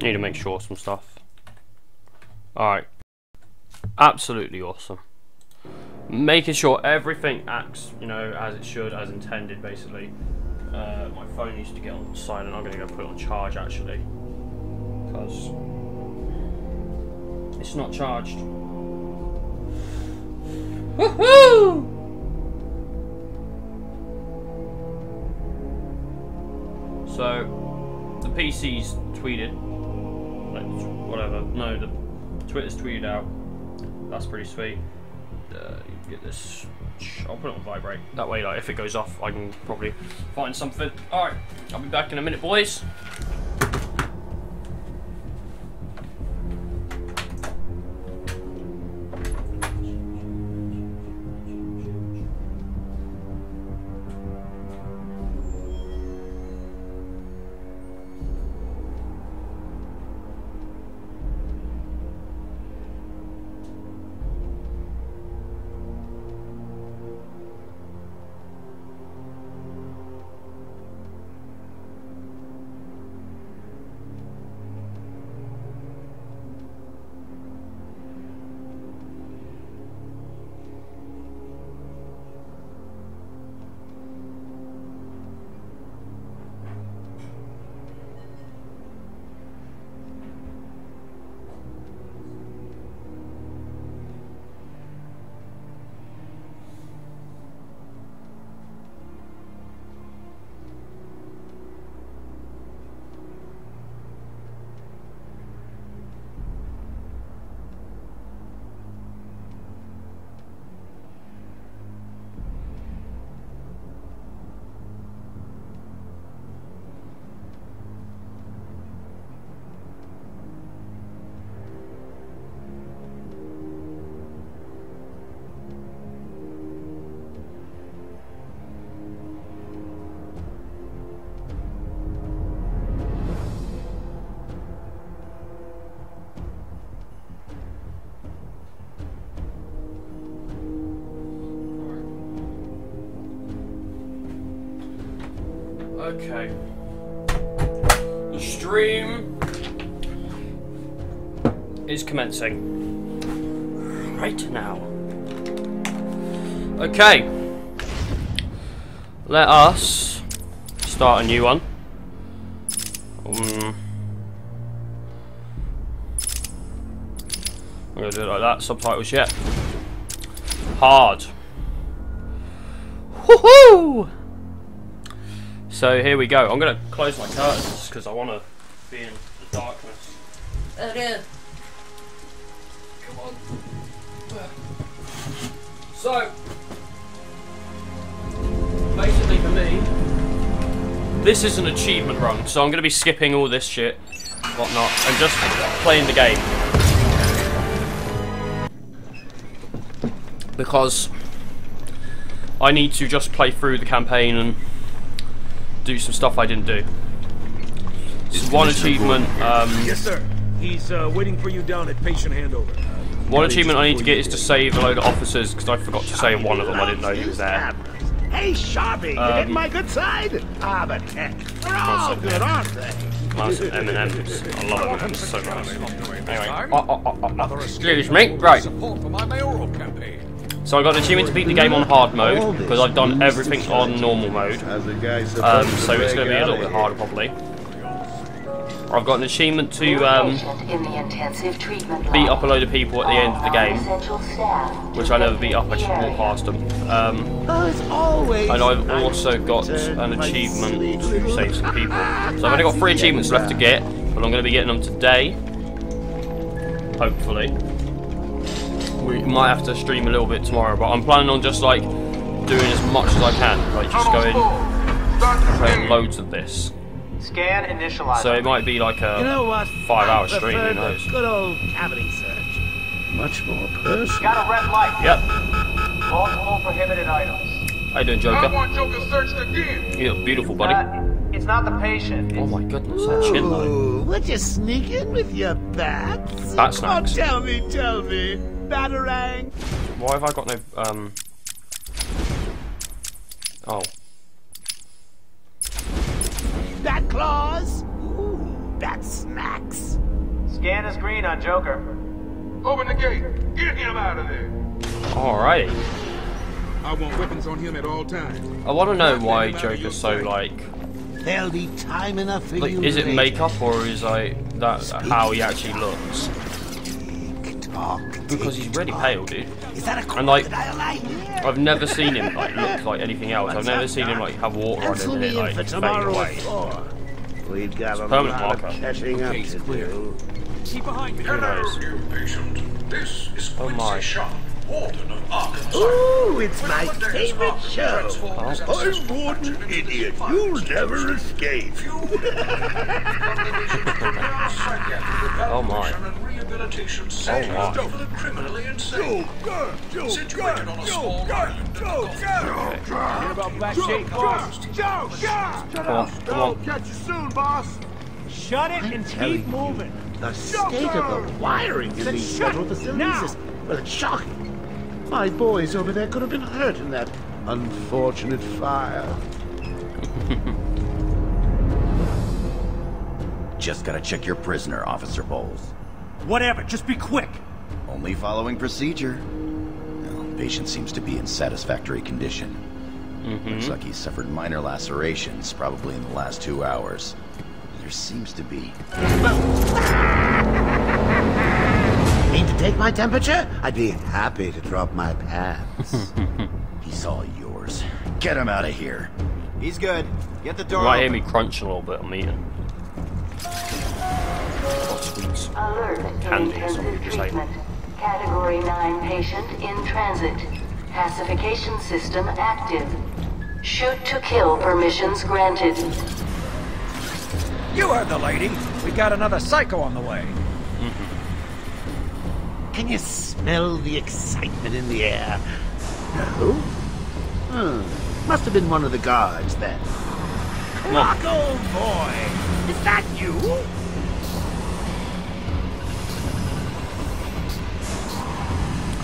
Need to make sure some stuff. Alright. Absolutely awesome. Making sure everything acts, you know, as it should, as intended, basically. Uh, my phone needs to get on silent. I'm going to go put it on charge, actually. Because it's not charged. Woohoo! So, the PC's tweeted, whatever, no, the Twitter's tweeted out, that's pretty sweet. Uh, get this, I'll put it on vibrate, that way like if it goes off I can probably find something. Alright, I'll be back in a minute boys. Commencing right now. Okay. Let us start a new one. Um, I'm gonna do it like that. Subtitles yet. Hard. Woohoo! So here we go. I'm gonna close my curtains because I want to be in the darkness. Oh dear. So basically for me, this is an achievement run. So I'm gonna be skipping all this shit, whatnot, and just playing the game because I need to just play through the campaign and do some stuff I didn't do. This is one achievement. Um, yes, sir. He's uh, waiting for you down at patient handover. One achievement I need to get is to save a load of officers because I forgot to save one of them. I didn't know he was there. Hey, Sharpie, Um, you getting my good side? Ah, but tech. They're all good, aren't they? Nice M&M's. I love M&M's so much. Anyway, oh, oh, oh, oh, oh. excuse me. Right. Support for my mayoral campaign. So I got an achievement to beat the game on hard mode because I've done everything on normal mode. As a guy Um, so it's going to be a little bit harder probably. I've got an achievement to um, beat up a load of people at the end of the game, which I never beat up. I just walk past them. Um, always. and I've also got an achievement to save some people. So I've only got three achievements left to get, but I'm going to be getting them today. Hopefully. We might have to stream a little bit tomorrow, but I'm planning on just like doing as much as I can. Like just going and playing loads of this. Scan initialize. So it might be like a You know what? five hour stream, prefer who knows. Good old cavity search. Much more personal. Got a red light. Yep. Multiple prohibited items. How you doing, I Joker? want Joker searched again. You look beautiful, buddy. Uh, it's not the patient. Oh my goodness, that chin though. Ooh, would you sneak in with your bats? Bat snacks. Oh, tell me, tell me. Batarang. Why have I got no um Oh. Bat claws. Ooh, bat snacks. Scan is green on Joker. Open the gate. Get him out of there. Alrighty. I want weapons on him at all times. I want to know why Joker's so like. There'll be time enough for Like, you is it later. makeup or is like that how he actually looks? Talk, Because he's really pale, dude. Is that a And, like, crocodile I hear? I've never seen him like look like anything else. I've never seen him like have water on Pencil him and it like for fade tomorrow at away. four. We've got a permanent lot marker. of catching up to do. Who knows? new patient. This is Oh my. Shaw, Warden of Arkham Ooh, it's my favorite show. I'm Warden Idiot. You'll never escape. Oh my. Rehabilitation Oh my. for the criminally insane. Situated on a small island. Come on, come on. Catch you soon, boss. Shut it and keep moving. The state of the wiring in these federal facilities is, well, it's shocking. My boys over there could have been hurt in that unfortunate fire. Just gotta check your prisoner, Officer Boles. Whatever, just be quick. Only following procedure. Well, patient seems to be in satisfactory condition. Mm-hmm. Looks like he suffered minor lacerations, probably in the last two hours. There seems to be. Need to take my temperature? I'd be happy to drop my pants. He's all yours. Get him out of here. He's good. Get the You door might hear open. me crunching a little bit. I'm eating. Got sweets. Alert Candy, some intensive people say. Category 9 patient in transit. Pacification system active. Shoot to kill permissions granted. You heard the lady. We got another psycho on the way. Can you smell the excitement in the air? No? Hmm. Must have been one of the guards then. Croc, old boy! Is that you?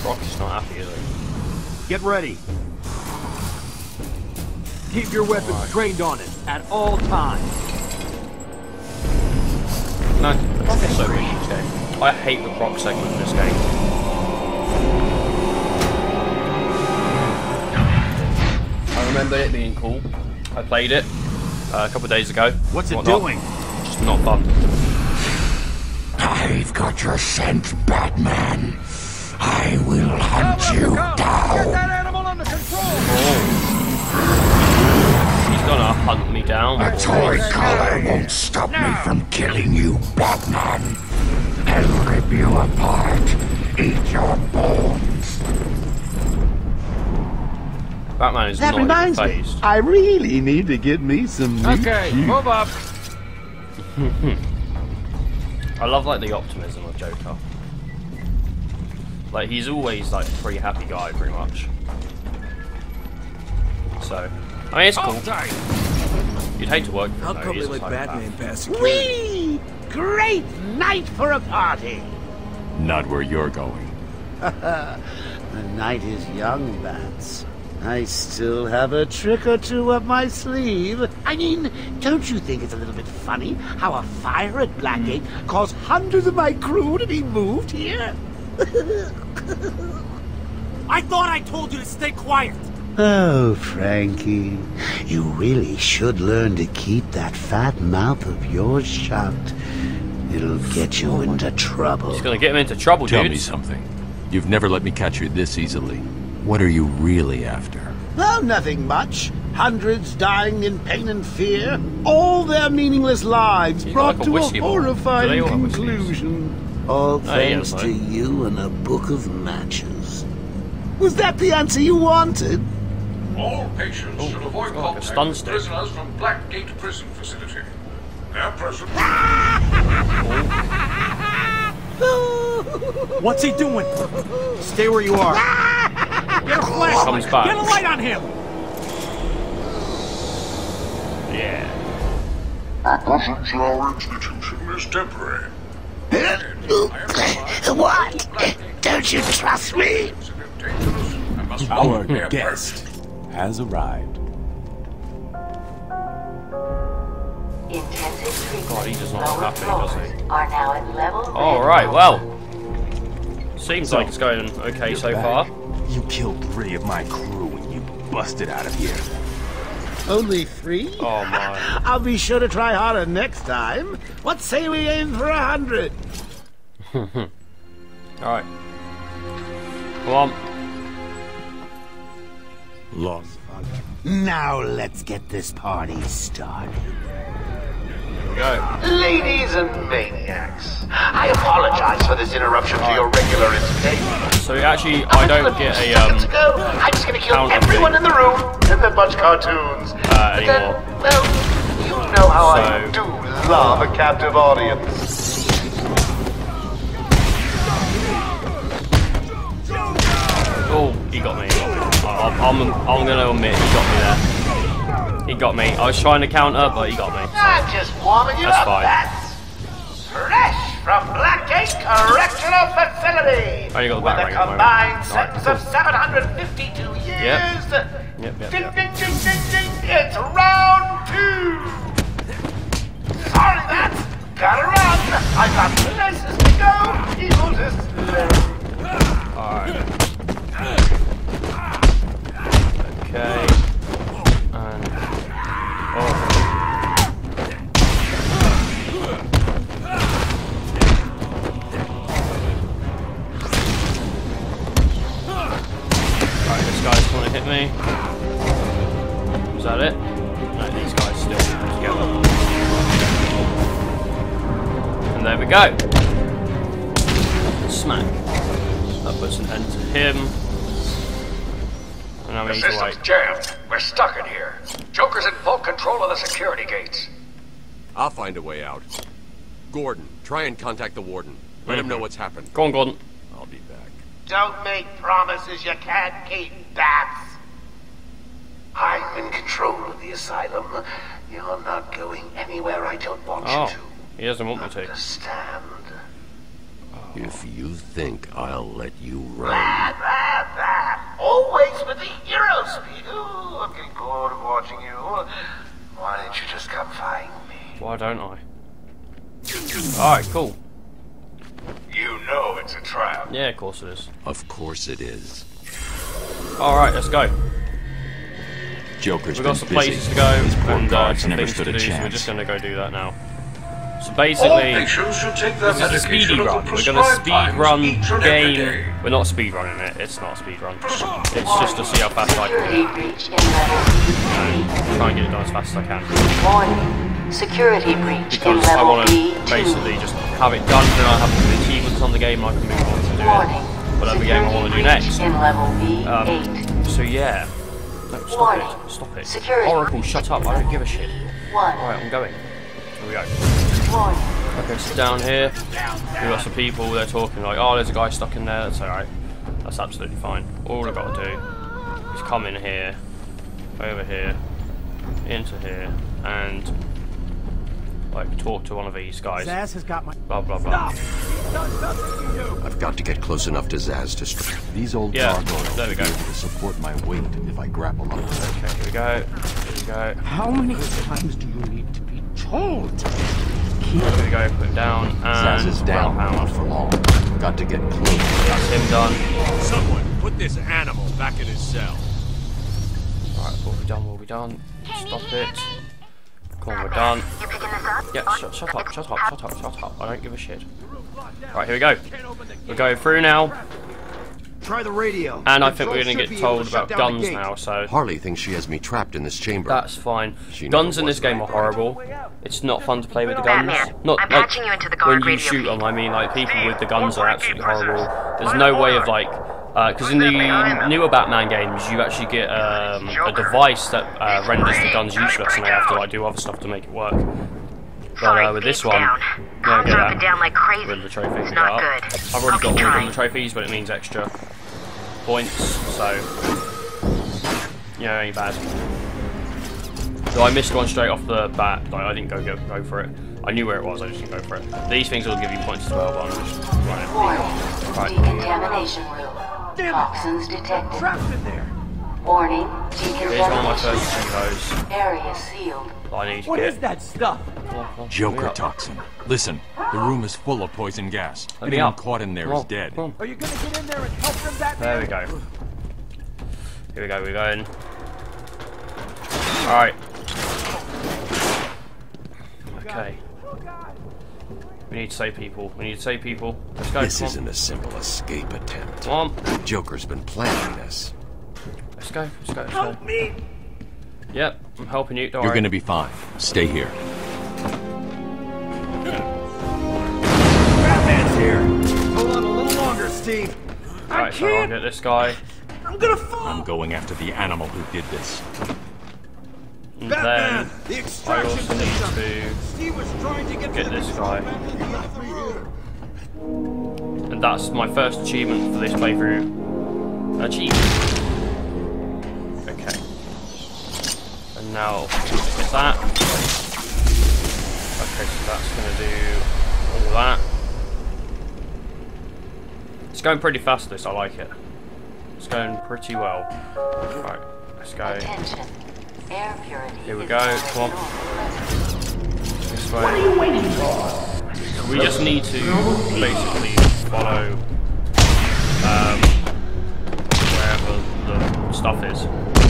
Croc's not happy, is he? Get ready. Keep your weapons trained on it at all times. No, the Croc is so good in this game. I hate the Croc segment in this game. I remember it being cool. I played it uh, a couple of days ago. What's it Whatnot. doing? Just not fun. I've got your scent, Batman. I will hunt you Get down. that animal under control. He's gonna hunt me down. A toy collar won't stop me from killing you, Batman. I'll rip you apart. Eat your bones. Batman is That not reminds even me. I really need to get me some meat. Okay, move up. I love like the optimism of Joker. Like he's always like a pretty happy guy, pretty much. So, I mean, it's cool. You'd hate to work for him. though. He is a psychopath. passing. Whee! Great night for a party! Not where you're going. The night is young, Bats. I still have a trick or two up my sleeve. I mean, don't you think it's a little bit funny how a fire at Blackgate hmm. caused hundreds of my crew to be moved here? I thought I told you to stay quiet. Oh, Frankie, you really should learn to keep that fat mouth of yours shut. It'll get you into trouble. He's gonna get him into trouble, Tell dude. me something. You've never let me catch you this easily. What are you really after? Oh, nothing much. Hundreds dying in pain and fear. All their meaningless lives He's brought like a to a whiskey bottle. Do horrifying they all have conclusion. All Oh, yeah, thanks mate. to you and a book of matches. Was that the answer you wanted? All patients should oh, avoid oh, got like contact stun with prisoners from Blackgate Prison Facility. Their presence. Oh. What's he doing? Stay where you are. Get a flashlight. Comes. Get a light on him. Yeah. Uh-huh. Presence in our institution is temporary. What? Don't you trust me? Dangerous and must Our guest has arrived. God, he does not look happy, does he? Are now at level. All right, well, seems like it's going okay so far. You killed three of my crew and you busted out of here. Only three? Oh my. I'll be sure to try harder next time. What say we aim for a hundred? All right. Come on. Lost. Now let's get this party started. Ladies and maniacs, I apologize for this interruption to your regular entertainment. So actually, I don't get a um. Seconds ago, I'm just gonna kill everyone in the room and then watch cartoons. Uh, But then, anymore. well, you know how I do love a captive audience. Oh, he got me. He got me. I- I'm, I'm, gonna admit he got me there. He got me. I was trying to counter, but he got me. I'm just warming you That's up, fine. Bats. Fresh from Blackgate Correctional Facility. Oh, you got the with a ring at the moment. combined sentence of 752 years. Yep. Yep, yep, Ding, yep. ding, ding, ding, ding. It's round two. Sorry, Bats. Gotta run. I got places to go. Evil display. Alright. Okay. And. Oh. Alright, this guy's to hit me. Is that it? No, these guys still together. And there we go. Smack. That puts an end to him. And now we The need to system's wait. jammed. We're stuck in here. Joker's in full control of the security gates. I'll find a way out. Gordon, try and contact the warden. Let him know mm-hmm. what's happened. Go on, Gordon. I'll be back. Don't make promises you can't keep, Bats. I'm in control of the asylum. You're not going anywhere I don't want Oh, you to. he doesn't want me to. Understand? If you think I'll let you run. Bad, bad, bad. Always with the heroes! speed. Ooh, I'm getting bored of watching you. Why don't you just come find me? Why don't I? Alright, cool. You know it's a trap. Yeah, of course it is. Of course it is. Alright, let's go. Joker's We've got been some busy. places to go These poor and uh, some never things to stood do, a so we're just going to go do that now. So basically, patients should take their this is a speedy run. We're going to speed run each game. We're not speed running it. It's not a speed run. It's just to see how fast I can Security it. breach Try and get it done as fast as I can. B3. Warning. Security breach in Because I level want to B2. basically just have it done, then I have the achievements on the game, and I can move on to do Warning. it. Whatever game I want to do Security next. breach In level B8. Um, so yeah. No, stop Warning. it. Stop it. Security Oracle, shut up. I don't give a shit. One. Alright, I'm going. Here we go. Okay, so down here, we've got some people, they're talking like, oh, there's a guy stuck in there, that's alright. That's absolutely fine. All I've got to do is come in here, over here, into here, and like talk to one of these guys. Zsasz has got my. Blah blah blah. I've got to get close enough to Zsasz to strike. These old Yeah, gargoyles there we go. able to support my weight if I grapple up. Okay, here we go. Here we go. How many times do you need to be told? Here we go. Put him down and Zsasz is down, Wow, not for long. Got to get close. That's him done. Someone put this animal back in his cell. Alright, what we done? What we done? Stop it. Come on, we're done. Yeah, shut, shut up, shut up, shut up, shut up. I don't give a shit. Right, here we go. We're going through now, Try the radio. and I think we're going to get told to about guns now, so Harley thinks she has me trapped in this chamber. that's fine. She Guns in this game are horrible. It's not fun to play with the guns. Batman, Not I'm like patching you into the when you radio shoot them. I mean, like people with the guns are absolutely horrible. There's no way of like. Because in the newer Batman games, you actually get um, a device that uh, renders the guns useless, and they have to like do other stuff to make it work. But Sorry, uh, with this one, down. yeah, Comms get that. up and down like crazy. With the trophies, It's not good. I've already I'll got all of the trophies, but it means extra points, so yeah, ain't bad. So I missed one straight off the bat. Like I didn't go go, go for it. I knew where it was. I just didn't go for it. These things will give you points as well, but I'm just running. Warning. Right. Decontamination room. Toxins detected. Trapped in there. Warning. Here's one of my Decontamination. first heroes. Area sealed. That I need to What get. is that stuff? Joker toxin. Listen, the room is full of poison gas. Let Anyone up. caught in there Come is on, dead. Are you gonna get in there and help them, Batman? There we go. Here we go, we're going. Alright. Okay. We need to save people. We need to save people. Let's go. This come isn't a simple escape attempt. Come on. Joker's been planning this. Let's go. Let's go. Let's go. Help me. Yep, I'm helping you. Don't You're worry. gonna be fine. Stay here. Batman's here. Hold on a little longer, Steve. Alright, so I'll get this guy. I'm gonna fall. I'm going after the animal who did this. And Batman, then the I extraction also need system. to Steve was trying to get, get to the this guy. panel in the other room. And that's my first achievement for this playthrough. Achievement. Now get that. Okay, so that's gonna do all that. It's going pretty fast this, I like it. It's going pretty well. Right, let's go. Air purity. Here we go, at come on. normal. This way. We just need to basically follow um, wherever the stuff is.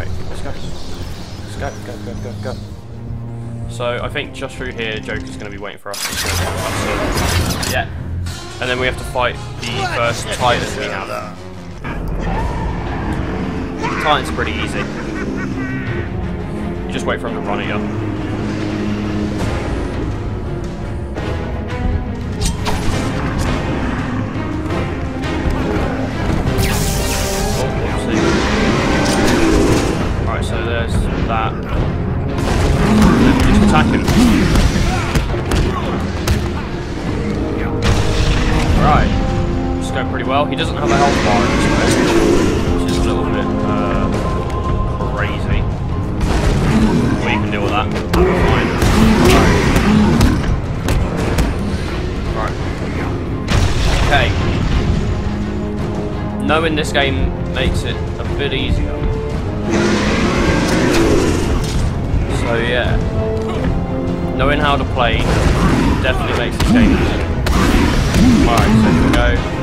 Alright, let's go. Let's go, go, go, go, go. So I think just through here, Joker's going to be waiting for us. Yeah. And then we have to fight the first Titan. Titan's pretty easy. You just wait for him to run at you. He doesn't have a health bar at this point, which is a little bit uh, crazy. But you can deal with that. Right. Okay. Knowing this game makes it a bit easier. So yeah. Knowing how to play definitely makes this game easier. Alright, so we go.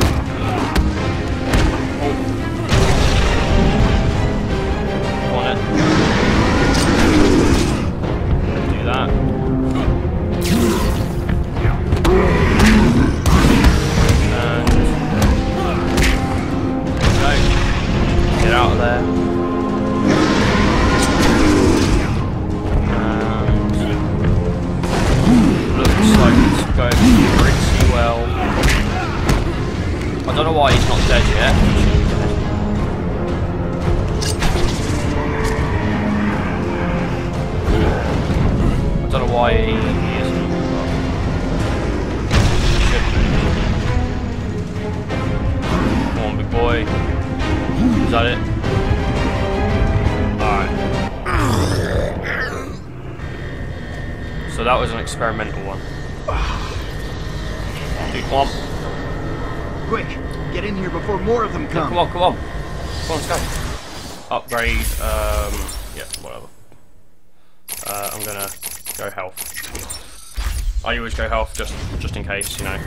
Just in case, you know.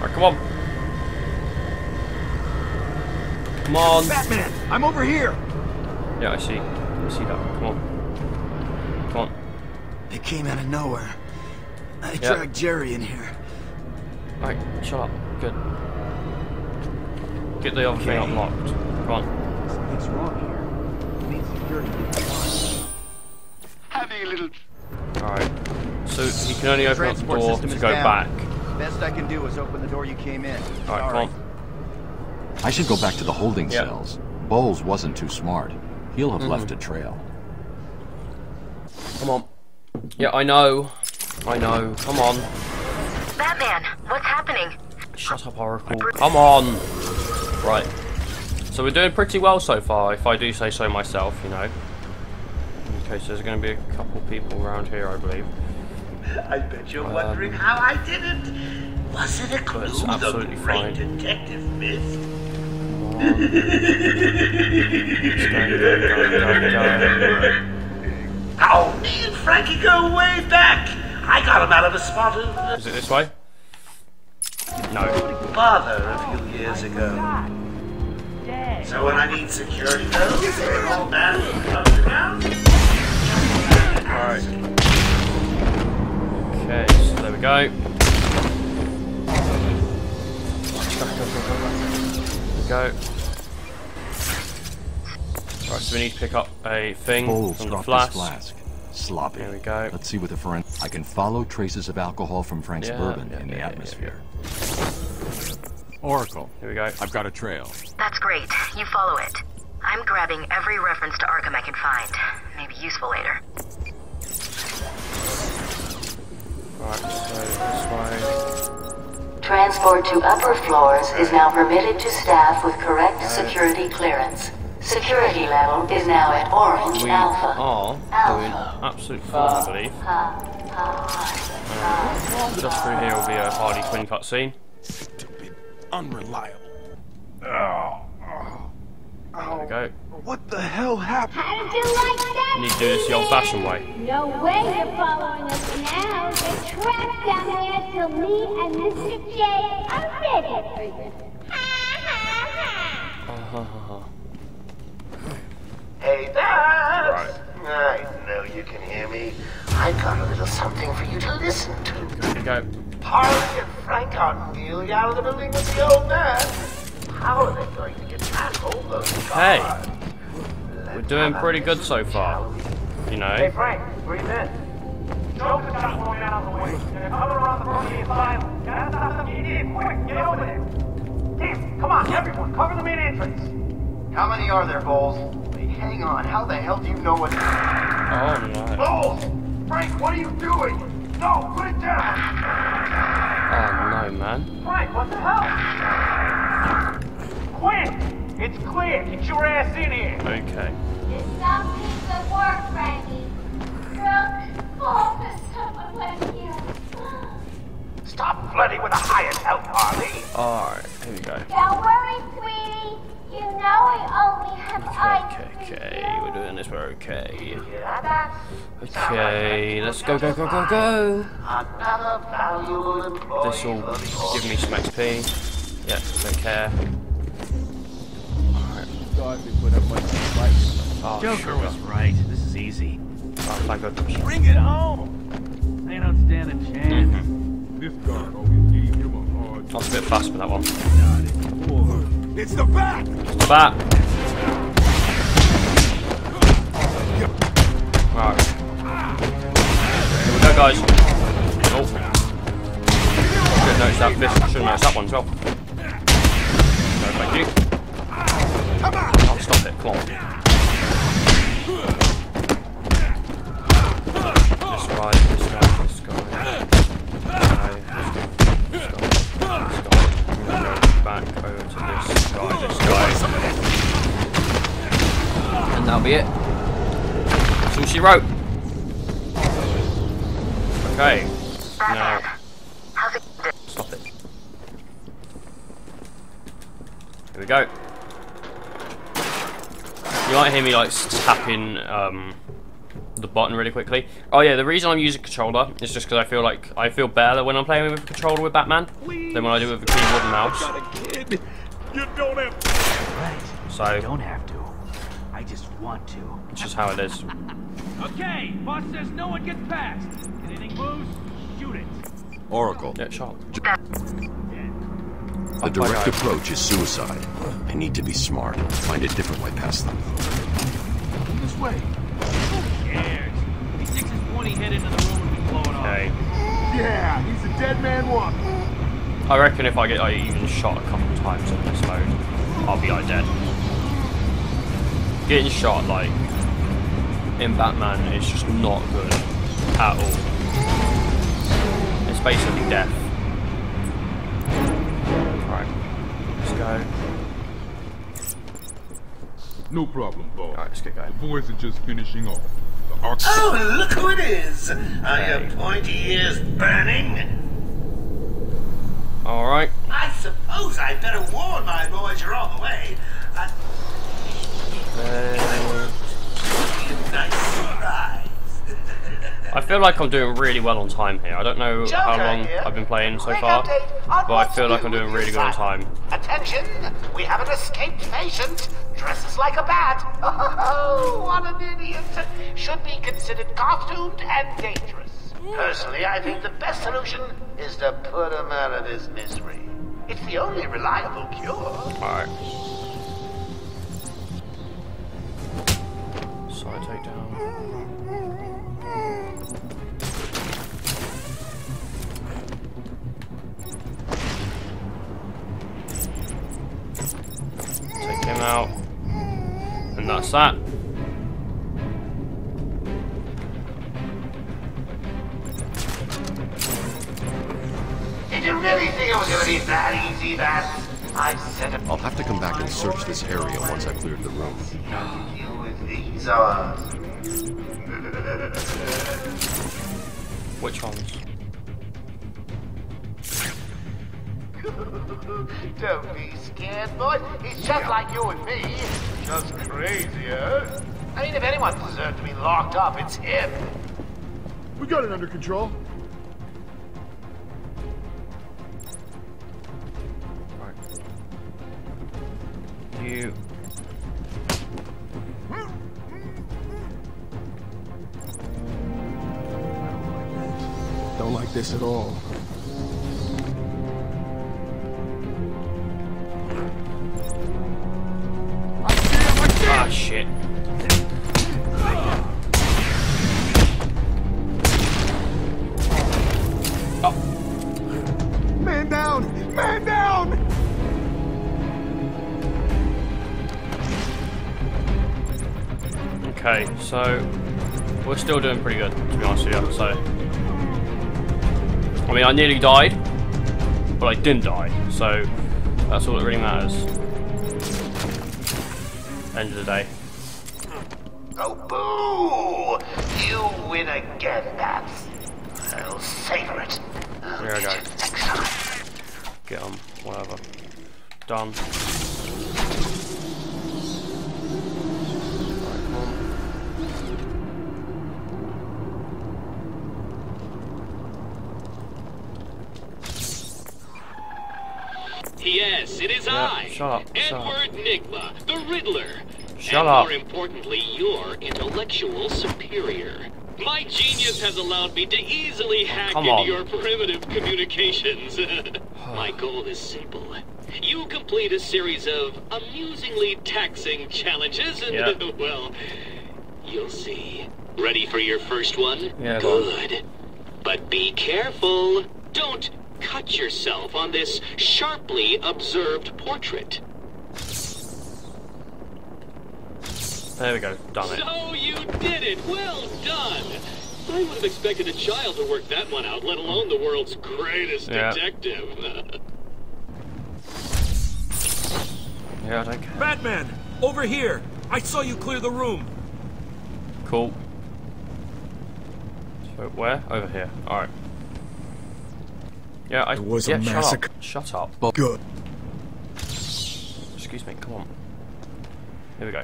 Alright, come on. Come on. Batman, I'm over here. Yeah, I see. I see that. Come on. Come on. They came out of nowhere. I Yeah. dragged Jerry in here. Alright, shut up. Good. Get the other thing unlocked. Come on. Something's wrong only open up the door to go down. back. Best I can do is open the door you came in. Alright, Sorry. come. I should go back to the holding Yeah. cells. Boles wasn't too smart. He'll have left mm-hmm. a trail. Come on. Yeah, I know. I know. Come on. Batman, what's happening? Shut up, Oracle. Come on. Right. So we're doing pretty well so far, if I do say so myself, you know. Okay, so there's going to be a couple people around here, I believe. I bet you're Um, wondering how I did it. Was it a clue the great fine. detective missed? Go. Oh, me and Frankie go way back. I got him out of a spot of Is it this way? No. bother a few years ago. So when I need security though, all man who comes around. Alright. Okay, so there we go. There we go. Right, so we need to pick up a thing Boles from the flask. flask. Sloppy. There we go. Let's see what the friend. I can follow traces of alcohol from Frank's Yeah, bourbon yeah, in yeah, the yeah, atmosphere. Oracle. Here we go. I've got a trail. That's great. You follow it. I'm grabbing every reference to Arkham I can find. Maybe useful later. Right, so this way. Transport to upper floors is now permitted to staff with correct security clearance. Security level is now at orange We alpha. are doing absolutely fine, I believe. Uh, just through here will be a Harley Quinn cutscene. Stupid, Unreliable. There we oh, go. What the hell happened? How did you like that? You need to do this the old-fashioned way. No way you're following us now. You're trapped down there till me and Mr. J are ready for you. Hey, Dad! I know you can hear me. I got a little something for you to listen to. Here we go. Harley and Frank are nearly out of the building with the old man. How are they going to get past all those Hey, we're doing pretty good so far. You know. Hey. Frank, breathe in. Joker's got to out of the way. They're coming the front of the asylum. Gotta stop them. You need quick. Get over there. Damn, come on, everyone. Cover the main entrance. How many are there, Boles? Hang on. How the hell do you know what? Oh no. Boles! Frank, what are you doing? No, put it down! Oh no, man. Frank, what the hell? Quinn, it's clear. Get your ass in here. Okay. It's some piece of work, Frankie. Drunk, focus, someone left you. Stop flirting with the highest help, Harley! Alright, here we go. Don't worry, sweetie. You know I only have eyes Okay, okay, we're doing this, we're okay. Okay, let's go, go, go, go, go. another valuable employee This will give me some XP. Yeah, don't care. God, they put up much fight. Oh, Joker sugar. was right. This is easy. Oh, thank goodness. Bring it home. They don't stand a chance. Mm-hmm. This guard always gave him a hard I was a bit fast for that one. It's the back! It's the bat. Right. Here we go, guys. Oh. Should have noticed that. This should have noticed that one as well. No, thank you. Oh, stop it. Come on. This guy, this guy, this guy. This guy, this guy, this guy. I'm gonna go back over to this guy, this guy. And that'll be it. That's all she wrote. Okay. Now, stop it. Here we go. You might hear me like tapping um, the button really quickly. Oh yeah, the reason I'm using controller is just because I feel like I feel better when I'm playing with a controller with Batman than when I do with a keyboard and mouse. You don't have Right. So I don't have to. I just want to. it's just how it is. Okay, boss says no one gets past. Anything moves, shoot it. Oracle. Yeah, sharp. The direct approach is suicide. I need to be smart. Find a different way past them. this way. Who cares? He sticks his pointy head into the room and we blow it off. Okay. Yeah, he's a dead man walking. I reckon if I get like, even shot a couple times in this mode, I'll be like dead. Getting shot like in Batman is just not good at all. It's basically death. Let's go. No problem, boss. Alright, let's get going. The boys are just finishing off. The arc. Oh, look who it is! Are your pointy ears burning? Alright. I suppose I'd better warn my boys you're on the way. I... Uh, I feel like I'm doing really well on time here. I don't know how long I've been playing so far, but I feel like I'm doing really good on time. Attention! We have an escaped patient. Dresses like a bat. Oh, what an idiot. Should be considered costumed and dangerous. Personally, I think the best solution is to put him out of his misery. It's the only reliable cure. Alright. Side takedown. Take him out. And that's that. Did you really think it was going to be that easy, that? I set up I'll have to come back and search this area once I've cleared the room. Uh, you with these ours. Which ones? Don't be scared, boy. He's just like you and me. Just crazier. Eh? I mean, if anyone deserved to be locked up, it's him. We got it under control. You. Don't like this at all. Ah, shit. Oh. Man down! Man down! Okay, so we're still doing pretty good, to be honest with you. So, I mean, I nearly died, but I didn't die. So that's all that really matters. End of the day. Oh, boo! You win again, Babs. I'll savor it. Here I go. Get on, whatever. Done. Yes, it is Yeah, I, shut up, shut. Edward Nygma, the Riddler. Shut and up. more importantly, your intellectual superior. My genius has allowed me to easily hack Come into on. your primitive communications. My goal is simple. You complete a series of amusingly taxing challenges, and, Yeah. well, you'll see. Ready for your first one? Yeah, on. Good. But be careful. Don't cut yourself on this sharply observed portrait. There we go. Done it. So you did it! Well done! I would have expected a child to work that one out, let alone the world's greatest Yeah. detective. Yeah, I don't care. Batman! Over here! I saw you clear the room! Cool. So where? Over here. Alright. Yeah, I It was a massacre. Shut up. Shut up. Good. Excuse me, come on. Here we go.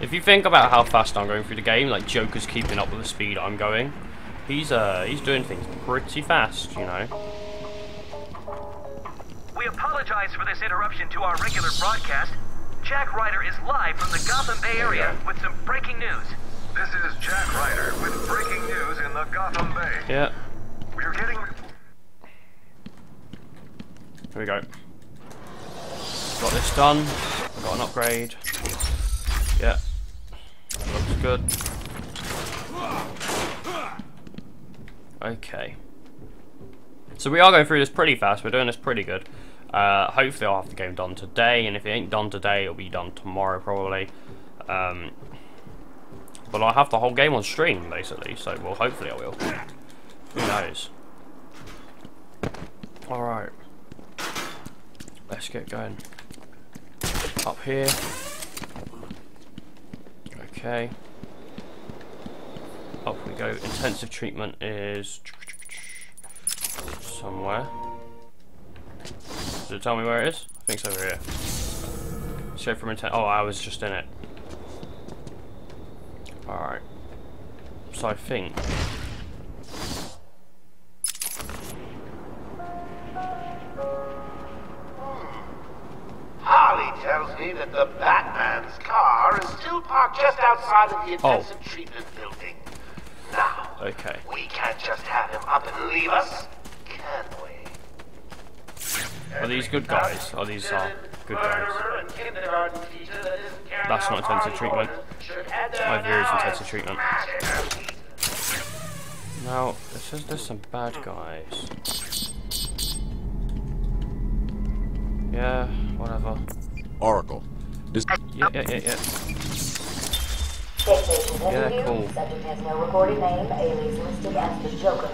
If you think about how fast I'm going through the game, like Joker's keeping up with the speed I'm going, he's uh he's doing things pretty fast, you know. We apologize for this interruption to our regular broadcast. Jack Ryder is live from the Gotham Bay Area with some breaking news. This is Jack Ryder with breaking news in the Gotham Bay. Yeah, We're getting here we go. Got this done. Got an upgrade. Yeah. Looks good. Okay. So we are going through this pretty fast. We're doing this pretty good. Uh, hopefully I'll have the game done today, and if it ain't done today, it'll be done tomorrow probably. Um, but I'll have the whole game on stream, basically, so, well, hopefully I will. Who knows? Alright. Let's get going. Up here. Okay. Up we go. Intensive treatment is... Somewhere. Does it tell me where it is? I think it's over here. Straight from intent. Oh, I was just in it. Alright. So I think. Harley tells me that the Batman's car is still parked just outside of the intensive treatment building. Now, Okay. we can't just have him up and leave us, can we? Are these good guys? Are these uh, good guys? That's not intensive treatment. My view is intensive treatment. Now, it says there's some bad guys. Yeah, whatever. Oracle. Does Yeah, yeah, yeah, yeah. Yeah, cool. Subject has no recorded name. Alias listed as the Joker.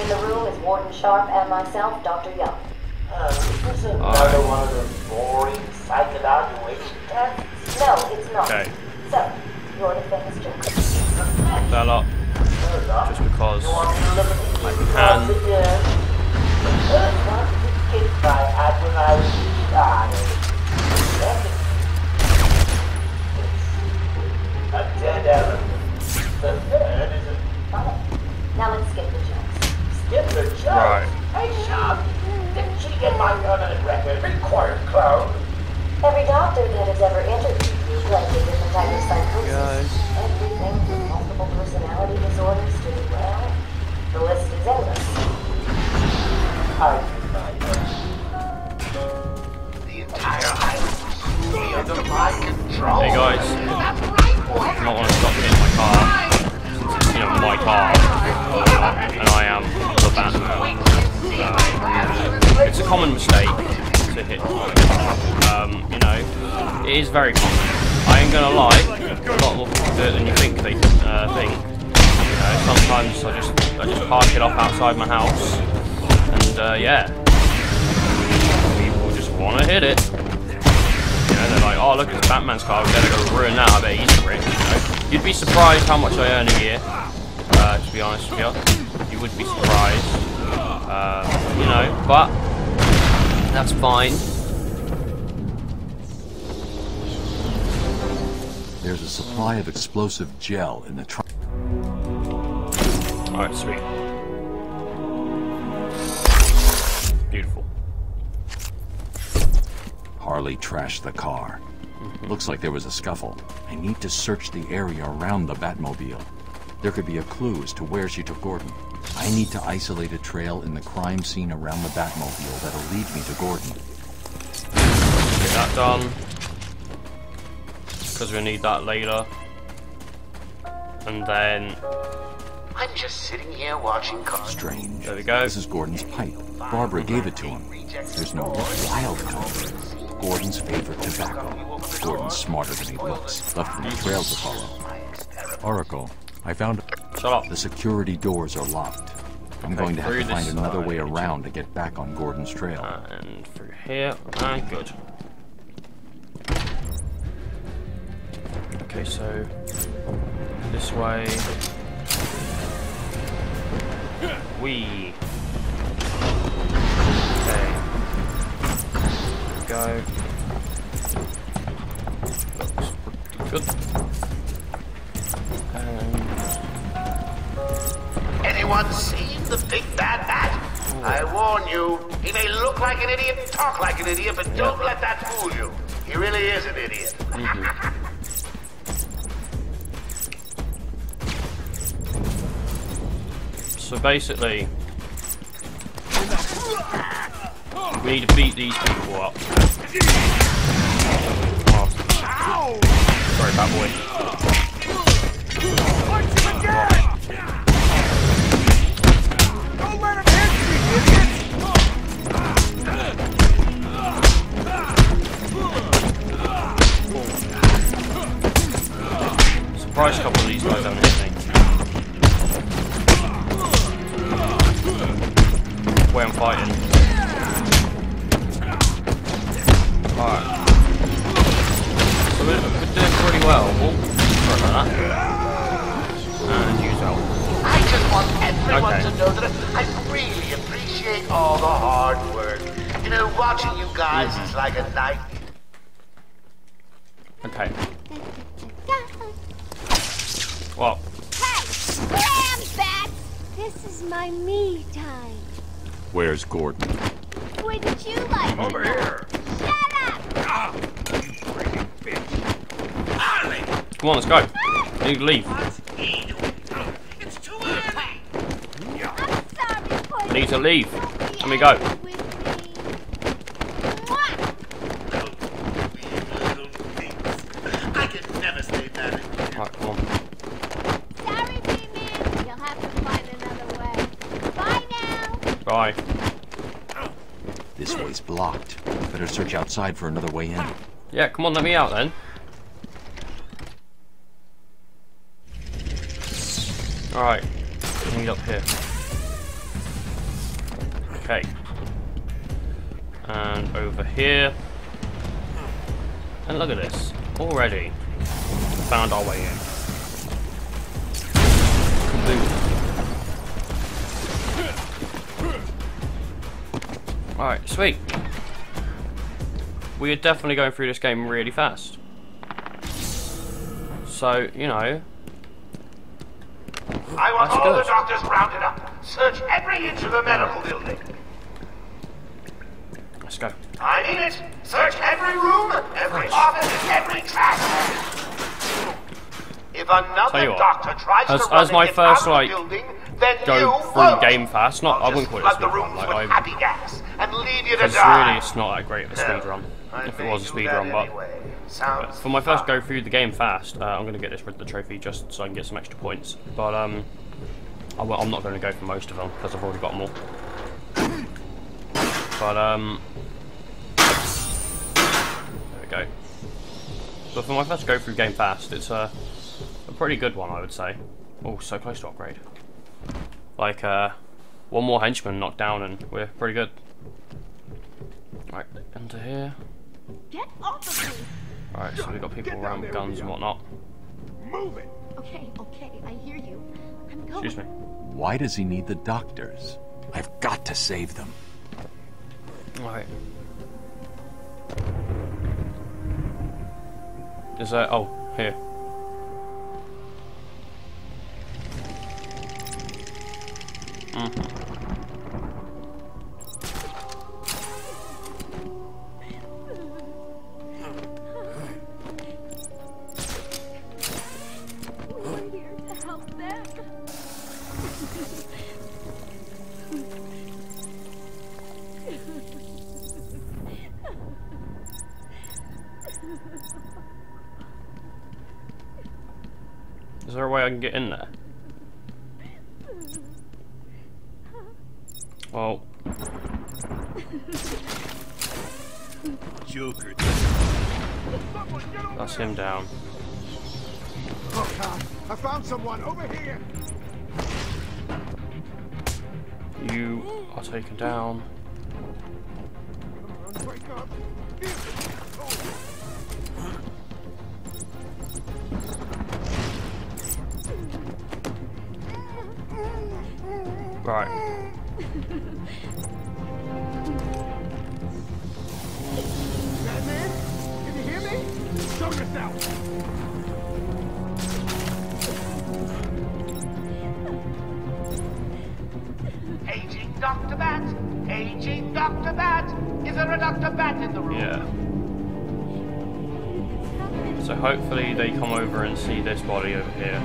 In the room is Warden Sharp and myself, Dr. Young. Uh, is this another one of those boring psych evaluation tests? No, it's not. Okay. So, you're the famous Joker. That lot. Just because I can. The first one was kicked by Admiral Stein. A dead elephant. The third is a... Now let's skip the jokes. Skip the jokes. Right. Hey, Sharp, didn't she get my permanent record? Be quiet, clown. Every doctor that has ever interviewed you claims a different type of psychosis. Guys. Everything from multiple personality disorders to, well, the list is endless. I Hey guys. That's right, boy. I don't want to stop hitting my car. Since it's, you know, my car. And I am the Batman. Uh, it's a common mistake to hit my car. Um, you know, it is very common. I ain't gonna lie, a lot more people do it than you think they uh, think. You know, sometimes I just I just park it off outside my house, and uh, yeah, people just want to hit it. You know, they're like, oh look, it's Batman's car, we better go ruin that. I bet he's rich. You know, you'd be surprised how much I earn a year. Uh, to be honest with you, you would be surprised. Uh, you know, but that's fine. There's a supply of explosive gel in the trunk. Alright, sweet. Harley trashed the car. Looks like there was a scuffle. I need to search the area around the Batmobile. There could be a clue as to where she took Gordon. I need to isolate a trail in the crime scene around the Batmobile that'll lead me to Gordon. Get that done. Because we need that later. And then, I'm just sitting here watching cars. Strange. there we go. This is Gordon's pipe. Barbara gave it to him. There's no wild country. Gordon's favorite tobacco. Gordon's smarter than he looks. Left me a trail to follow. Oracle, I found Shut up. the security doors are locked. I'm going to have to find another way around to get back on Gordon's trail. Uh, and through here. And good. Okay, so this way. We. Go. Looks pretty good. And Anyone seen the big bad bat? I warn you, he may look like an idiot and talk like an idiot, but don't let that fool you. He really is an idiot. Mm-hmm. So basically, we need to beat these people up. Oh. Sorry, bad boy. Surprised a couple of these guys haven't hit me. Way I'm fighting. We're, we're doing pretty well. Oh, sorry that. And use out. I just want everyone Okay. to know that I really appreciate appreciate all the hard work. You know, watching you guys Mm-hmm. is like a night. Okay. Well, Hey, Graham Bat! This is my me time. Where's Gordon? Wouldn't you like Over to know? here. Shut up! Come on, let's go. I need to leave. It's too early. I need to leave. Let me go. I can never. Right, come on. Sorry, B-Man. You'll have to find another way. Bye now. Bye. This way's blocked. Better search outside for another way in. Yeah, come on, let me out then. Alright, meet up here. Okay. And over here. And look at this. Already found our way in. Alright, sweet. We are definitely going through this game really fast. So, you know, I want all the doctors rounded up. Search every inch of the medical building. let's go. I mean it. Search every room, every office, every classroom. If another doctor tries as, to run as my first like building, then go you through won't. game fast, not I wouldn't call it a speed run. Like I, happy gas and leave you to because die. really it's not that great of a speed run. I If it was a speed run, anyway. but Sounds for my first go through the game fast, uh, I'm gonna get this with the trophy just so I can get some extra points. But um, I, am not going to go for most of them because I've already got them all. But um, there we go. But for my first go through game fast, it's a a pretty good one, I would say. Oh, so close to upgrade. Like uh, one more henchman knocked down and we're pretty good. Right, into here. Get off of me! Alright, so we've got people around with guns and whatnot. Move it. Okay, okay, I hear you. I'm going. Excuse me. Why does he need the doctors? I've got to save them. Alright. Is that. Oh, here. Mm-hmm. We're Is there a way I can get in there? Well, Joker. that's him down. Oh, God. I found someone over here. You are taken down. Right. Batman? Can you hear me? Show yourself. Aging Dr. Bat. Aging Dr. Bat. Is there a Dr. Bat in the room? Yeah. So hopefully they come over and see this body over here.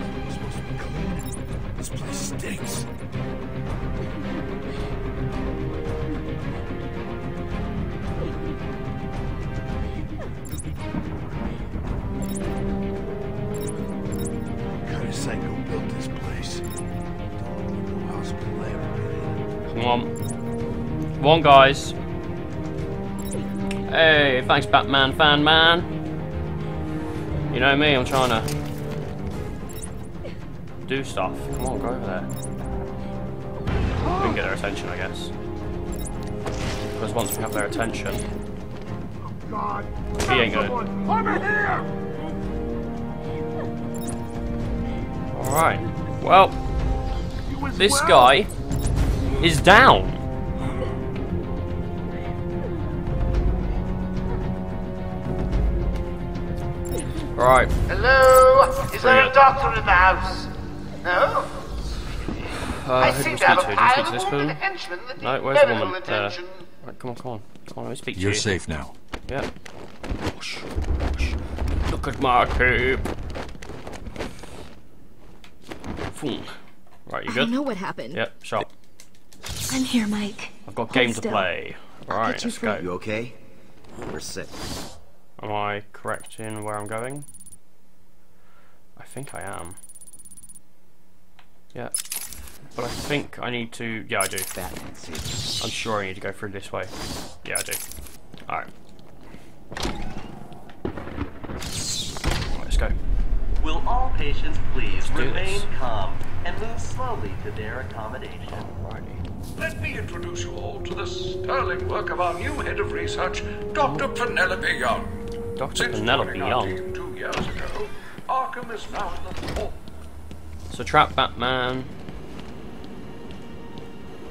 This place stinks. On. Come on, guys. Hey, thanks, Batman fan man. You know me, I'm trying to do stuff. Come on, go over there. We can get their attention, I guess. Because once we have their attention, God. he ain't gonna. Over here! Alright. Well, this guy is down. Right. Hello? Is there a doctor in the house? No? Uh, I seem to have a pile of woman henchmen that no, where's the woman? Uh, attention. Uh, right, come on, come on. Come on, let me speak You're to you. You're safe now. Yeah. Whoosh, whoosh. Look at my cape. Right, you good? I know what happened. Yep, sharp. I'm here, Mike. I've got Hold game to still. play. I'll Right, get you let's go. You okay? We're sick. Am I correct in where I'm going? I think I am. Yeah. But I think I need to... Yeah, I do. I'm sure I need to go through this way. Yeah, I do. Alright. Right, let's go. Will all patients please remain this. calm and move slowly to their accommodation? Let me introduce you all to the sterling work of our new head of research, Dr. Penelope Young. Dr. Since Penelope Young. two years ago, Arkham is now in the forefront So trap Batman.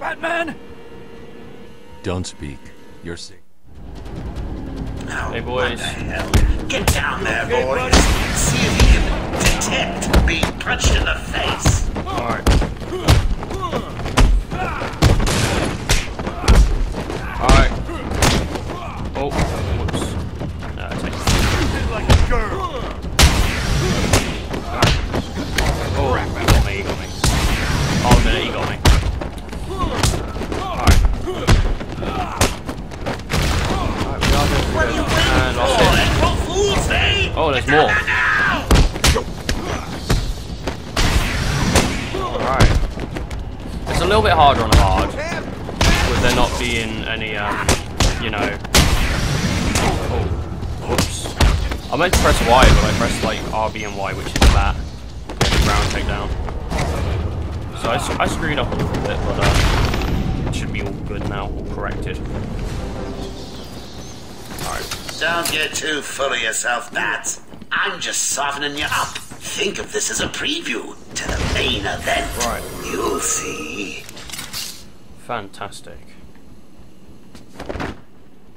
Batman! Don't speak. You're sick. Hey boys. Get down there, boys. See if you can detect being punched in the face. Alright. Alright. Meant to press Y, but I pressed like RB and Y, which is that. Ground takedown. So I screwed up a little bit, but uh, it should be all good now, all corrected. Alright. Don't get too full of yourself, Bats. I'm just softening you up. Think of this as a preview to the main event. Right. You'll see. Fantastic.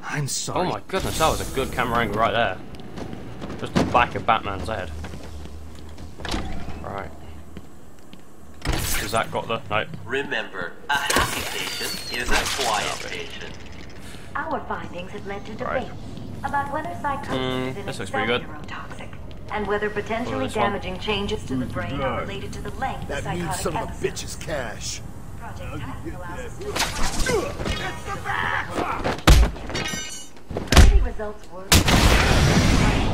I'm sorry. Oh my goodness, that was a good camera angle right there. Just the back of Batman's head. Right. Has that got the... No. Remember, a happy patient is a quiet patient. Our findings have led to debate Right. about whether psychosis Mm, is in this looks itself pretty neurotoxic, and whether potentially this one. damaging changes to the brain are related to the length of That psychotic means son of a bitch's cash. Project Titan allows us to Early results were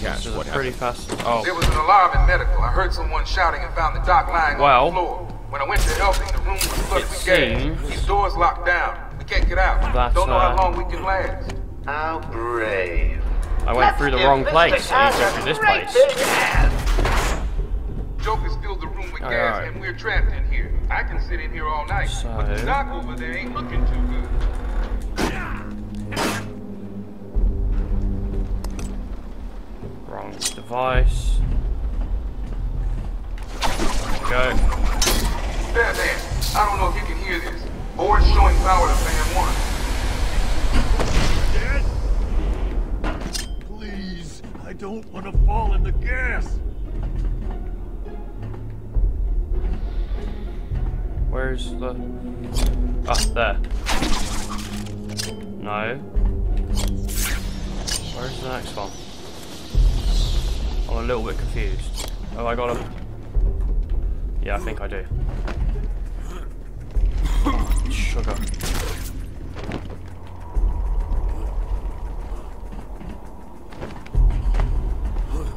Cash, This is what pretty fast. Oh. There was an alarm in medical. I heard someone shouting and found the doc lying Well. on the floor. When I went to help him, the room was flooded It with gas. seems These doors locked down. We can't get out. that, Don't know how uh, long we can last. How brave. I went through the wrong place. I need to go through this place. Joker's filled the room with All gas, right. and we're trapped in here. I can sit in here all night, but the So- doc over there ain't looking too good. Wrong device. Go. There, there. I don't know if you can hear this. Board's showing power to fan one. Please, I don't want to fall in the gas. Where's the... Ah, there. No. Where's the next one? I'm a little bit confused. Have I got a... Yeah, I think I do. Sugar.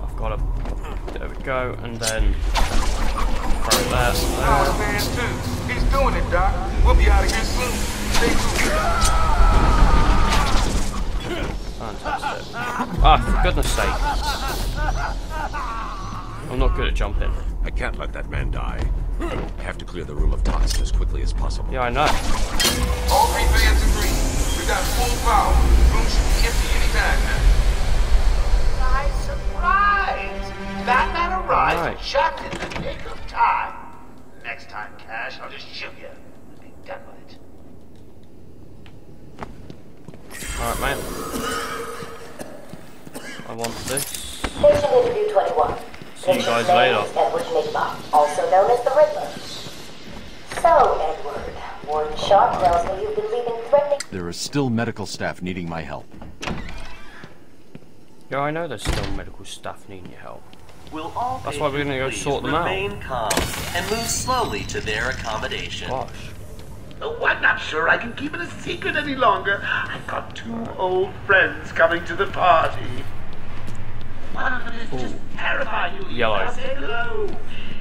I've got a... There we go, and then... Throw it there. There. fan two. He's doing it, Doc. We'll be out of here soon. Stay tuned. Fantastic. Ah, for goodness sake. I'm not good at jumping. I can't let that man die. I have to clear the room of toxin as quickly as possible. Yeah, I know. All three fans agree. We've got full power. The Room should be empty anytime now. Nice surprise! Batman arrived Alright. just in the nick of time. Next time, Cash, I'll just shoot you and be done with it. Alright, mate. I want this. Patient interview 21. See you guys later. Edward Nygma, also known as the Riddler. So, Edward, Warden Sharp tells me you've been leaving threatening There is still medical staff needing my help. Yeah, I know there's still medical staff needing your help. Will all That's why we're gonna go patients sort them out. remain calm and move slowly to their accommodation. Gosh. Oh, I'm not sure I can keep it a secret any longer. I've got two old friends coming to the party. One of them is just terrifyingly Yellow. Say hello.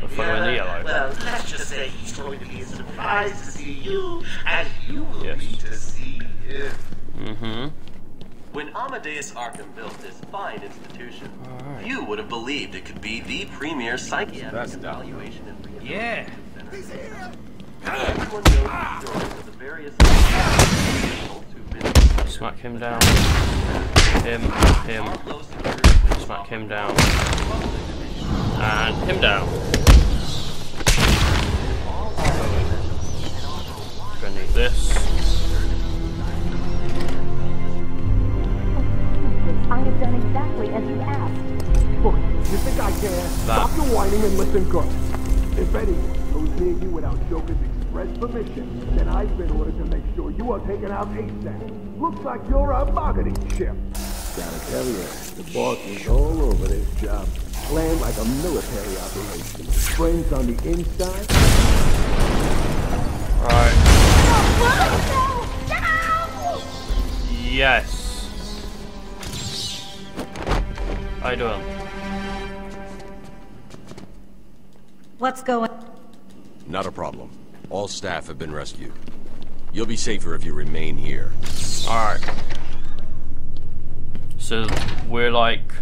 The fuck in the yellow. Well, let's just say he's going to be as surprised to see you as you will be to see him. Mm-hmm. When Amadeus Arkham built this fine institution, few would have believed it could be the premier psychiatric evaluation and Yeah. Everyone knows the stories of the various officials who've been Smack him down. Him, him. Smack him down. And him down. Gonna need this. I have done exactly as you asked. Look, you think I care? Stop your whining and listen good. If anyone goes near you without Joker's express permission, then I've been ordered to make sure you are taken out ASAP. Looks like you're a bargaining chip. Gotta tell you, the boss was all over this job. Planned like a military operation. Friends on the inside. Right. Yes. I do. What's going Not a problem. All staff have been rescued. You'll be safer if you remain here. Alright. So we're like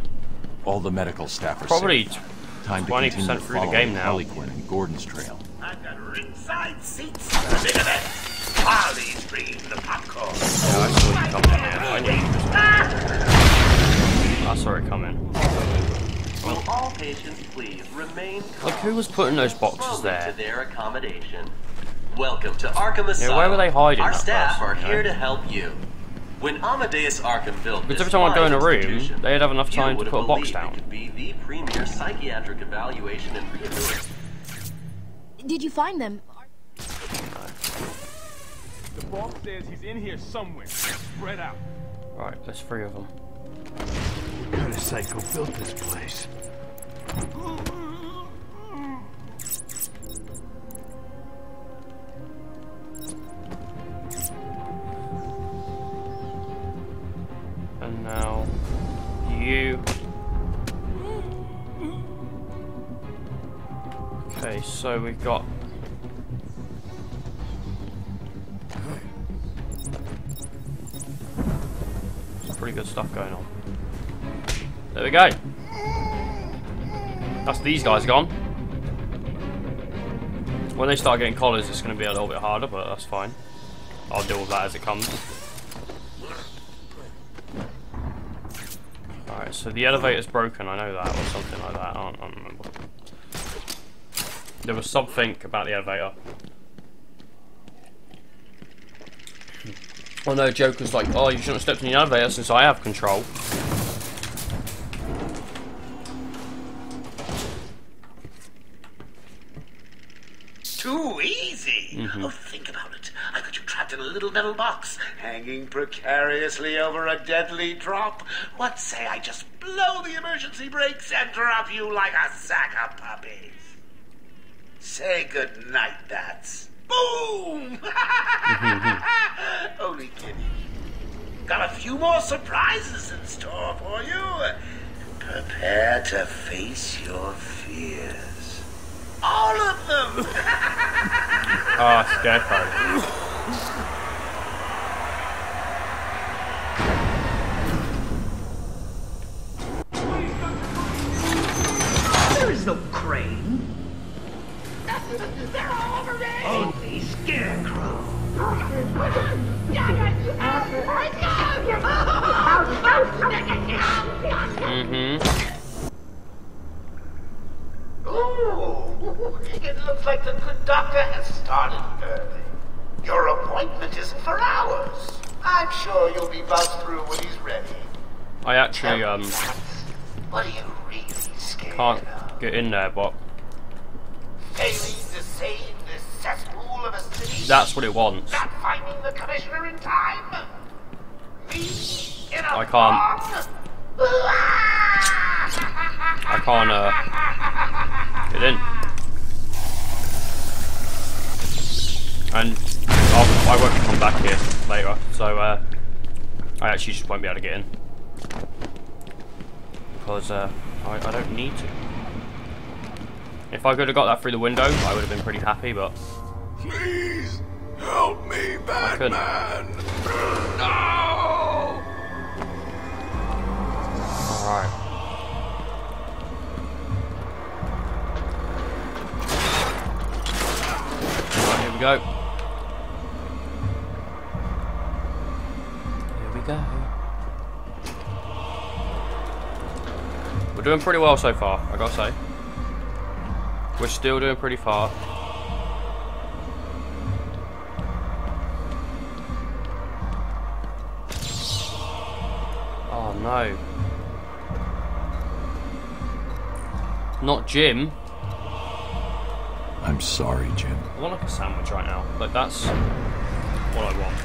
All the medical staff are Probably safe. Time to 20% continue through the game now. Harley Quinn and Gordon's trail. I've got ringside seats for the big event. Harley's bringing the popcorn. Yeah, I saw you coming in. I knew you was ah! I saw it coming. Will all patients please remain calm Look who was putting those boxes there. to their accommodation? Welcome to Arkham Asylum. Yeah, where were they hiding Our that staff person, are you know? here to help you. When Amadeus Arkham built Because this every time I go in a room, institution, they'd have enough time to would have put a box down. Could be the premier psychiatric evaluation and rehabilitation. Did you find them? The boss says he's in here somewhere. Spread out. All right, there's three of them. Kind of psycho built this place? And now you. Okay, so we've got. Pretty good stuff going on. There we go. That's these guys gone. When they start getting collars, it's going to be a little bit harder, but that's fine. I'll deal with that as it comes. Alright, so the elevator's broken, I know that, or something like that, I don't, remember. There was something about the elevator. Oh no, Joker's like, oh, you shouldn't have stepped in the elevator since I have control. Metal box, hanging precariously over a deadly drop. What say I just blow the emergency brakes and drop you like a sack of puppies? Say good night, bats. Boom! Only kidding. Got a few more surprises in store for you. Prepare to face your fears. All of them! Ah, Scarecrow. There is no Crane? They're all over me! Only Scarecrow. Mm-hmm. Ooh, it looks like the good doctor has started early. Your appointment isn't for hours. I'm sure you'll be buzzed through when he's ready. I actually um What are you really scared can't get in there, but Failing to save this cesspool of a city? that's what it wants. Not finding the commissioner in time? Me in a I can't. I can't uh get in. And I'll, I won't come back here later, so uh, I actually just won't be able to get in because uh, I, I don't need to. If I could have got that through the window, I would have been pretty happy, but Please help me, Batman. No! Alright. Right, here we go. Here we go. We're doing pretty well so far, I gotta say. We're still doing pretty far. Oh no. Not Jim. I'm sorry, Jim. I want like a sandwich right now. Like that's what I want.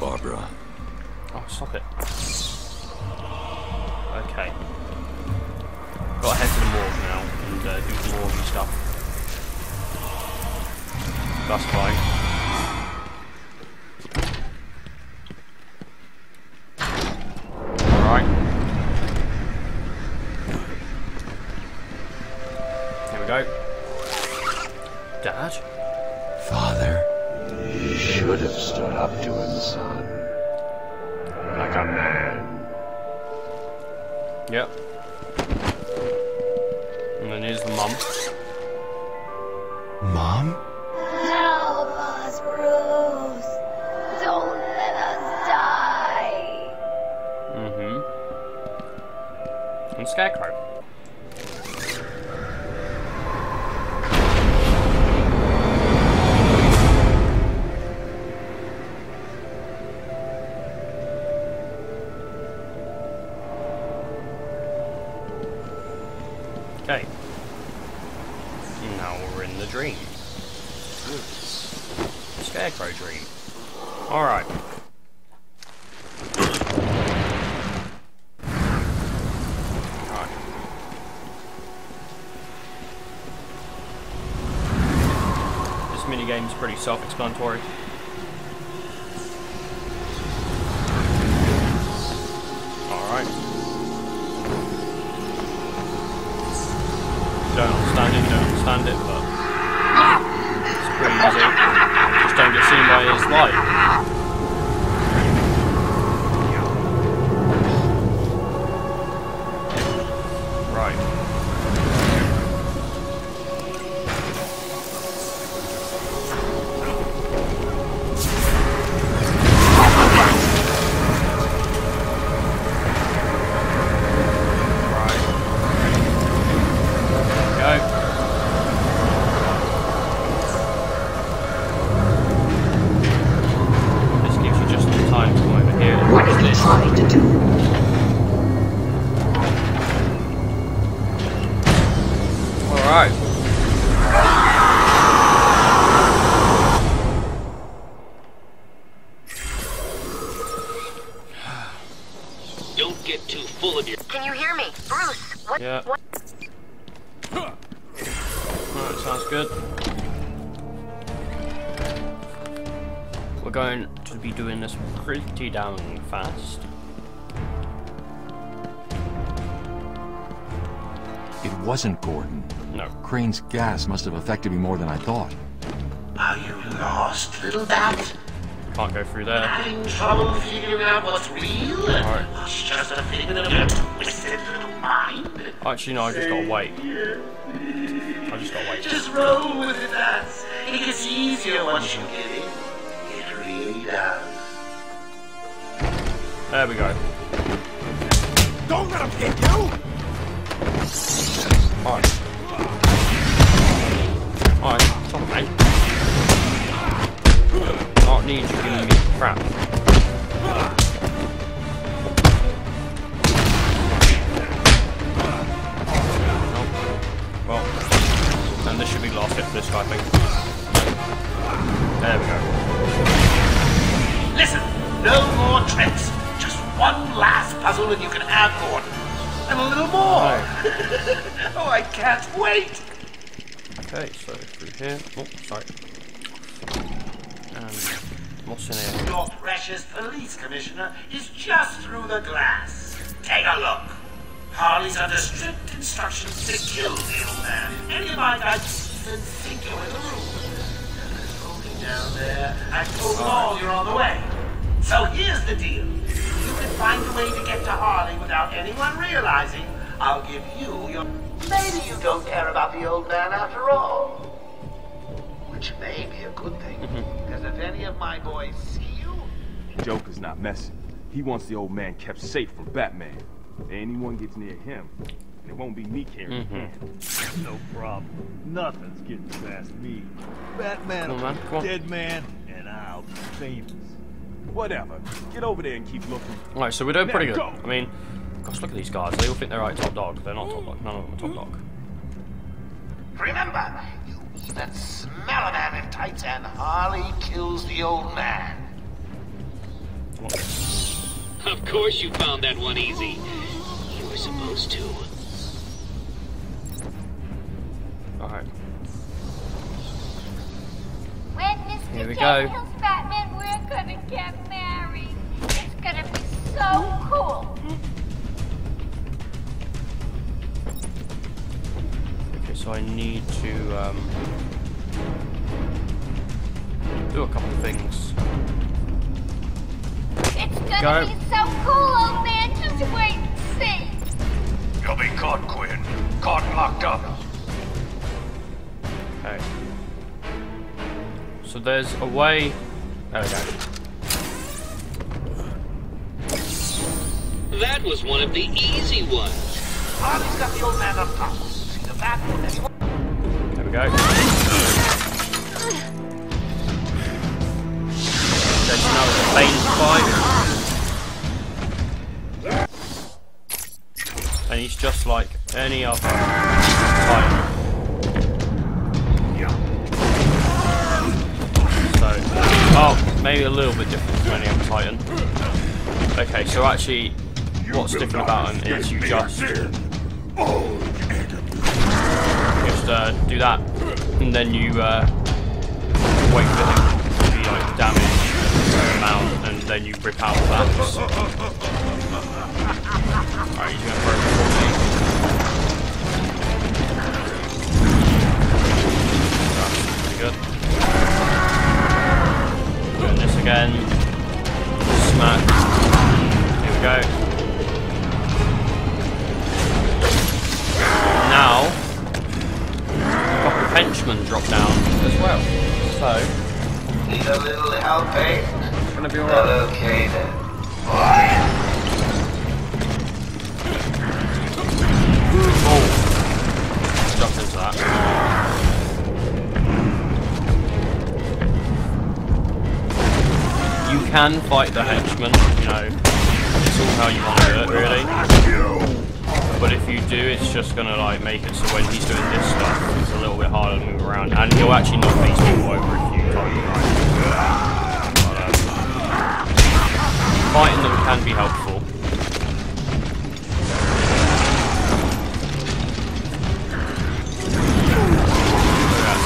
Barbara. Oh, stop it. Okay. Gotta head to the morgue now and uh, do some morgue stuff. That's fine. Alright. Here we go. Dad? Father, you should have stood up to him, son. Like a man. Yep. And then here's the mum. Mom? Help us, Bruce. Don't let us die. Mm-hmm. And Scarecrow. Is wasn't Gordon. No. Crane's gas must have affected me more than I thought. Are you lost, little bat? Can't go through there. Having trouble figuring out what's real and Alright. what's just a figment of your twisted little mind? Actually, no, I just gotta wait. I just gotta wait. Just roll with it, lads. It gets easier once you get in. It really does. There we go. Joker's messing. He wants the old man kept safe from Batman. If anyone gets near him, it won't be me carrying Mhm. him. No problem. Nothing's getting past me. Batman, Come on, man, come on. dead man, and I'll be famous. Whatever. Get over there and keep looking. Alright, so we're doing pretty good. go. I mean, gosh, look at these guys. They all think they're right top dog. They're not top dog. None of them are top dog. remember, you even smell a man in tights and Harley kills the old man. Of course you found that one easy. You were supposed to. Alright. When Mr. Here we J go. kills Batman, we're gonna get married. It's gonna be so cool. Okay, so I need to um, do a couple of things. It's gonna Go. be so cool, old man. Just wait and see. You'll be caught, Quinn. Caught and locked up. Okay. So there's a way. There we go. That was one of the easy ones. Harley's got the old man up top. See the back. There we go. Ah! So it's a Bane's fight. And he's just like any other Titan. So, oh, maybe a little bit different from any other Titan. Okay, so actually, what's different about him is you just just uh, do that, and then you uh, wait for him then you rip out that. Alright, he's gonna throw it for me. That's pretty good. Doing this again. Smack. Here we go. Now, a couple of henchmen drop down as well. So, Need a little help, eh? Gonna be alright. okay then. That. You can fight the henchmen, you know. It's all how you want to do it, really. But if you do, it's just gonna like make it so when he's doing this stuff, it's a little bit harder to move around, and he'll actually knock these people over if you time it right. But, um, fighting them can be helpful.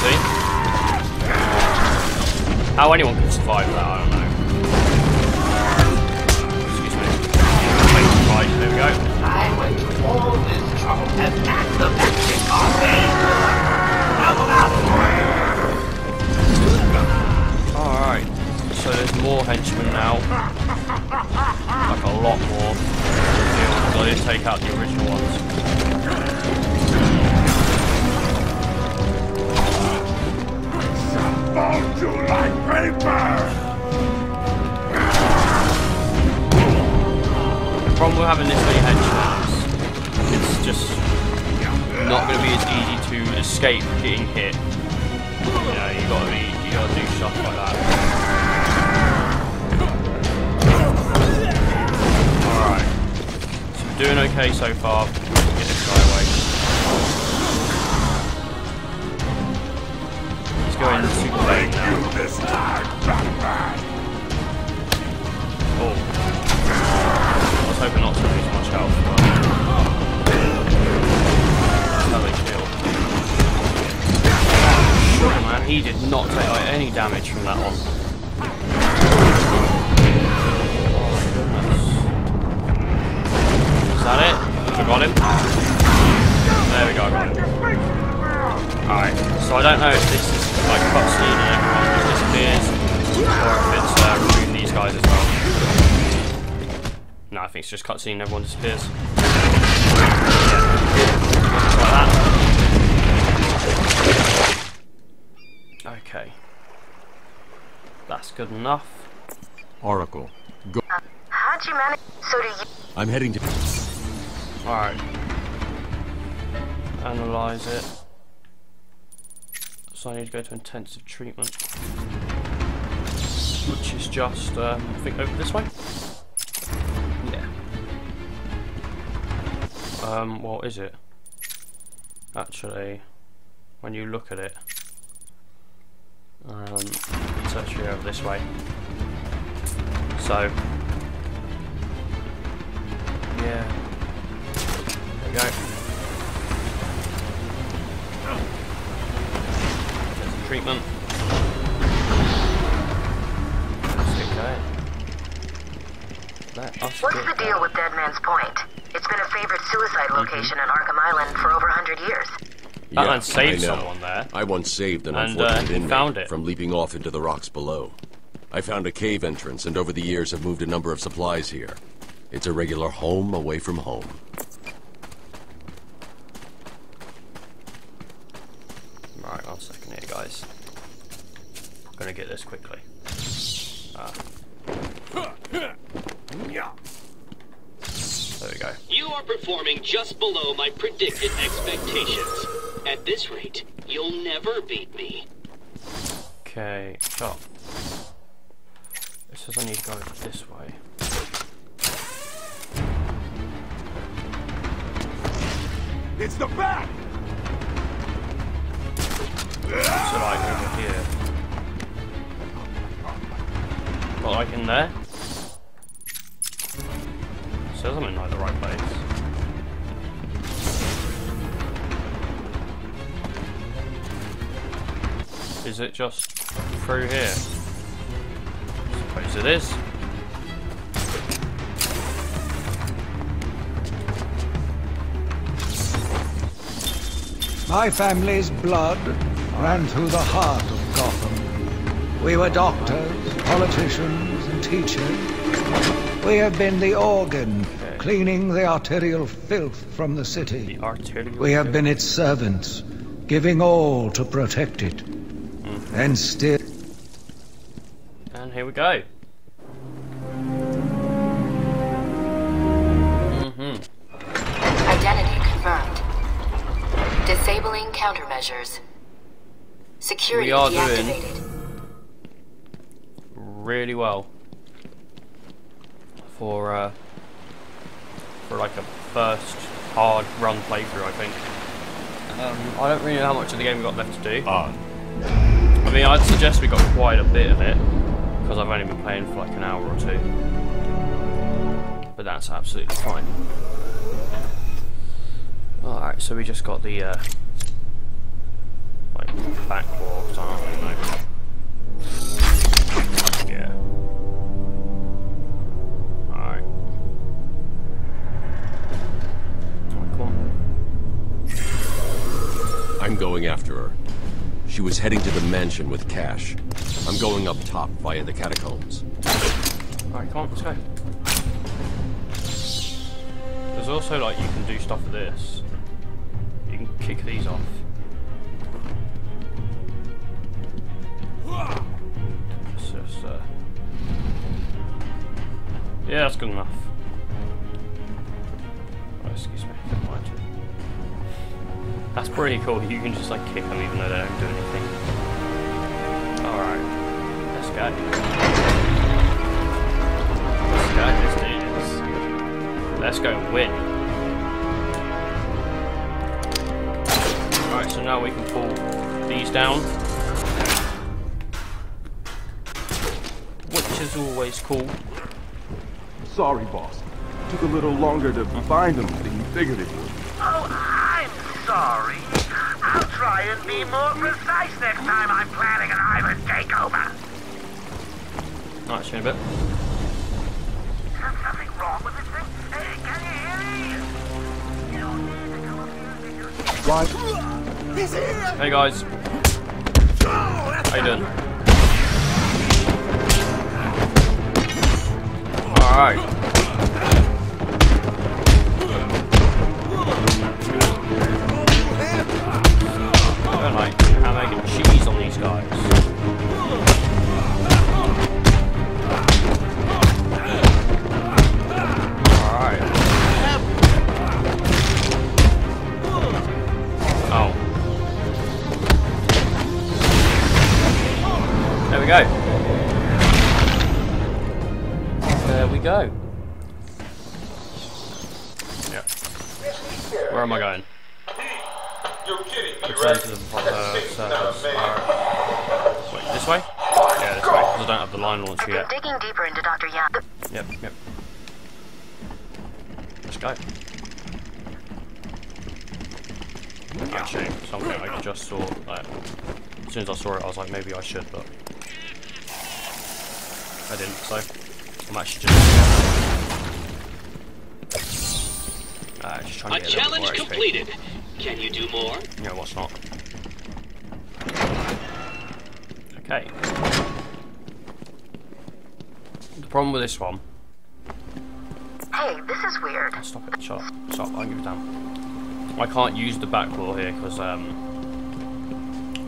See? How anyone can survive that, I don't know. Excuse me. Right, there we go. I went to all this trouble and back the magic on me. Alright, so there's more henchmen now. Like a lot more. Because take out the original ones. You like paper! Problem with having this many is it's just not going to be as easy to escape getting hit. You know, you gotta be, you gotta do stuff like that. Doing okay so far. Get this guy away. He's going super late now. Oh. I was hoping not to lose much health, but they kill. Sugar man, he did not take like, any damage from that one. That it? I got him. There we go, I got him. Alright, so I don't know if this is like cutscene and everyone just disappears, or if it's uh, removing these guys as well. No, I think it's just cutscene and everyone disappears. Yeah. Like that. Okay. That's good enough. Oracle, go. How'd you manage? So do you. I'm heading to. Alright. Analyze it. So I need to go to intensive treatment. Which is just, um, I think over this way? Yeah. Um, what is it? Actually, when you look at it, um, it's actually over this way. So, yeah. There we go. There's the treatment. Let's get. Let us What's the deal with Dead Man's Point? It's been a favorite suicide location on Arkham Island for over a hundred years. Batman saved I know. someone there. I once saved an And, uh, unfortunate he inmate found it. from leaping off into the rocks below. I found a cave entrance, and over the years have moved a number of supplies here. It's a regular home away from home. Right, one second here, guys. I'm gonna get this quickly. Ah. There we go. You are performing just below my predicted expectations. At this rate, you'll never beat me. Okay, shot. It says I need to go this way. It's the bat! So like over here. Not like in there? Says I'm in like the right place. Is it just through here? Suppose it is. My family's blood ran through the heart of Gotham. We were doctors, politicians, and teachers. We have been the organ cleaning the arterial filth from the city. we have been its servants, giving all to protect it. And still. And here we go. Mm-hmm. Identity confirmed. Disabling countermeasures. Security We are doing really well for uh, for like a first hard run playthrough. I think. Um, I don't really know how much of the game we've got left to do. I mean, I'd suggest we got quite a bit of it because I've only been playing for like an hour or two. But that's absolutely fine. Alright, so we just got the uh, like back aren't? No. Yeah. Alright. Alright, come on. I'm going after her. She was heading to the mansion with cash. I'm going up top via the catacombs. Alright, come on, let's go. There's also like you can do stuff with this. You can kick these off. Yeah, that's good enough. Oh, excuse me. That's pretty cool. You can just like kick them even though they don't do anything. Alright. Let's go. Let's go. Let's go win. Alright, so now we can pull these down. Which is always cool. Sorry, boss. Took a little longer to find them than you figured it would. Oh, I'm sorry. I'll try and be more precise next time I'm planning an island takeover. Alright, see you in a bit. Is something wrong with this thing? Hey, can you hear me? You don't need to come up here and do Why? He's here! Hey guys. How you doing? Oh, Alright. This one. Hey, this is weird. Stop it. Shut up. Stop. I don't give a damn. I can't use the back wall here because um,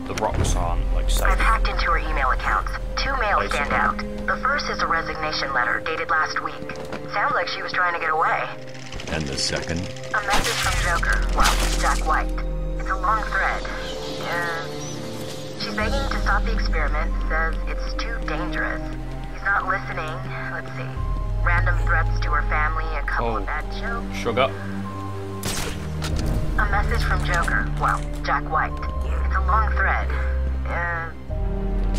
the rocks aren't like safe. I've hacked into her email accounts. Two mails stand out. The first is a resignation letter dated last week. Sounds like she was trying to get away. And the second? A message from Joker. Well, Jack White. It's a long thread. Uh, she's begging to stop the experiment. Says it's too dangerous. He's not listening. Random threats to her family. A couple of bad jokes. Sugar. A message from Joker. Well, Jack White. It's a long thread. Uh,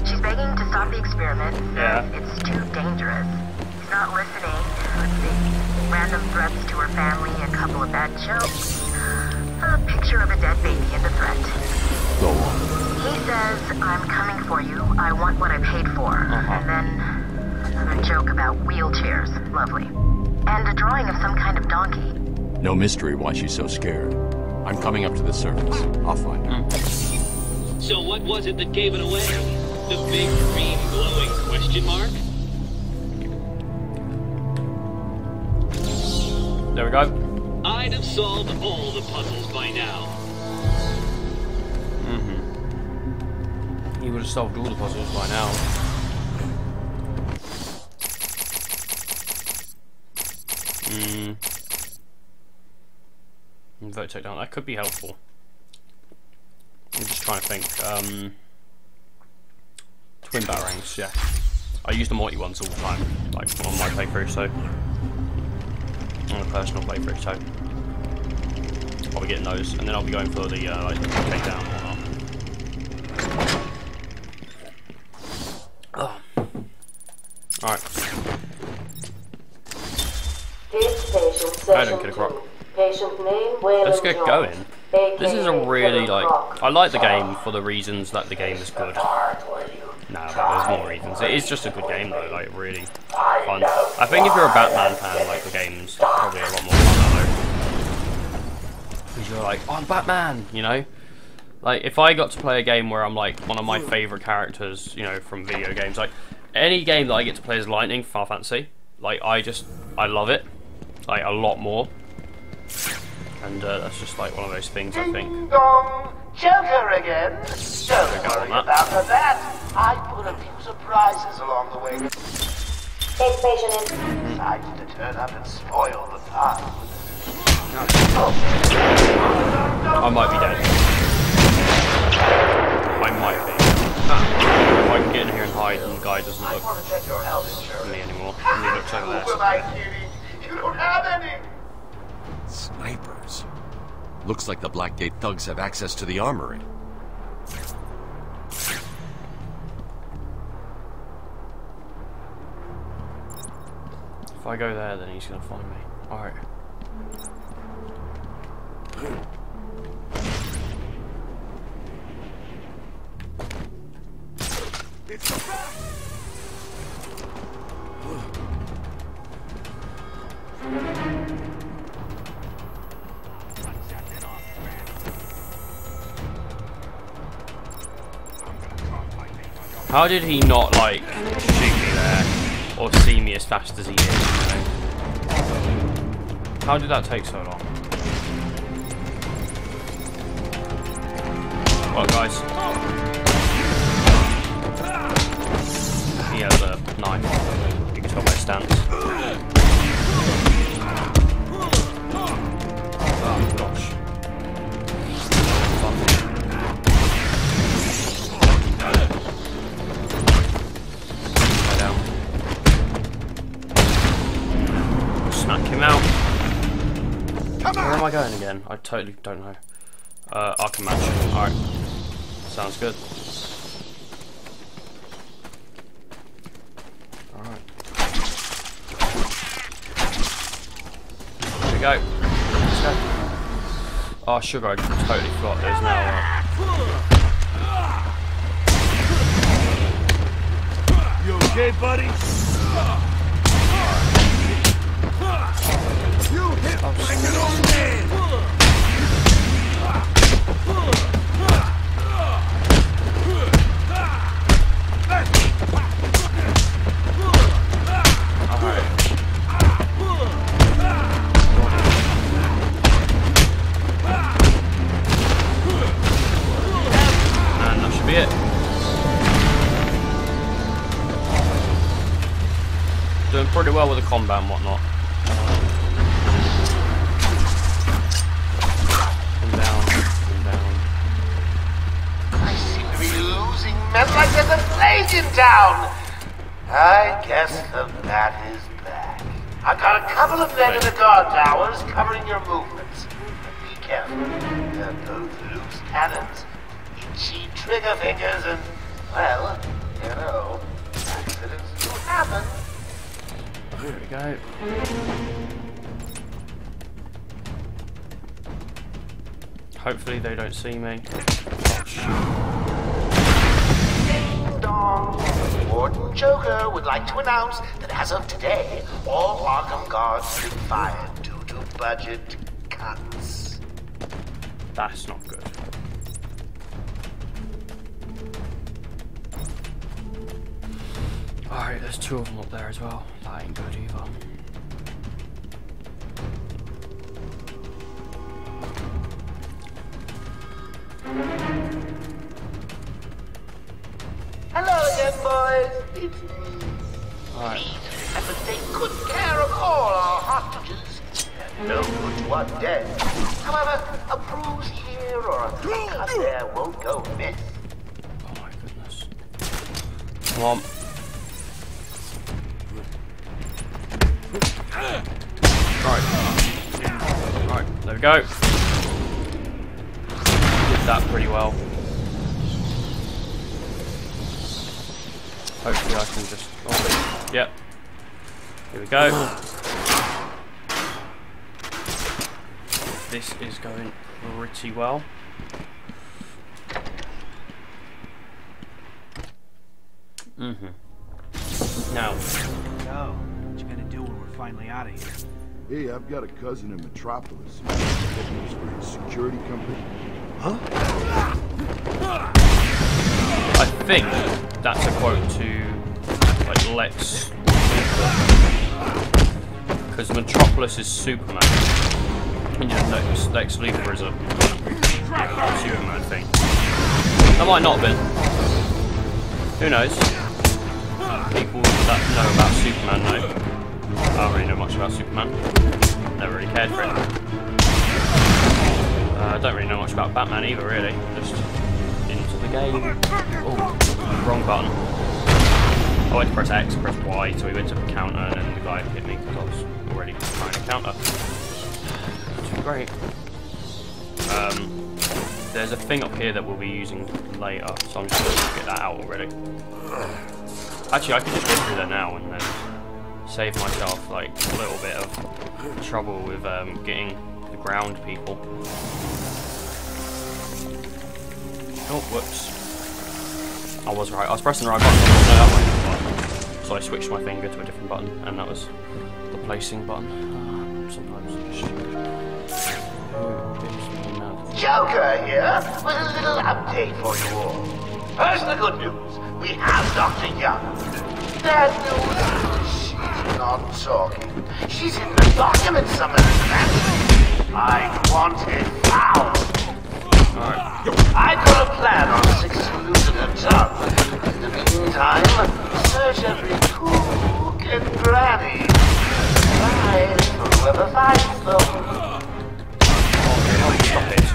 she's begging to stop the experiment. Yeah. it's too dangerous. He's not listening. Let's see. Random threats to her family. A couple of bad jokes. A picture of a dead baby and a threat. Go on. He says, I'm coming for you. I want what I paid for. And then another joke about wheelchairs. Lovely. And a drawing of some kind of donkey. No mystery why she's so scared. I'm coming up to the surface. I'll find her. So what was it that gave it away? The big green glowing question mark? There we go. I'd have solved all the puzzles by now. Mm-hmm. You would have solved all the puzzles by now. Hmm. Vote takedown. That could be helpful. I'm just trying to think. Um, twin batarangs, yeah. I use the mighty ones all the time, like on my playthrough, so on a personal playthrough, so I'll be getting those, and then I'll be going for the uh, like takedown and whatnot. Oh. Alright. I don't get a croc. Let's get going. This is a really like I like the game for the reasons that the game is good. Nah, but there's more reasons. It is just a good game though, like really fun. I think if you're a Batman fan, like the game's probably a lot more fun though. Because you're like, oh, I'm Batman, you know? Like, if I got to play a game where I'm like one of my favorite characters, you know, from video games, like any game that I get to play as Lightning, Final Fantasy, like I just, I love it, like a lot more. And uh, that's just like one of those things I think. Ding dong, Joker again. Don't worry about that. I put a few surprises along the way. Space station in. Decided to turn up and spoil the fun. I might be dead. I might be. If I can get in here and hide and the guy doesn't look at me anymore. And he looks over there. Who am I kidding? You don't have any. Snipers. Looks like the Blackgate thugs have access to the armory. If I go there, then he's gonna find me. Alright. How did he not, like, shoot me there? Or see me as fast as he did, you? How did that take so long? Well, guys. He has a knife. You can tell his stance. Oh, Smack him out. Where am I going again? I totally don't know. Uh, Arkham Mansion. Alright. Sounds good. Alright. Here we go. Let's go. Oh, sugar, I totally forgot there's now. You okay, buddy? And that should be it. Doing pretty well with the combat and whatnot. Losing men like there's a plague in town. I guess the bat is back. I've got a couple of men in the guard towers covering your movements. Be careful. They're both loose cannons, itchy trigger fingers, and, well, you know, accidents do happen. Oh, here we go. Hopefully they don't see me. Ding dong. Warden Joker would like to announce that as of today, all Arkham guards have been fired due to budget cuts. That's not good. Alright, there's two of them up there as well. That ain't good either. Boys. It's me. And to take good care of all our hostages. No good to one dead. However, a bruise here or a cut there won't go amiss. Oh, Come on. Right. Right, there we go. Did that pretty well. Hopefully I can just... Oh, yep. Here we go. This is going pretty well. Mm-hmm. Now, So, what you gonna do when we're finally out of here? Hey, I've got a cousin in Metropolis. Working for a security company. Huh? I think that's a quote to like Lex because Metropolis is Superman. And you know, Lex, Lex Luthor is a Superman thing. That might not have been. Who knows? People that know about Superman know. I don't really know much about Superman. Never really cared for it. Uh, I don't really know much about Batman either, really. Just game. Oh, wrong button. I went to press X, press Y, so we went to the counter, and then the guy hit me because I was already trying to counter. Great. Um, there's a thing up here that we'll be using later, so I'm just going to get that out already. Actually, I could just go through there now and then save myself like a little bit of trouble with um, getting the ground people. Oh, whoops. I was right. I was pressing the right button. No, that wasn't button. So I switched my finger to a different button, and that was the placing button. Uh, sometimes Joker here with a little update for you all. First, the good news. We have Dr. Young. Bad news. She's not talking. She's in the document somewhere in the mansion. I want it found. I got a plan on six hallucinant tubs. In the meantime, search every cook and granny. Prize for whoever finds them. Stop it.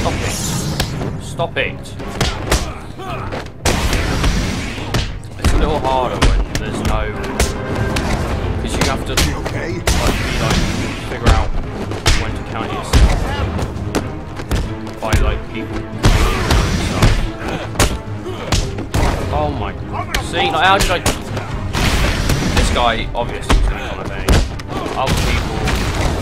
Stop it. Stop it. It's a little harder when there's no... Because you have to Okay? like, be like, figure out when to count yourself. Like people Oh my god. See, like how did I... This guy obviously is to come of age. Other people,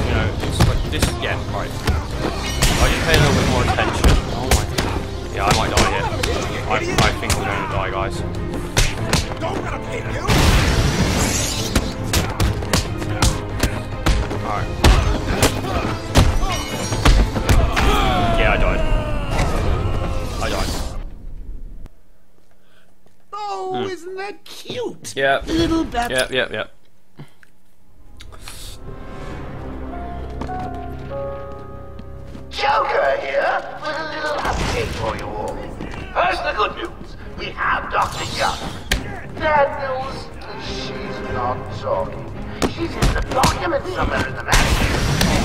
you know, it's like this, yeah, right. I just pay a little bit more attention. Oh my god. Yeah, I might die here. I, I think I'm to die, guys. Alright. Yeah, I died. I died. Oh, Hmm. isn't that cute? Yep. Little bat. Yep, yep, yep. Joker here with a little update for you all. First, the good news. We have Dr. Young. Bad news. She's not talking. She's in the document somewhere in the mansion.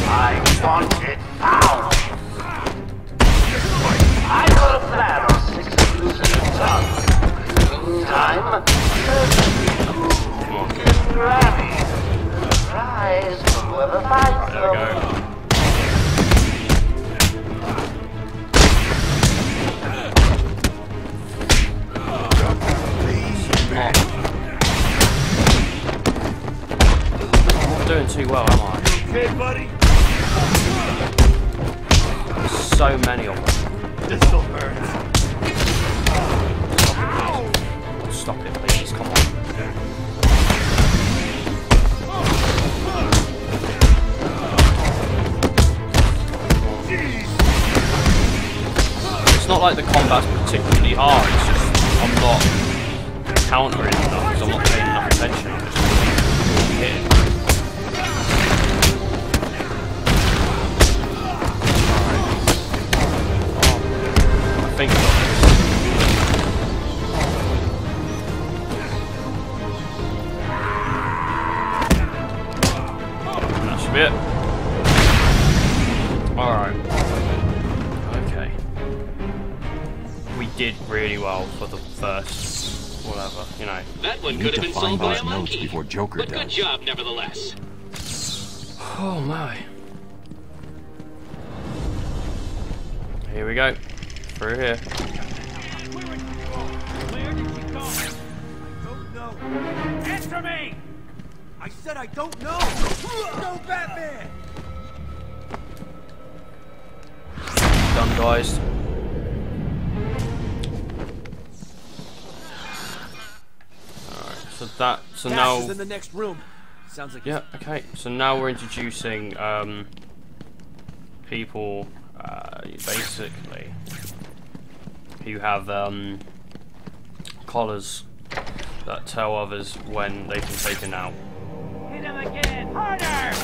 I want it found. Doing too well, am I? Okay, buddy? So many of them. This'll hurt. Stop it, please. Come on. It's not like the combat's particularly hard. It's just I'm not countering enough because I'm not paying enough attention. Think I got. That should be it. Alright. Okay. We did really well for the first whatever, you know. That one could have been find solved by those a notes monkey. before Joker but does. good job, nevertheless. Oh my. Here we go. Through here. Answer me! I said I don't know! No Batman! Done guys. Alright, so that so Cash now is in the next room. Sounds like Yeah, okay. So now we're introducing um, people, uh, basically, who have um, collars that tell others when they can take taken out. Hit him again! Harder!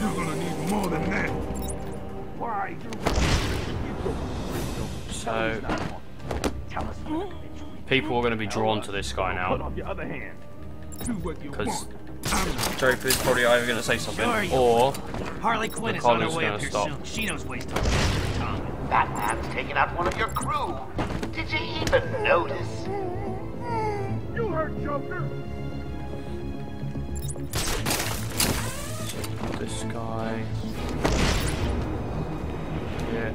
You're gonna need more than that. Why? So, people are going to be drawn to this guy now off your other hand. Do what you because want. Joker's probably either going to say something Sure or Harley the Quinn is on her way going up to here stop. soon. She knows ways to your tongue. Batman's taken out one of your crew. Did you even notice? You heard Joker. This guy. Yeah.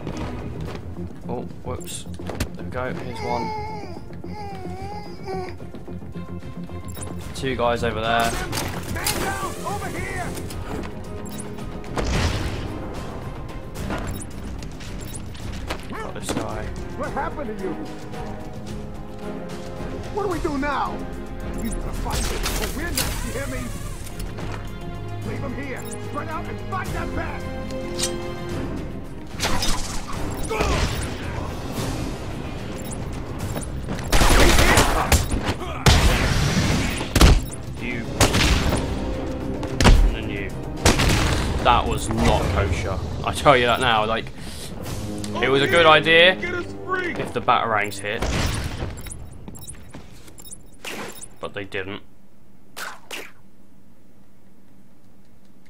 Oh, whoops. There we go. Here's one. Two guys over there. Down! Over this guy. What happened to you? What do we do now? We gonna fight, but we're not. You hear me? Leave him here. Spread out and fight that bat. You. And you. That was not kosher. I tell you that now. Like, it was a good idea if the batarangs hit, but they didn't.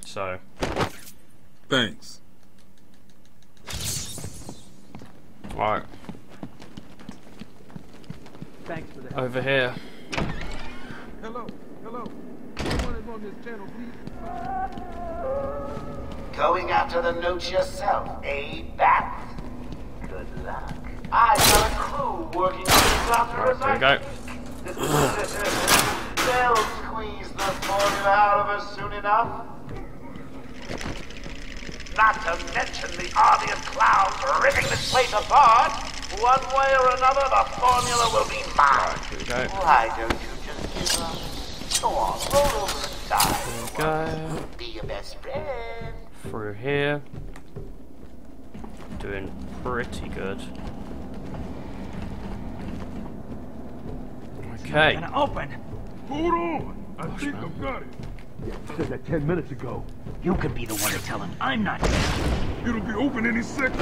So, Thanks. right Thanks for the over here. Hello, hello. Someone is on this channel, please. Going after the notes yourself, eh, Bat? Good luck. I've got a crew working on this after There we go. They'll squeeze the formula out of her soon enough. Not to mention the army of clowns ripping this place apart. One way or another, the formula will be mine. Here we go. Why don't you just give up? Go on, roll over and die. for Go. Be your best friend. through here. Doing pretty good. Okay. Gonna open. Hold on. I think I've got it. Yeah, you said that ten minutes ago. You could be the one to tell him. I'm not. It'll be open any second.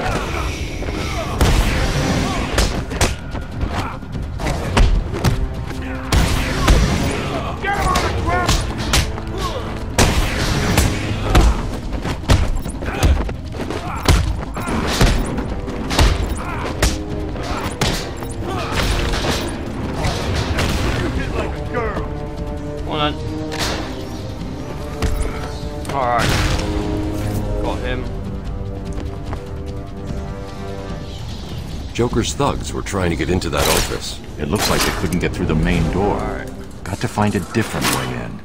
Joker's thugs were trying to get into that office. It looks like they couldn't get through the main door. Got to find a different way in.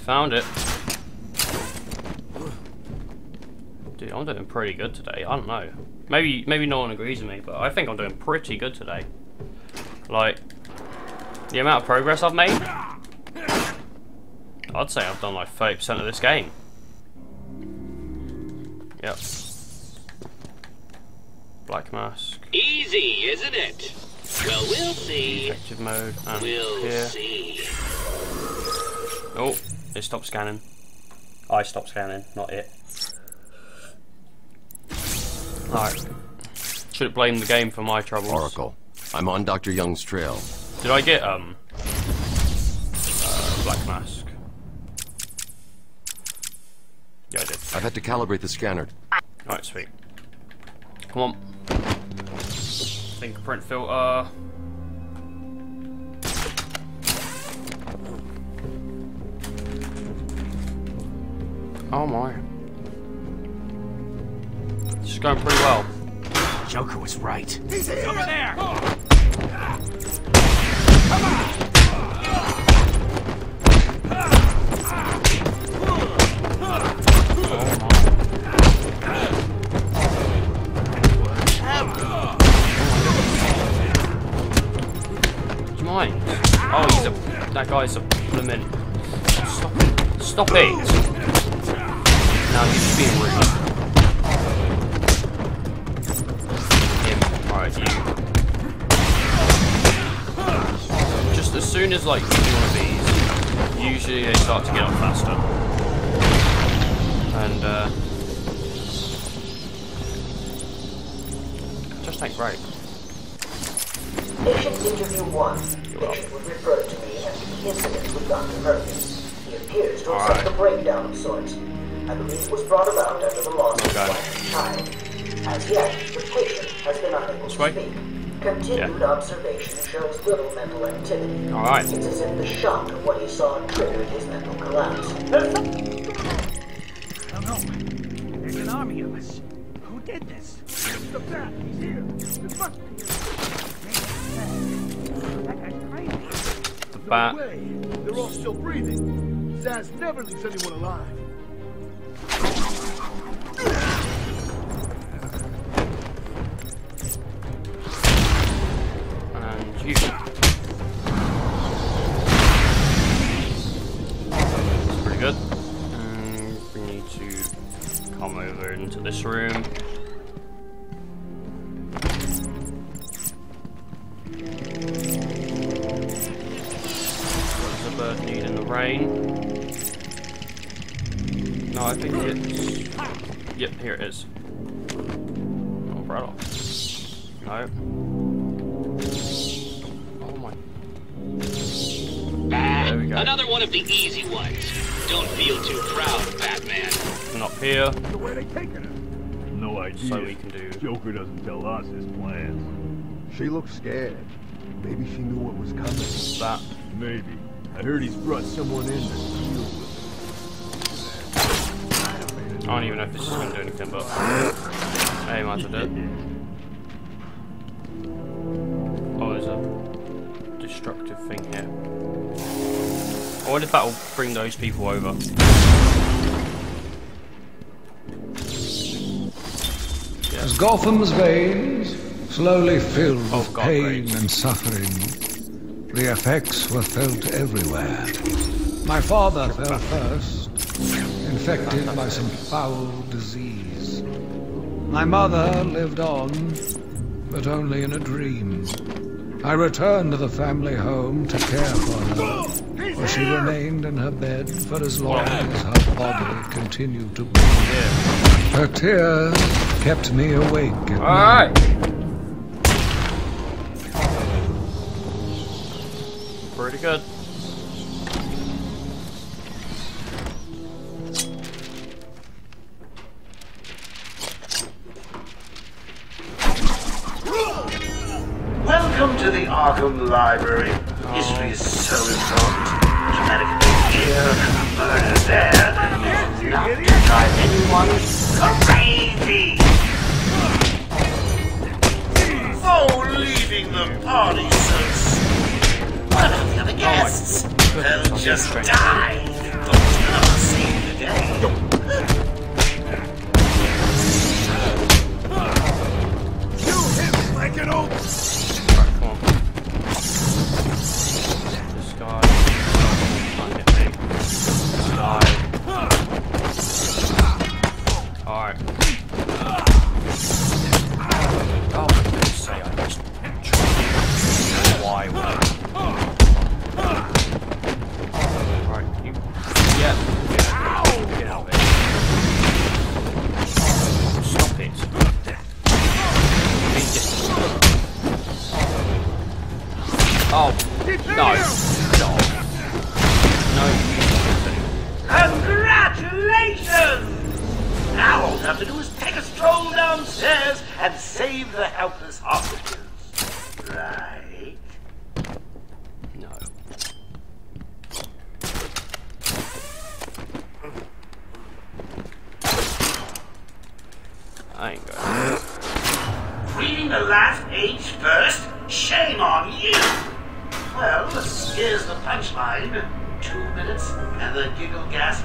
Found it. Dude, I'm doing pretty good today. I don't know. Maybe maybe no one agrees with me, but I think I'm doing pretty good today. Like, the amount of progress I've made, I'd say I've done like 30% of this game. Yep. Black mask, Easy, isn't it? Well, we'll see. effective mode, and We'll here. see. Oh, it stopped scanning. I stopped scanning, not it. Alright. Should blame the game for my troubles. Oracle, I'm on Dr. Young's trail. Did I get, um, uh, Black Mask? Yeah, I did. I've had to calibrate the scanner. Alright, sweet. Come on. Fingerprint filter. Oh my. This is going pretty well. Joker was right. He's over there. Do you Oh, he's a... That guy's a bloomin'... Stop it. Stop it! Now just being rude. Him. Alright, you. Just as soon as, like, you do one of these, usually they start to get up faster. And, uh... Just ain't great. Patient interview one. Patient would refer to me after the incident with Dr. Mervis. He appears to have Alright. suffered a breakdown of sorts. I believe it was brought about after the loss of his Okay. wife and child. As yet, the patient has been unable to way? speak. Continued observation shows little mental activity. Alright. It's as if the shock of what he saw triggered his mental collapse. I don't. There's an army of us. Who did this? The bat, he's here. It must be Way. They're all still breathing. Zsasz never leaves anyone alive. And you. That's pretty good. And we need to come over into this room. What does the need in the rain? No, I think it's. Yep, here it is. Oh, Umbrella. No. Oh my. There we go. Another one of the easy ones. Don't feel too proud, Batman. Not here. So where they taking her? No idea. So we can do. Joker doesn't tell us his plans. She looked scared. Maybe she knew what was coming. That. Maybe. I heard he's brought someone in to deal with I don't even know if this is going to do anything, but. Hey, might as well do it. Oh, there's a destructive thing here. I wonder if that will bring those people over. As Gotham's veins slowly filled Oh, with God, pain and suffering, the effects were felt everywhere. My father fell first, infected by some foul disease. My mother lived on, but only in a dream. I returned to the family home to care for her, for she remained in her bed for as long as her body continued to breathe. Her tears kept me awake at Alright. Pretty good.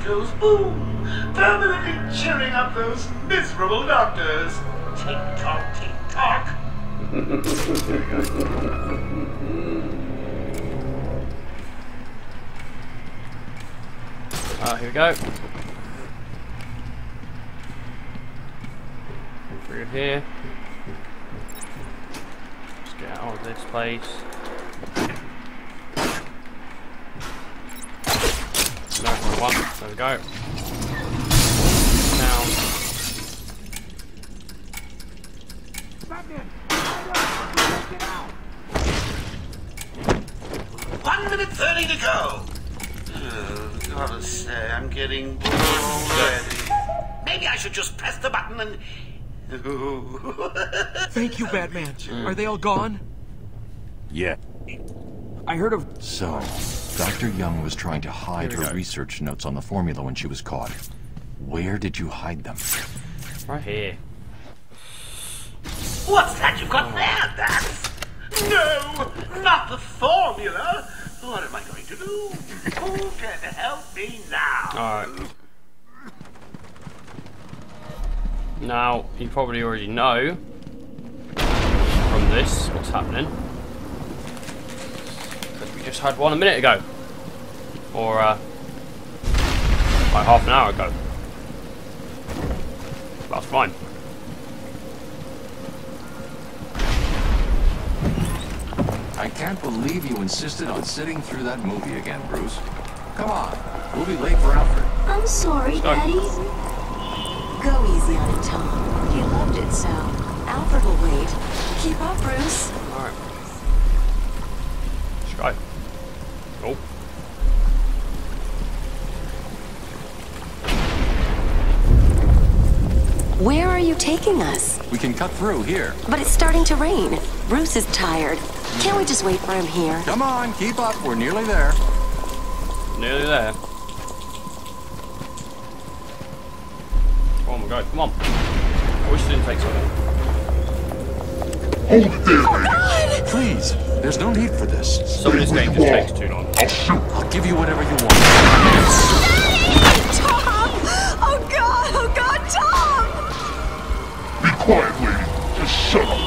Boom, permanently cheering up those miserable doctors. Tick tock, tick tock. Uh, here we go. Through here. Let's get out of this place. Another one. There we go. Down. One minute thirty to go. Oh, gotta say, I'm getting bored already. Maybe I should just press the button and. Thank you, Batman. Are they all gone? Yeah. I heard of. So, Dr. Young was trying to hide her go. research notes on the formula when she was caught. Where did you hide them? Right here. What's that you've got there, Bats? No, not the formula. What am I going to do? Who can help me now? Alright. Now, you probably already know from this what's happening. Because just had one a minute ago. Or, uh, like half an hour ago. That's fine. I can't believe you insisted on sitting through that movie again, Bruce. Come on, we'll be late for Alfred. I'm sorry, Daddy. Go easy on it, Tom. He loved it so. Alfred will wait. Keep up, Bruce. Alright. Let's go. Oh. Where are you taking us? We can cut through here. But it's starting to rain. Bruce is tired. Can't we just wait for him here? Come on, keep up. We're nearly there. Nearly there. Oh my god, come on. I wish it didn't take so long. Hold it there, man. Please, there's no need for this. Some of this game just takes too long. I'll shoot. I'll give you whatever you want. Tom! Oh god! Oh god, Tom! Be quiet, lady. Just shut up.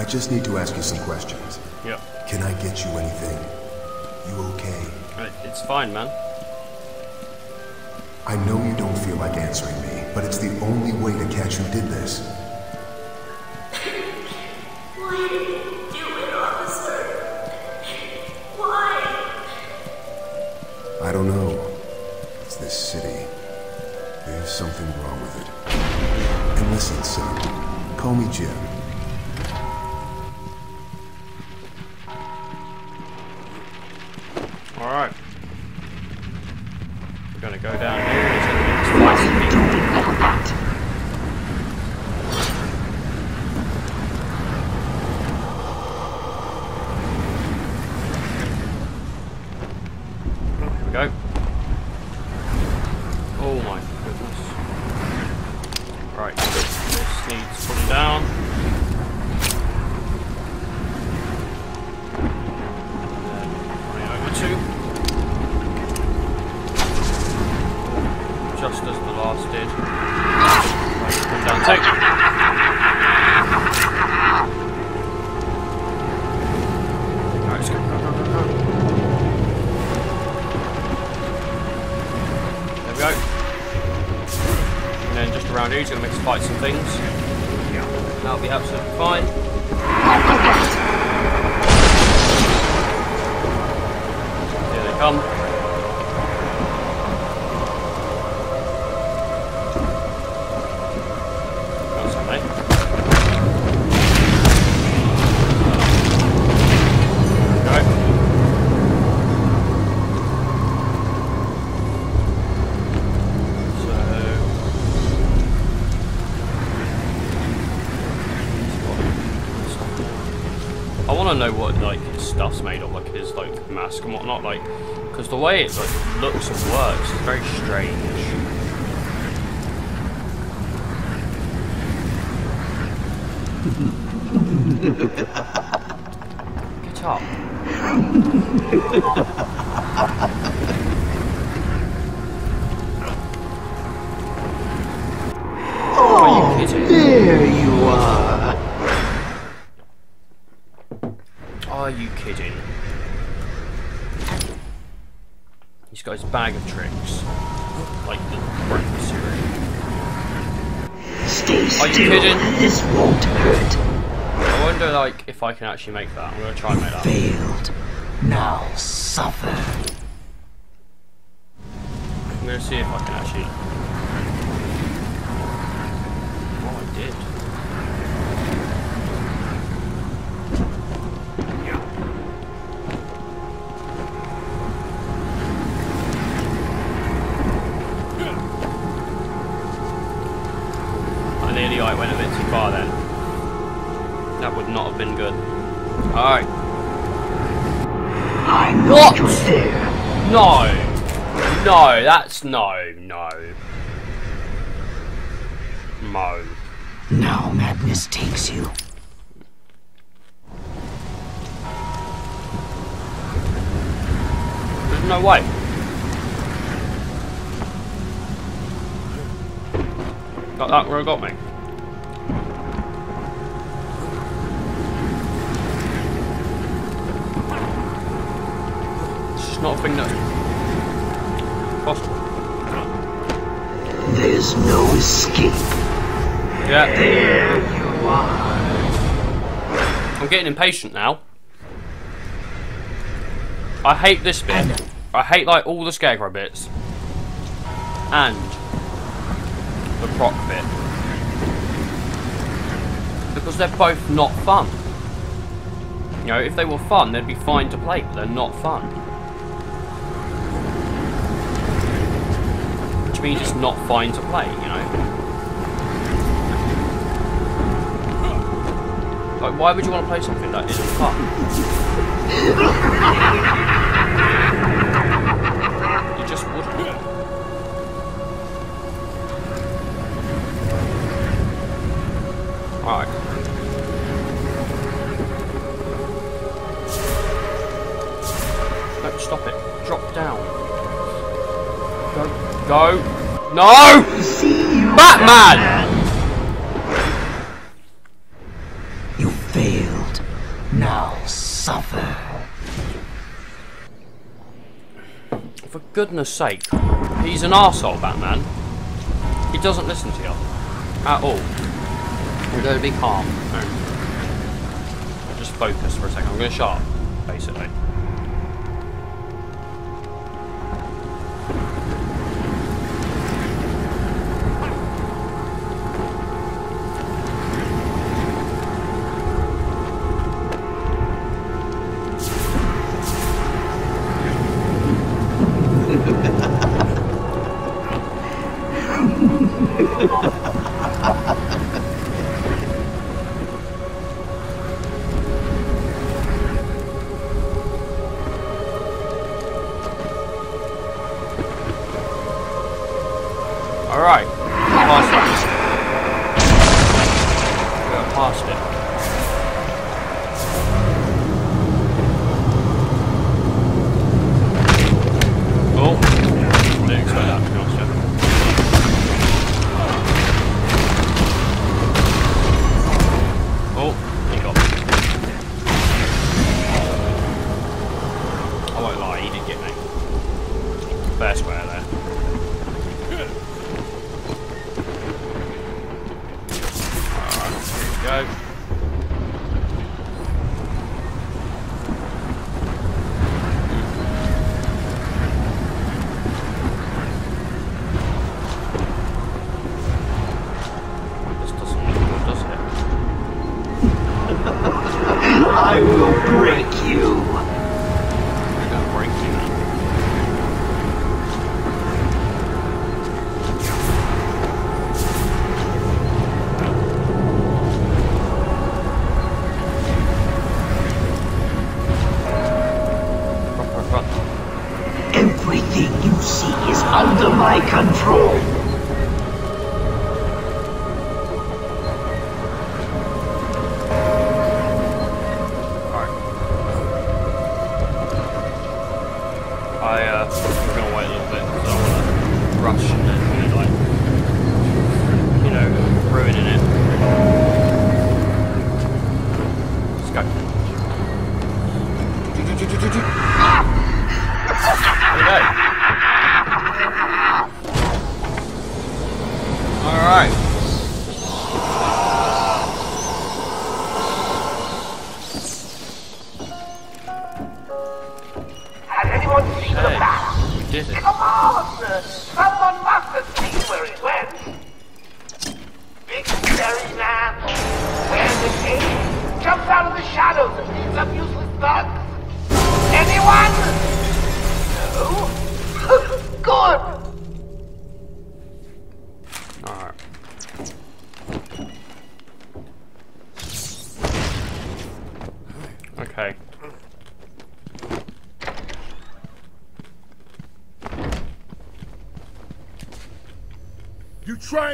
I just need to ask you some questions. Yeah. Can I get you anything? You okay? Uh, it's fine, man. I know you don't feel like answering me, but it's the only way to catch who did this. Why did you do it, officer? Why? I don't know. It's this city. There's something wrong with it. And listen, son. Call me Jim. Alright. This won't hurt. I wonder like if I can actually make that. I'm gonna try and make that. Failed. Now suffer. I'm gonna see if I can actually. No, no, no. Mo. Now madness takes you. There's no way. Got that where it got me. Impatient now. I hate this bit. I hate like all the scarecrow bits. And the croc bit. Because they're both not fun. You know, if they were fun, they'd be fine to play, but they're not fun. Which means it's not fine to play, you know? Like, why would you want to play something that isn't fun? You just wouldn't. Alright. No, stop it. Drop down. Go. Go. No! Batman! Goodness sake. He's an arsehole, Batman. He doesn't listen to you. At all. You're going to be calm. No. Just focus for a second. I'm going to shut up, basically.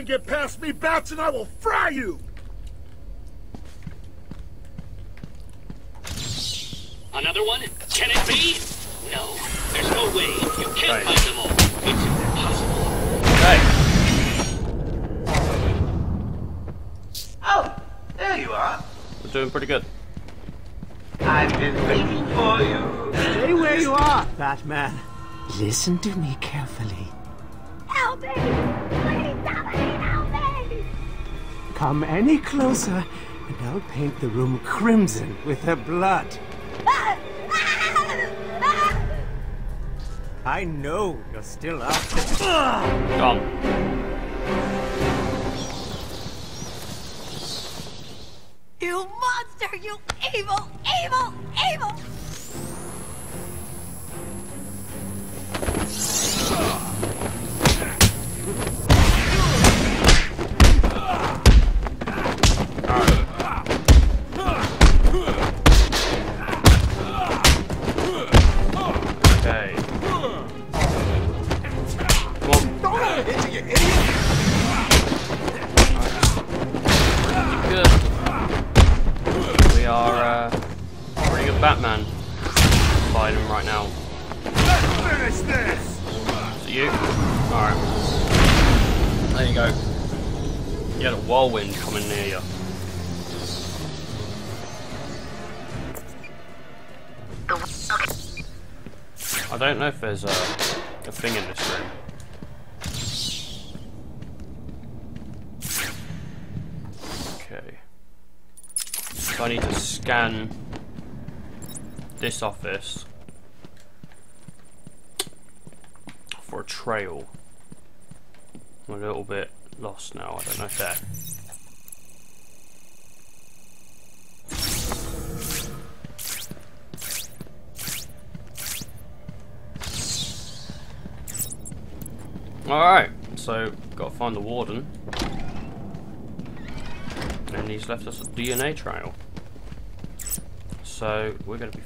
get past me, Bats, and I will fry you! Another one? Can it be? No. There's no way. You can't right. find them all. It's impossible. Right. Oh, there you are. We're doing pretty good. I've been waiting for you. Stay where you are, Batman. Listen to with her blood. I know you're still after. Come. office for a trail. I'm a little bit lost now, I don't know if that... Alright, so gotta find the warden. And he's left us a DNA trail. So we're gonna be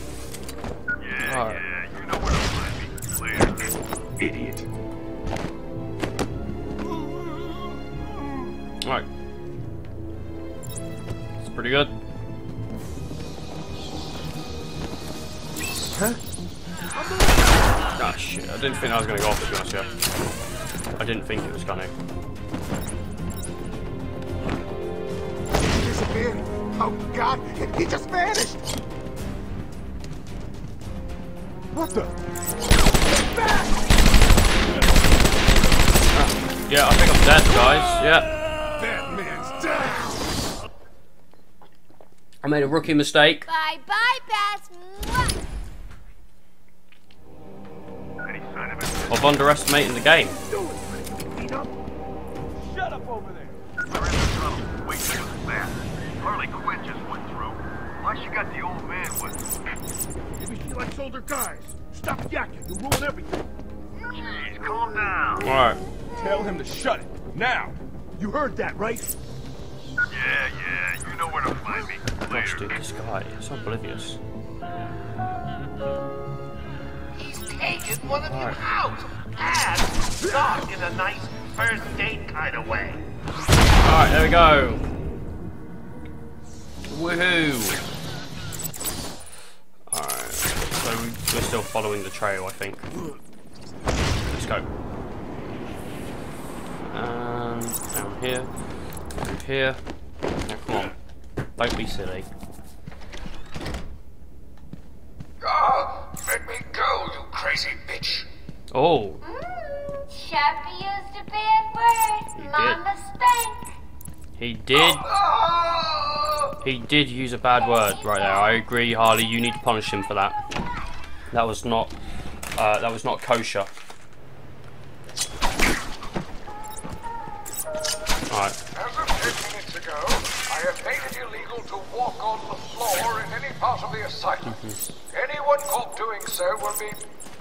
rookie mistake. Bye bye, pass. Of underestimating the game. Shut up over there. Harley Quinn just went through. Why she got the old man with? Maybe she likes older guys. Stop yakking. You ruin everything. Jeez, calm down. All right. Tell him to shut it now. You heard that, right? Yeah, yeah. You know where to find me. Gosh, dude, this guy is oblivious. He's taken one of you out. And not in a nice first date kind of way. Alright, there we go. Woohoo! Alright, so we- we're still following the trail, I think. Let's go. And down here, through here. Now, come on, don't be silly. Ah, let me go, you crazy bitch. Oh, Sharpie used a bad word. He Mama spank. he did. He did use a bad word right there. I agree, Harley. You need to punish him for that. That was not. Uh, that was not kosher. Alright. As of ten minutes ago, I have made it illegal to walk on the floor in any part of the asylum. Anyone caught doing so will be.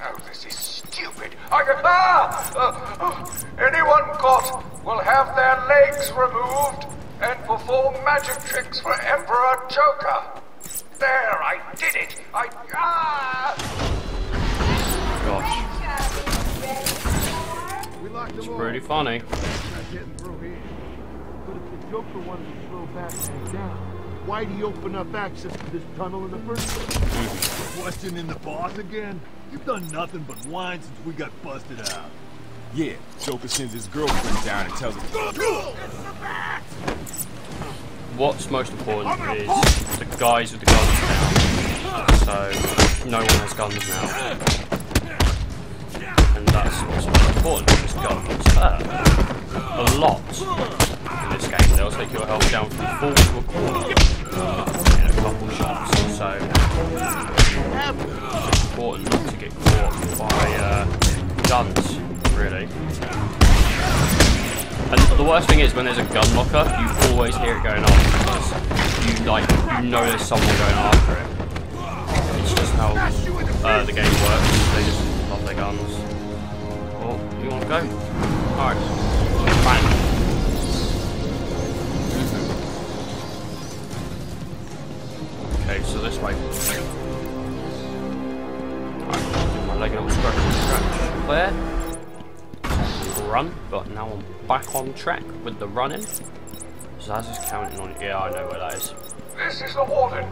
Oh, this is stupid. I can. Ah! Uh, uh, anyone caught will have their legs removed and perform magic tricks for Emperor Joker. There, I did it. I. Ah! Gosh. We locked It's them all. pretty funny. Not getting through here. But if the Joker wanted to slow Batman down, why'd he open up access to this tunnel in the first place? Questioning the boss again? You've done nothing but whine since we got busted out. Yeah, Joker sends his girlfriend down and tells her. What's most important is the guys with the guns now. So no one has guns now. And that's what's most important because guns hurt. A lot in this game. They'll take your health down from full to a quarter in a couple shots. So it's important not to get caught by uh, guns, really. And the worst thing is when there's a gun locker, you always hear it going off because you like you know there's someone going after it. It's just how uh, the game works. They just love their guns. You want to go? Alright. Bang. Okay, so this way. Alright, do my leg up, scratch, scratch. There run, but now I'm back on track with the running. Zsasz is counting on Yeah, I know where that is. This is the warden.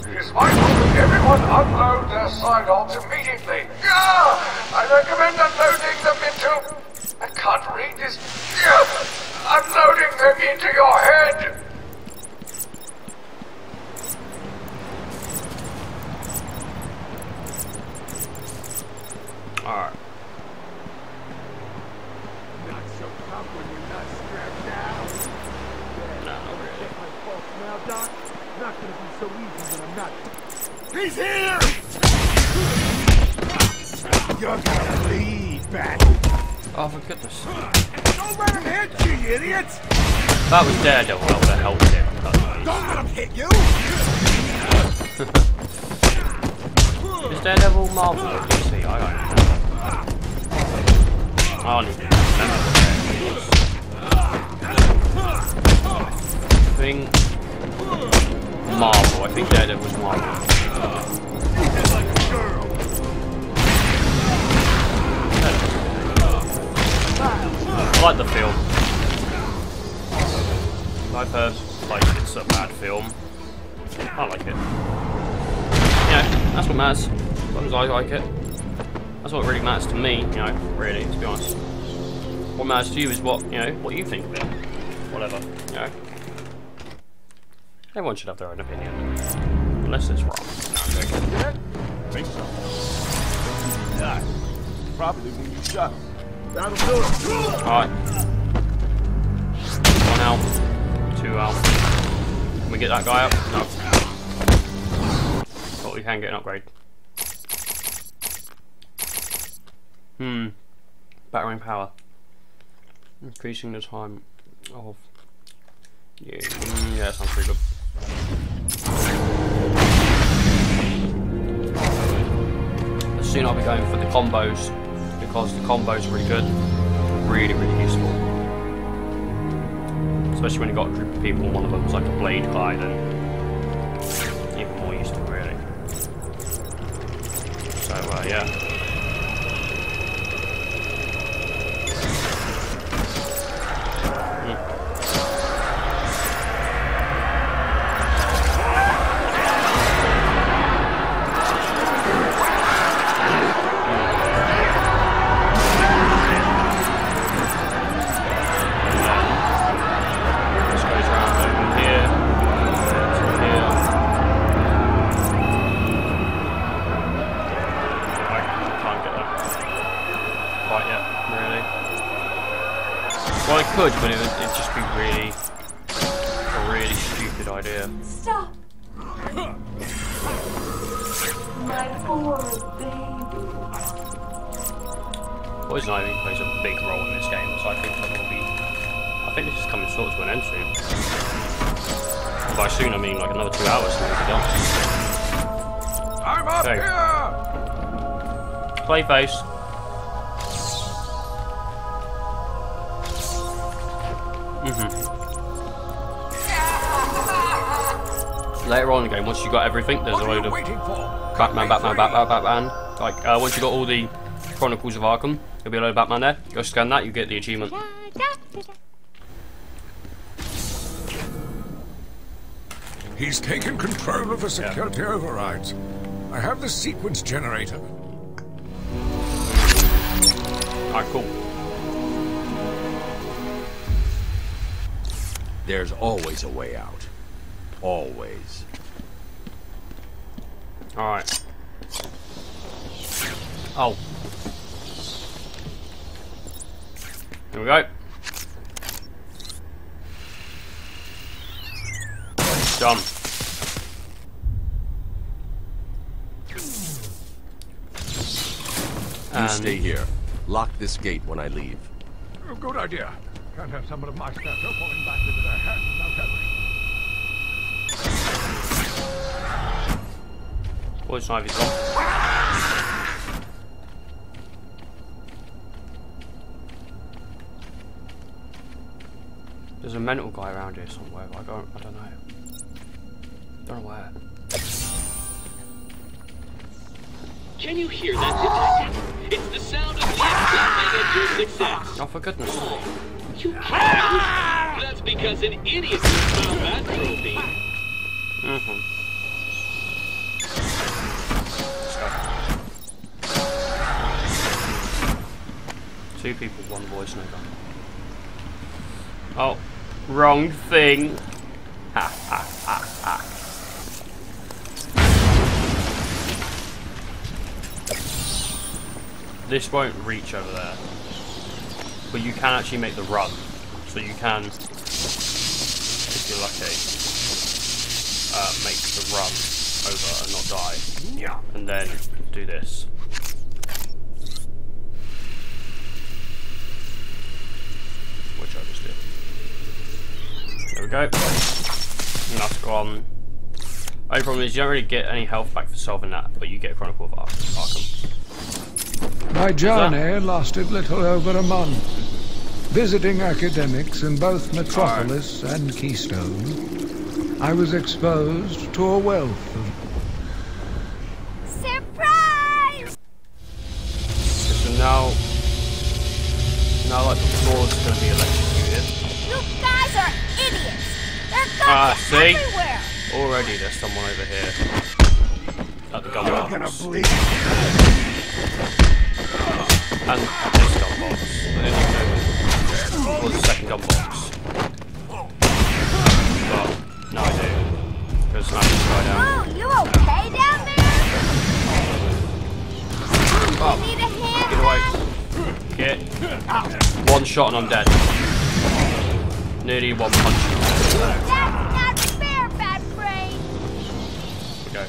It is vital that everyone unload their sidearms immediately. Ah! I recommend unloading them into. I can't read this. I'm loading them into your head. Alright. Not so tough when you're not strapped down. No, not really. Get my pulse now, Doc. Not gonna be so easy when I'm not. He's here! You're gonna bleed, Bat. Oh, for goodness. Don't let him hit you, you idiots! That was Daredevil that would have helped him. Don't let him hit you! Is Daredevil Marvel or DC? I don't know. I don't even remember what Daredevil is. I think Marvel. I think Daredevil's Marvel. I like the film. I've heard like it's a bad film. I like it. Yeah, that's what matters. As long as I like it. That's what really matters to me, you know, really, to be honest. What matters to you is what, you know, what you think of it. Whatever, you know. Everyone should have their own opinion. Unless it's wrong. No. Not. Probably when you shot him. Alright. One out. Two out. Can we get that guy up? No. But we can get an upgrade. Hmm. Battering power. Increasing the time of. Yeah, mm, yeah, that sounds pretty good. soon I'll be going for the combos because the combos are really good, really really useful. Especially when you've got a group of people one of them's like a blade guy, then even more useful really. So uh, yeah. Could, but it would it'd just be really a really stupid idea. Stop! My poor baby. Poison Ivy plays a big role in this game, so I think that will be. I think this is coming sort of to an end soon. And by soon, I mean like another two hours and we'll be done. I'm up Okay. here! Clayface. Mm-hmm. Later on in the game, once you got everything, there's a load of Batman, Batman, Batman, Batman. Like, uh, once you got all the Chronicles of Arkham, there'll be a load of Batman there. Go scan that, you get the achievement. He's taken control of the security overrides. I have the sequence generator. Alright, cool. There's always a way out. Always. Alright. Oh. Here we go. Done. You And- stay here. Lock this gate when I leave. Oh, good idea. Can't have someone of my stature falling back into their hands without covering. Poison Ivy's gone. There's a mental guy around here somewhere, but I don't, I don't know. Don't know where. Can you hear that, Detective? It's the sound of the Mega 266. Oh, for goodness sake. You can't. That's because an idiot just found that trophy. Mm-hmm. Two people, one voice, no gun. Oh, wrong thing. Ha ha ha ha. This won't reach over there, but you can actually make the run. So you can, if you're lucky, uh, make the run over and not die. Yeah. And then do this. Which I just did. There we go. And that's gone. Only problem is you don't really get any health back for solving that, but you get a Chronicle of Ar Arkham. My journey lasted little over a month. Visiting academics in both Metropolis and Keystone, I was exposed to a wealth of Surprise! So now, now like the floor's gonna be electrocuted. You guys are idiots! They're guns Ah, see? everywhere! Already there's someone over here. At the gun box. gonna bleed. And this gun box. I didn't even know it was the second gun box. But, no I do. Because smash this guy down. Oh, you okay down there? Oh, need a hand? get away. Get. One shot and I'm dead. Nearly one punch. That's not fair, bad brain! Okay.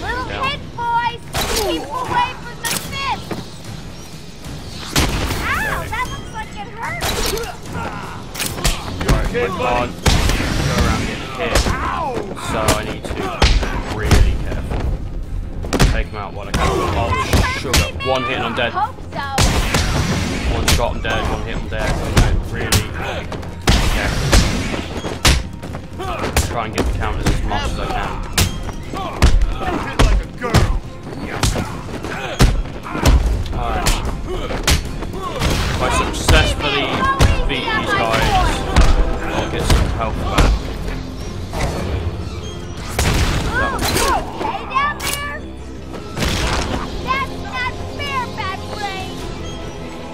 Little Down. hit, boys! Keep away Come on. Go around getting hit. So I need to be really careful. Take him out while I can. Oh, sugar. One hit and I'm dead. One shot, I'm dead. One hit, I'm dead. I really, yeah. Try and get the counters as much as I can. like a girl. Alright. If I successfully beat these guys, I'll get some health back.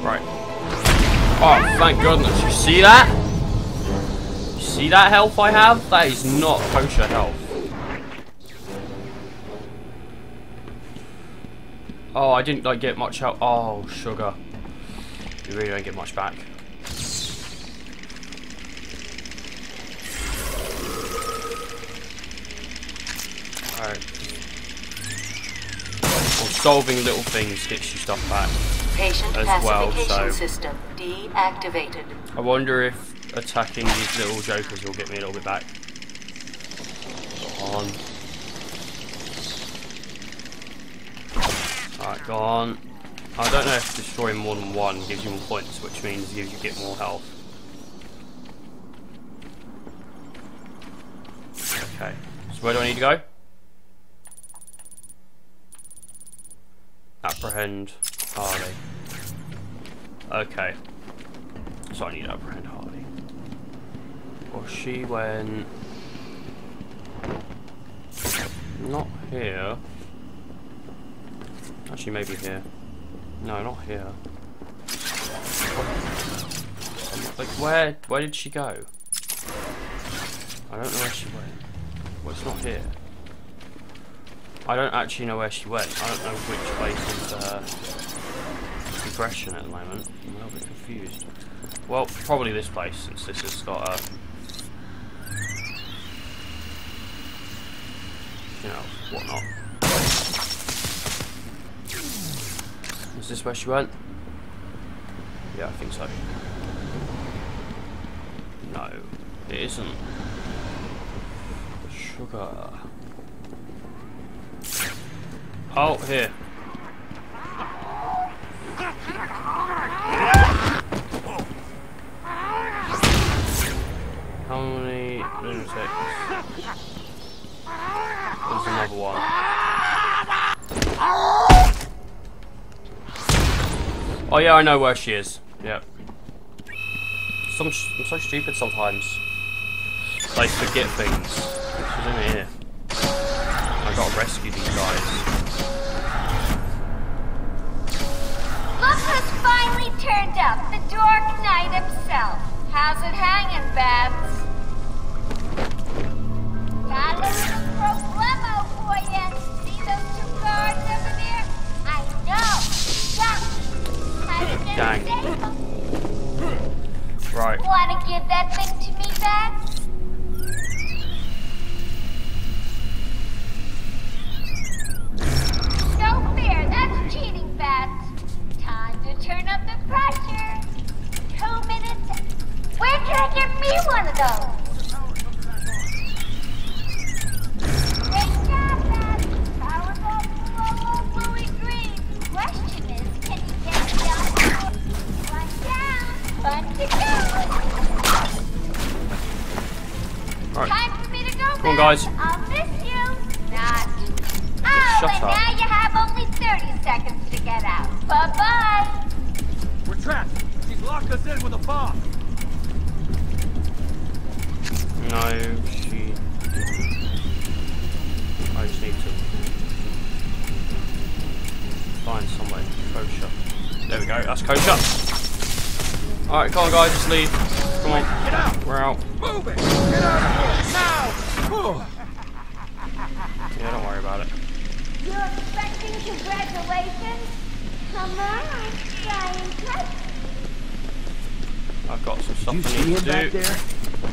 Right. Oh, thank goodness. You see that? You see that health I have? That is not kosher health. Oh, I didn't like get much help. Oh, sugar. You really don't get much back. Solving little things gets you stuff back Patient as well, so system deactivated. I wonder if attacking these little jokers will get me a little bit back. Go on. Alright, go on. I don't know if destroying more than one gives you more points, which means you get more health. Okay, so where do I need to go? Apprehend Harley. Okay. So I need to apprehend Harley. Well, she went... Not here. Actually, maybe here. No, not here. Like, where, where did she go? I don't know where she went. Well, it's not here. I don't actually know where she went. I don't know which place is uh, progression at the moment. I'm a little bit confused. Well, probably this place, since this has got a... You know, whatnot. Is this where she went? Yeah, I think so. No, it isn't. Sugar. Oh, here. How many lunatics? There's another one. Oh yeah, I know where she is. Yep. Some, I'm so stupid sometimes. I forget things. She's in here. I gotta rescue these guys. Look who's finally turned up, the Dark Knight himself. How's it hanging, Babs? Got a little problemo for you. See those two guards over there? I know. Stop. How you gonna Dang. Right. Wanna give that thing to me, Babs? No fair, that's cheating. Time to turn up the pressure. Two minutes. Where can I get me one of those? Great job. Powerball, Powerball, Bluey Green. Question is, can you get done? One down, one to go. Right. Time for me to go, Come on, guys. I'll miss you. Not. Oh, Shut and up. now you have only 30 seconds to get out. Bye-bye. We're trapped. She's locked us in with a bomb. No, she. I just need to find somewhere kosher. There we go. That's kosher. All right, come on, guys. Just leave. Come on. Get out. We're out. Move it! Get out of here now! Yeah, don't worry about it. You're expecting congratulations? Come on, try and touch. I've got some stuff You I see need him to back do. there?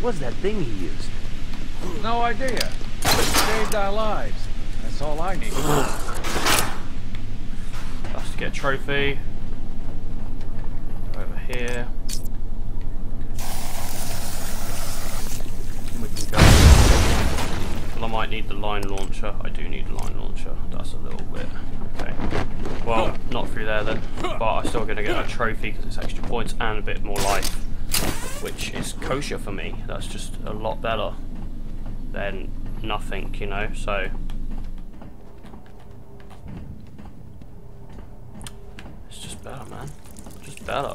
What's that thing he used? No idea. It saved our lives. That's all I need. That's to get a trophy. Over here. We can go I might need the line launcher. I do need the line launcher. That's a little bit... Okay. Well, not through there then. But I'm still going to get a trophy because it's extra points and a bit more life. Which is kosher for me. That's just a lot better than nothing, you know, so... It's just better, man. Just better.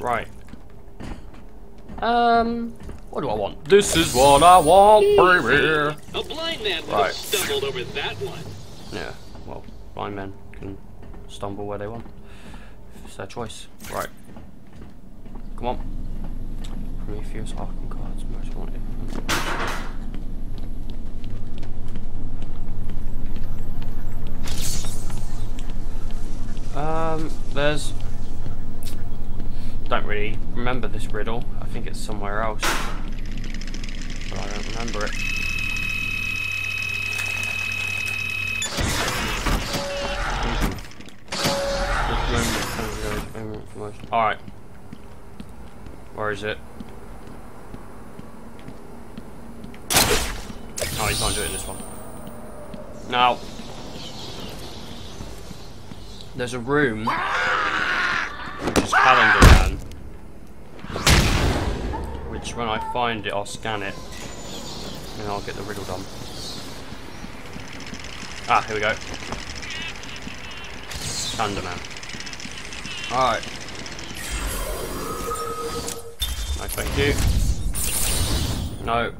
Right. Um, what do I want? This is what I want, baby. A blind man would Right. have stumbled over that one. Yeah, well, blind men can stumble where they want. It's their choice. Right. Come on. Prometheus Arkham cards, most wanted. Um, there's. Don't really remember this riddle. I think it's somewhere else. But I don't remember it. Alright. Where is it? Oh, you can't do it in this one. Now, there's a room which is Calendar Man. Which, when I find it, I'll scan it and I'll get the riddle done. Ah, here we go. Thunderman. Alright. No, thank you. No.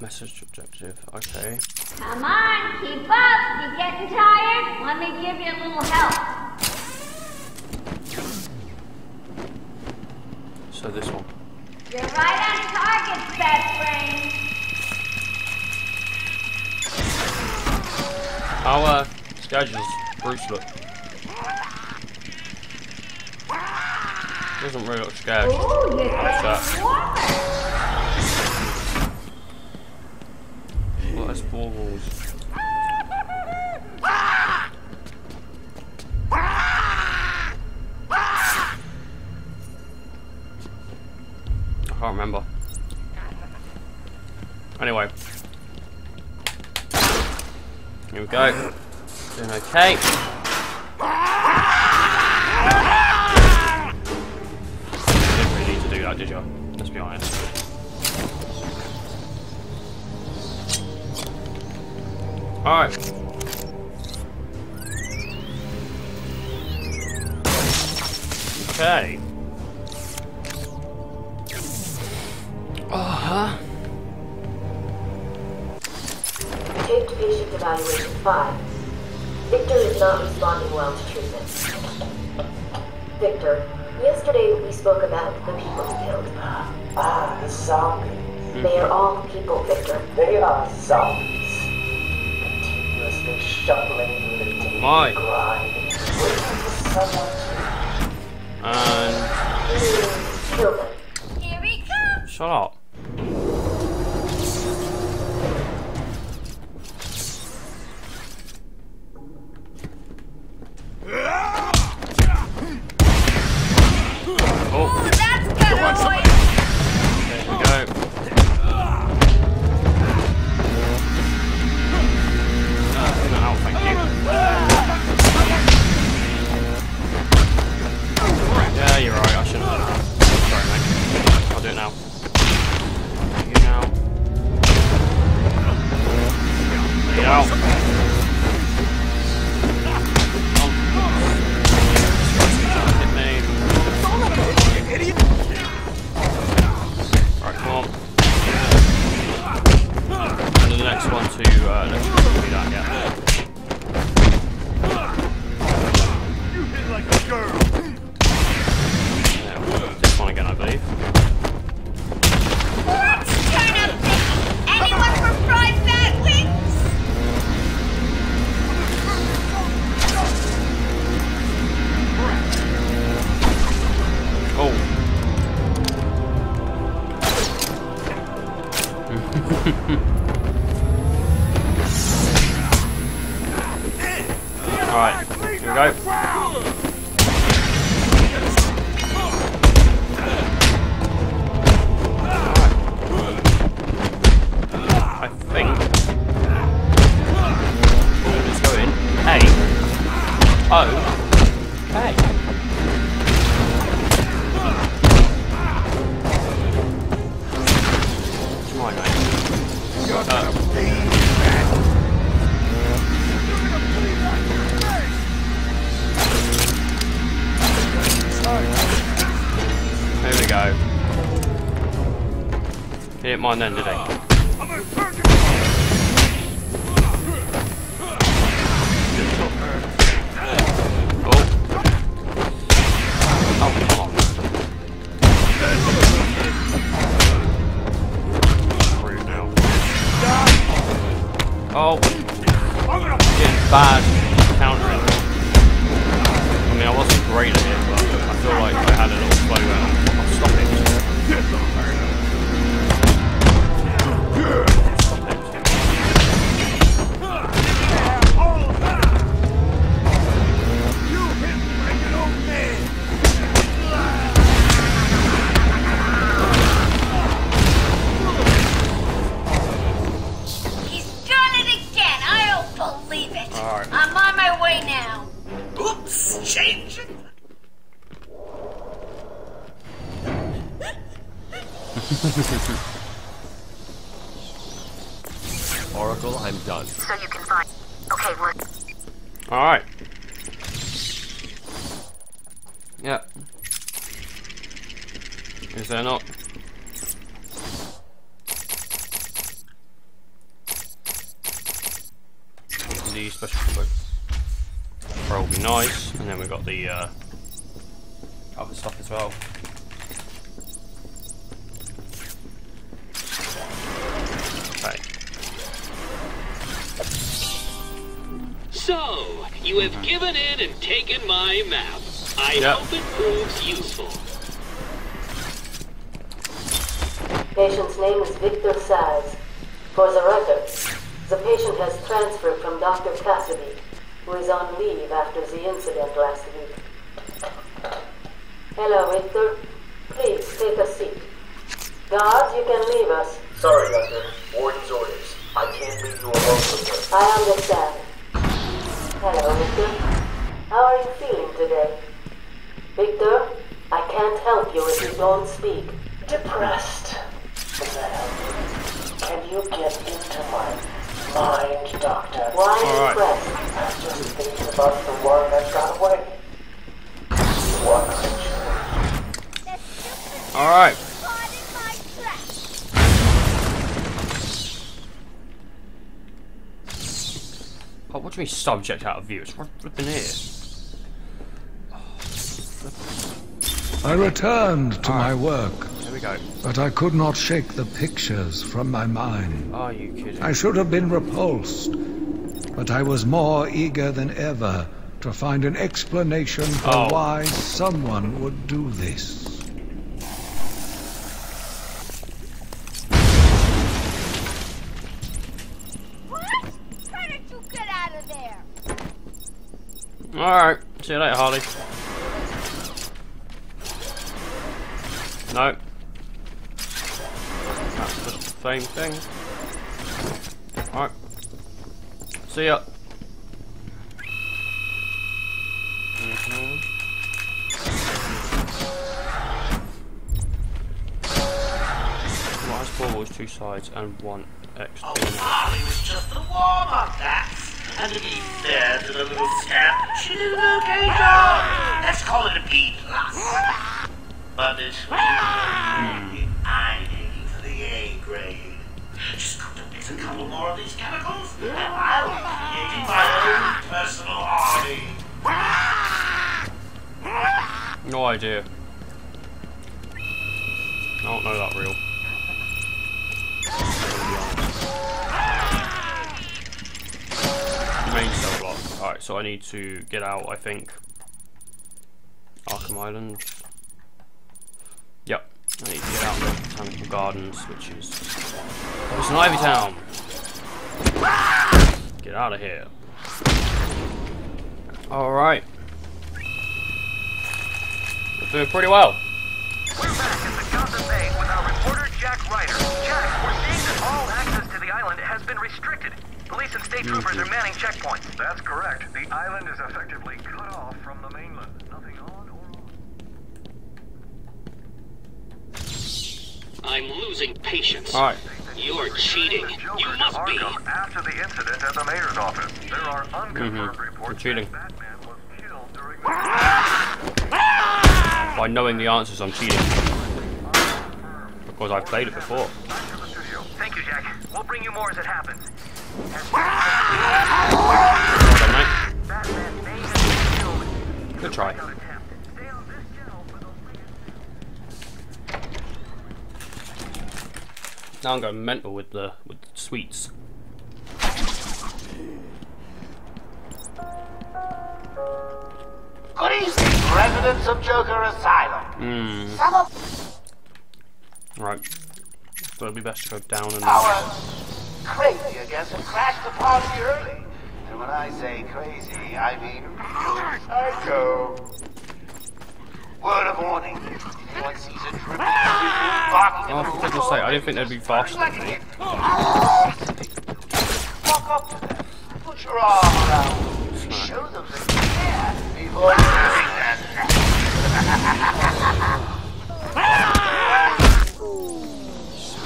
Message objective. Okay. Come on, keep up. You're getting tired? Let me give you a little help. So this one. You're right on target, best friend. How uh schedules Bruce look? Doesn't really look scared. Ooh, you're go. Doing okay. Come on then. object out of view. It's flipping here. I returned to right. my work. We go. But I could not shake the pictures from my mind. Are you kidding? I should have been repulsed, but I was more eager than ever to find an explanation for oh. why someone would do this. sides and one so I need to get out, I think. Arkham Island. Yep, I need to get out of Botanical Gardens, which is... It's an Ivy Town! Get out of here. Alright. We're doing pretty well. We're back the Gotham Bay with our reporter Jack Ryder. Jack, we're seeing that all access to the island has been restricted. Police and state troopers are manning checkpoints. That's correct. The island is effectively cut off from the mainland. Nothing on or off. I'm losing patience. All right. You're cheating. You must be. After the incident at the mayor's office, there are mm-hmm. unconfirmed mm-hmm. reports that Batman was killed during the ah! By knowing the answers, I'm cheating. Because I've played it before. Thank you, Jack. We'll bring you more as it happens. Well done, mate. Good try. Now I'm going mental with the with the sweets. Good evening, residents of Joker Asylum. Hmm. Of Right. So it'd be best to go down and. our crazy guests have crashed the party early. And when I say crazy, I mean real psycho. Word of warning. If anyone sees a dripping barking Oh, in the for goodness sake, I didn't think they'd be me. Walk up to them, put your arm around them, show them that you care before doing that.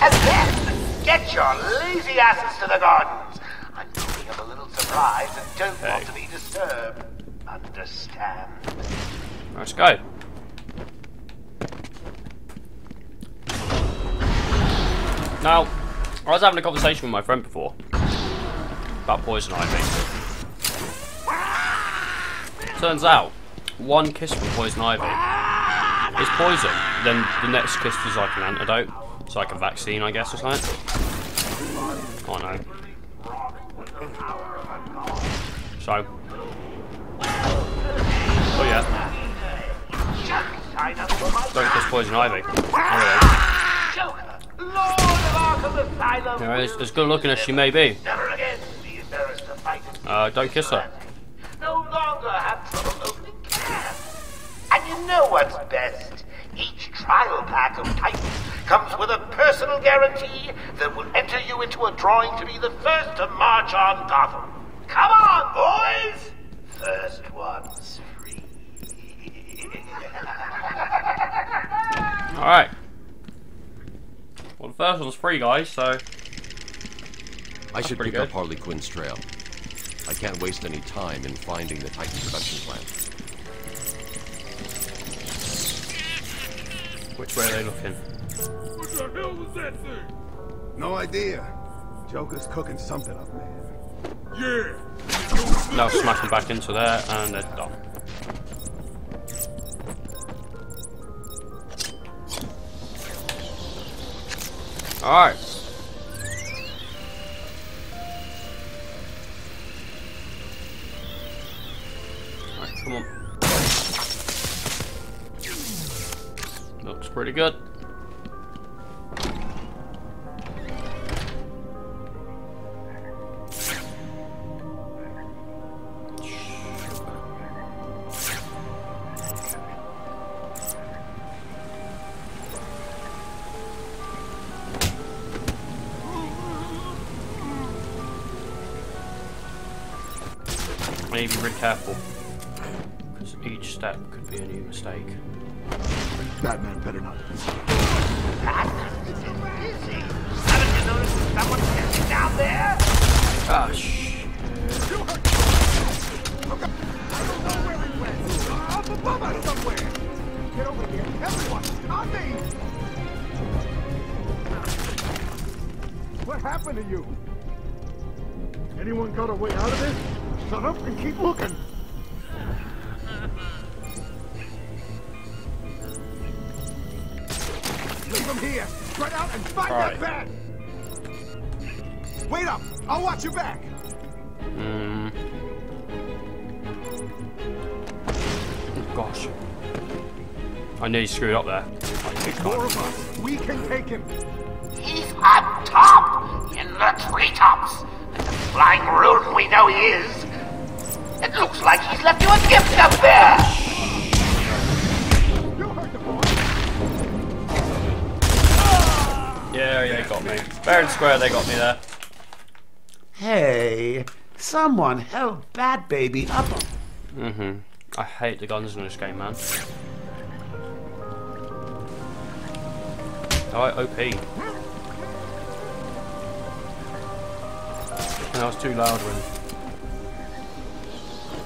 and then get your lazy asses to the gardens. I'm picking up a little surprise and don't want to be disturbed. Understand? Let's go. Now, I was having a conversation with my friend before about poison ivy. Turns out, one kiss from poison ivy is poison. Then the next kiss is like an antidote. It's like a vaccine, I guess, or something. Oh no. So. Oh yeah. Don't kiss poison ivy. Anyway. You know, as, as good looking as she may be, uh, don't kiss her. no longer have trouble opening. And you know what's best? Each trial pack of Titans comes with a personal guarantee that will enter you into a drawing to be the first to march on Gotham. Come on, boys! First one's free. Alright. Well, the first one's free, guys, so. I should pretty pick up. Harley Quinn's trail. I can't waste any time in finding the Titan production plant. Which way are they looking? What the hell was that thing? No idea. Joker's cooking something up, man. Yeah. Now smash them back into there, and they're done. Alright. Alright, come on. Looks pretty good. To be careful. Because each step could be a new mistake. Batman better not. Haven't you noticed someone sitting down there? Ah, shh. Up above us somewhere. Get over here, everyone. On me. What happened to you? Nearly screwed up there. Like, big More time. of us. We can take him. He's up top, in the treetops. And the flying rodent we know he is. It looks like he's left you a gift up there. Yeah, yeah, got me. Fair and square, they got me there. Hey, someone held Bad Baby up. Mm-hmm. I hate the guns in this game, man. Alright, OP. that was too loud when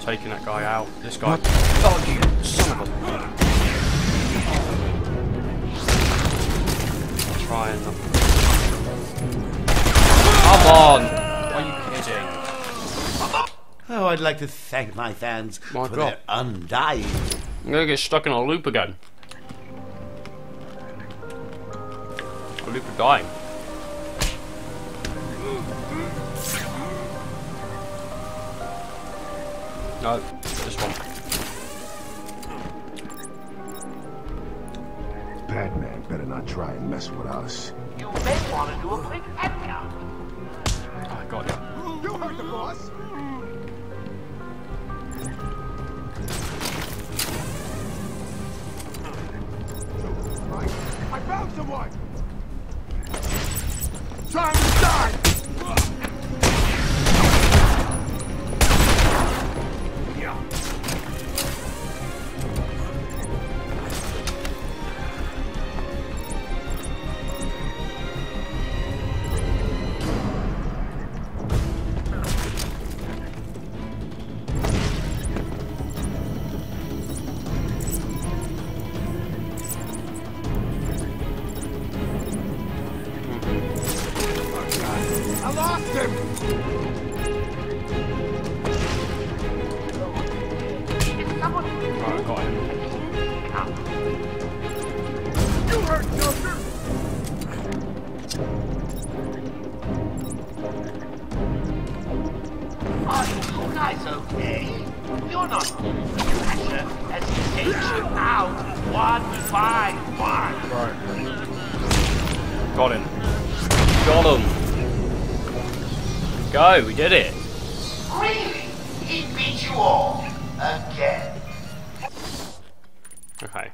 taking that guy out. This guy. Oh, you son of a. Trying. Come on! Are you kidding? Oh, I'd like to thank my fans My for God. their undying. I'm gonna get stuck in a loop again. A loop of dying. No, this one. Batman better not try and mess with us. You may want to do a quick head count. Oh, I got you. You heard the boss. I found someone. Time to die. Go, we did it. Really? He beat you all again. Okay.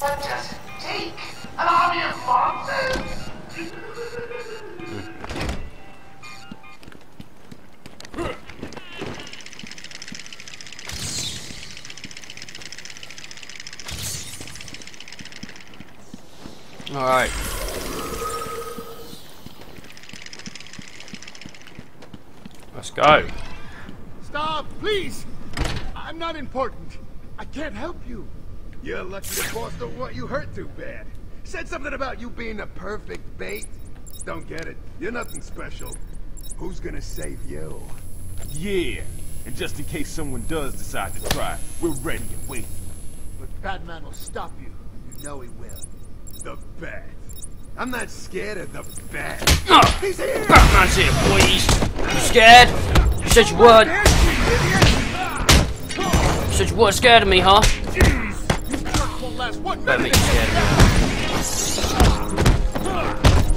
What does it take? An army of monsters? Alright. Let's go. Stop, please. I'm not important. I can't help you. You're lucky the boss don't want you hurt too bad. Said something about you being a perfect bait. Don't get it. You're nothing special. Who's gonna save you? Yeah, and just in case someone does decide to try, we're ready and waiting. But Batman will stop you. You know he will. The Bat. I'm not scared of the Bat. Oh, He's here! Batman's here, boys. You scared? You said you weren't. You said you weren't scared of me, huh? Won't last one Better make you scared of me.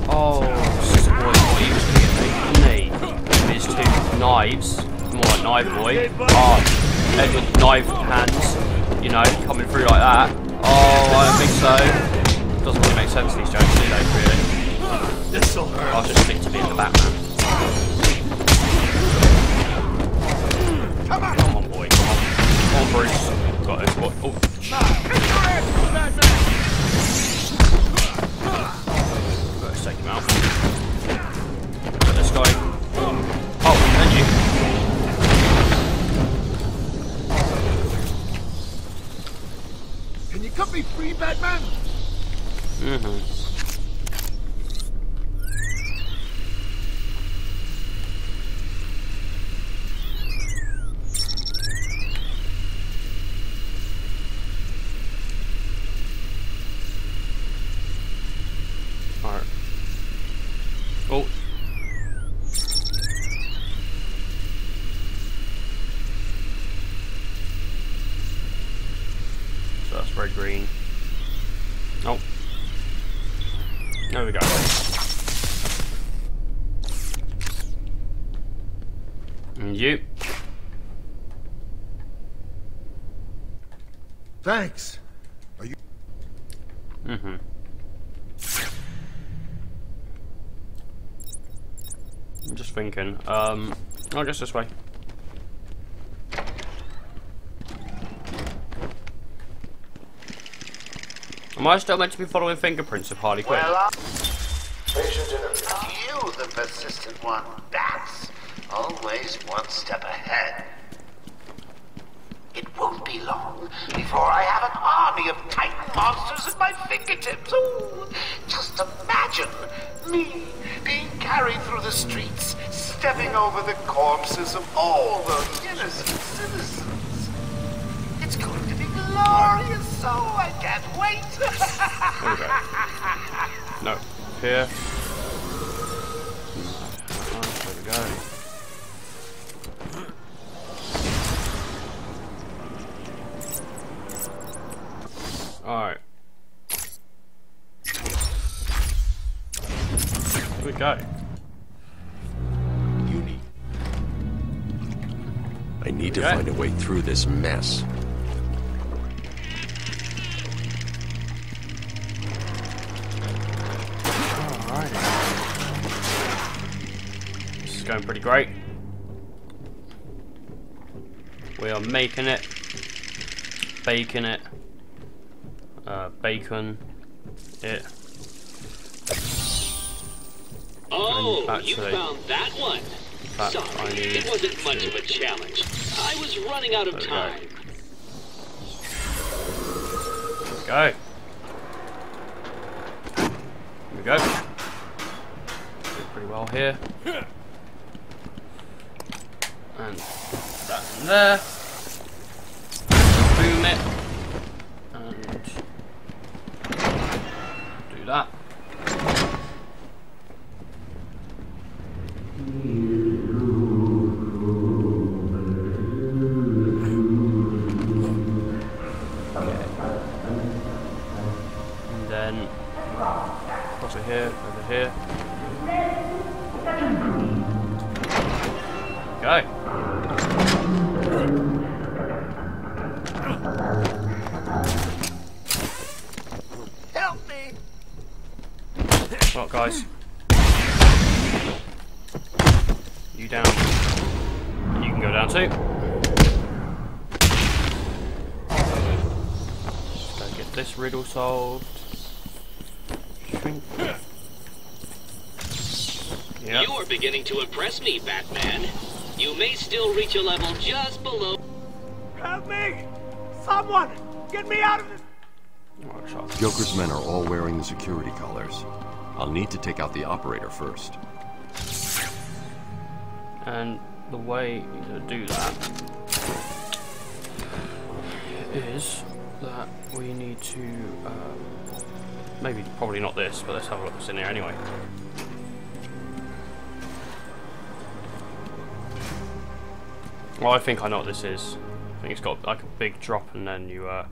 Oh, sister boy, boy, he was gonna get me? With his two knives. More like knife boy. Oh, Edward knife hands. You know, coming through like that. Oh, I don't think so. Doesn't really make sense these jokes, do they, really? Hurt. I'll just stick to being the Batman. Come on! Boy, come on. Bruce. Got boy. Oh, Let's take him out. Got this guy. Oh, and you. Can you cut me free, Batman? Mm-hmm. Alright. Oh. So that's red green. Oh. There we go. And you. Thanks. Are you? Mm-hmm. I'm just thinking. Um, I guess this way. Am I still meant to be following fingerprints of Harley Quinn? Well, uh, you, the persistent one, bats. Always one step ahead. It won't be long before I have an army of Titan monsters at my fingertips. Ooh, just imagine me being carried through the streets, stepping over the corpses of all those innocent citizens. It's going to be glorious, so I can't wait. No. Here. Oh, there we go. Alright. Here we go. I need to Okay. find a way through this mess. Alright. This is going pretty great. We are making it. Baking it. Uh, bacon it. Oh, And you found that one. fact, Sorry, need it wasn't much of a challenge. I was running out of time. Go. Here we go. Did pretty well here. And that in there. Boom it. Do that. And Right, guys. You down. You can go down too. Just go get this riddle solved. Shrink. Yep. You are beginning to impress me, Batman. You may still reach a level just below. Help me! Someone! Get me out of this! Joker's men are all wearing the security collars. I'll need to take out the operator first. And the way to do that is that we need to um, maybe probably not this, but let's have a look what's in here anyway. Well, I think I know what this is. I think it's got like a big drop, and then you, uh,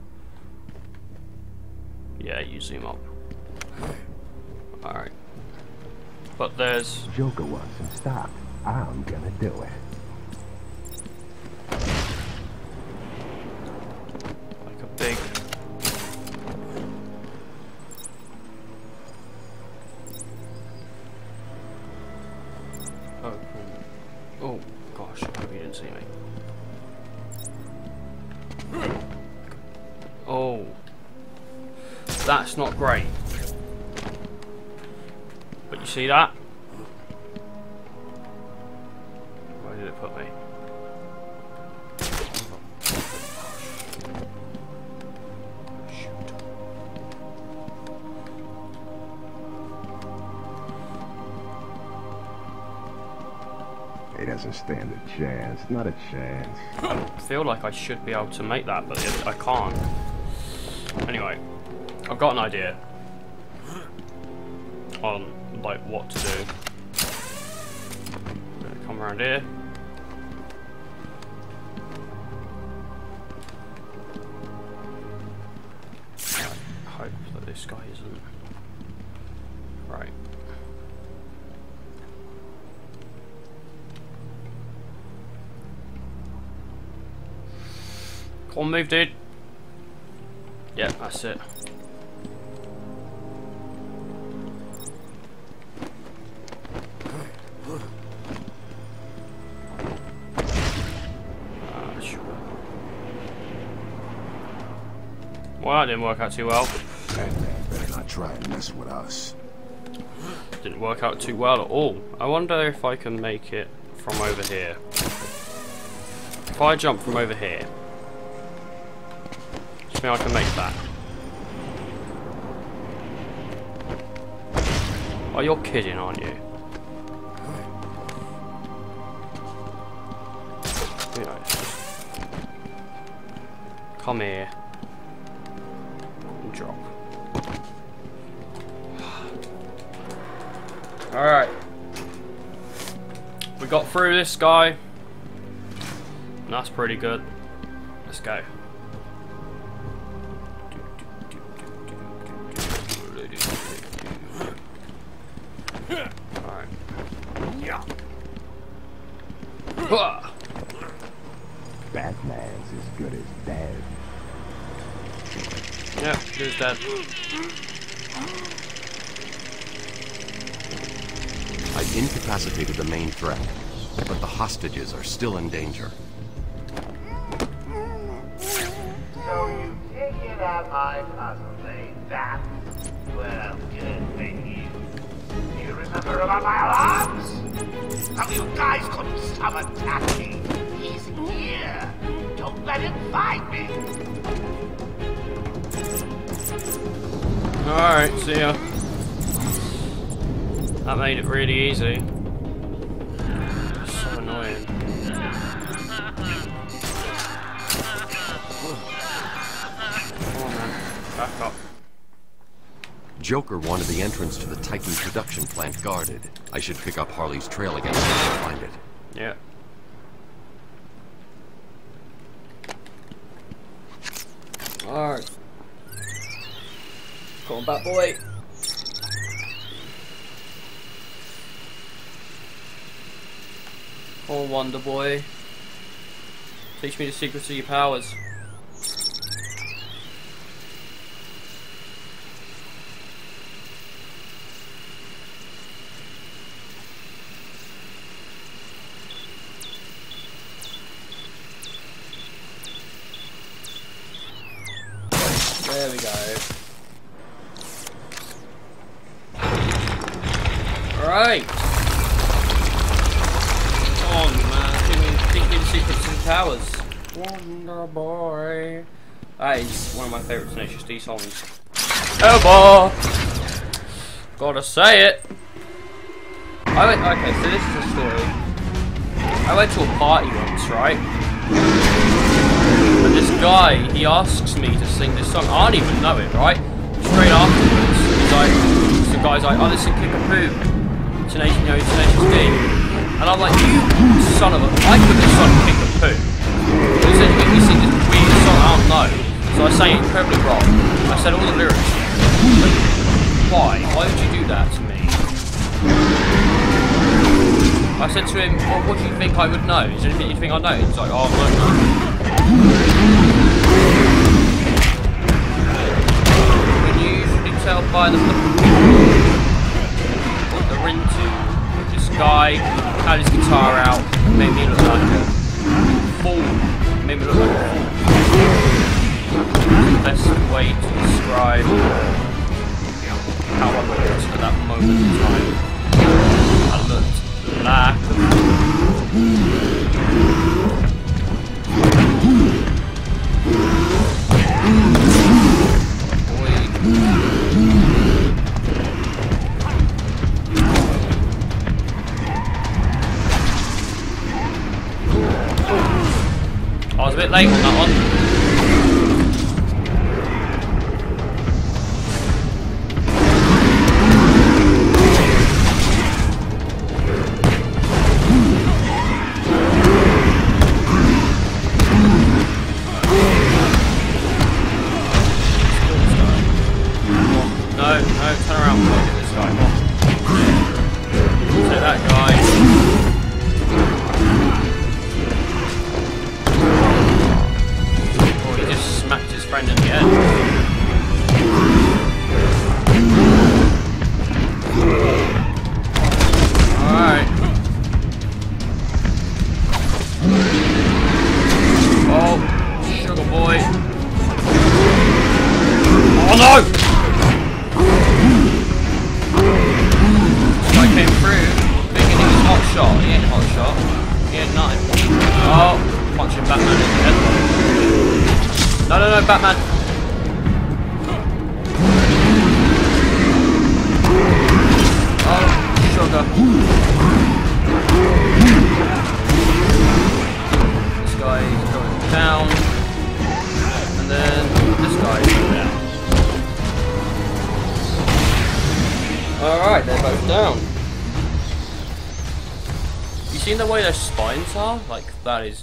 yeah, you zoom up. All right, but there's Joker wants him stopped. I'm gonna do it. like a big oh, open. Oh gosh, I hope you didn't see me. Oh, that's not great. But you see that? Where did it put me? He doesn't stand a chance. Not a chance. I feel like I should be able to make that, but I can't. Anyway, I've got an idea on like what to do. Come around here. Hope that this guy isn't right. Come on, move, dude. Yeah, that's it. Well, that didn't work out too well. Better not try and mess with us. Didn't work out too well at all. I wonder if I can make it from over here. If I jump from over here, do think I can make that? Oh, you're kidding, aren't you? Come here. Alright. We got through this guy. And that's pretty good. Let's go. Alright. Yeah. Huh. Batman's as good as dead. Yeah, that. I've incapacitated threat, but the hostages are still in danger. So you figured out my puzzle, eh? That? Well, good for you. Do you remember about my alarms? How you guys couldn't summon Tacky? He's here. Don't let him find me. Alright, see ya. That made it really easy. Joker wanted the entrance to the Titan production plant guarded. I should pick up Harley's trail again if I can find it. Yeah. Alright. Come on back, boy. Come on, Wonder Boy. Teach me the secrets of your powers. There we go. Alright. Come on, man. Teach me, teach me the secrets of the powers. Wonder Boy. That is one of my D songs. Oh, Elbow! Gotta say it. I went, okay, so this is a story. I went to a party once, right? And this guy, he asks me to sing this song. I don't even know it, right? Straight afterwards, he's like, the guy's like, oh, this is Kickapoo. Tenacious, you know, Tenacious D. And I'm like, you son of a, I put this on Kickapoo. He said, me sing this weird song, I don't know. So I sang it incredibly wrong. I said all the lyrics. Why? Why would you do that to me? I said to him, well, what do you think I would know? Is there anything you think I know? He's like, oh, no, no. You can usually tell by the what they're into. This guy had his guitar out, made me look like a fool. Made me look like a fool. Best way to describe how I looked at that moment in time. I looked a I was a bit late on that one.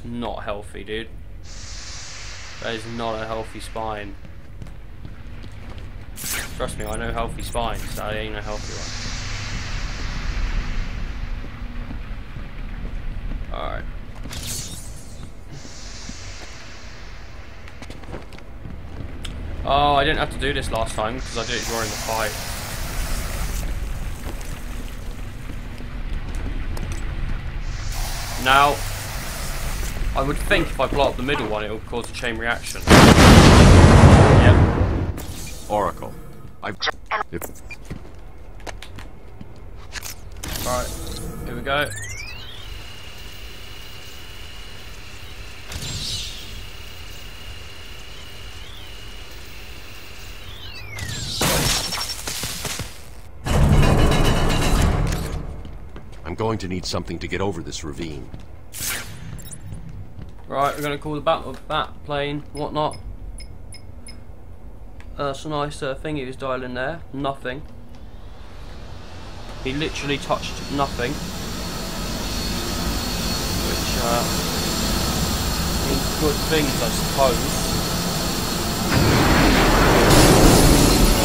Not healthy, dude. That is not a healthy spine. Trust me, I know healthy spines. That ain't a healthy one. Alright. Oh, I didn't have to do this last time because I did it during the fight. Now, I would think if I blow up the middle one, it will cause a chain reaction. Yep. Oracle. I've. Alright, here we go. I'm going to need something to get over this ravine. Right, we're gonna call the bat of bat plane, whatnot. Uh, that's a nice uh, thing he was dialing there. Nothing. He literally touched nothing. Which uh, means good things, I suppose.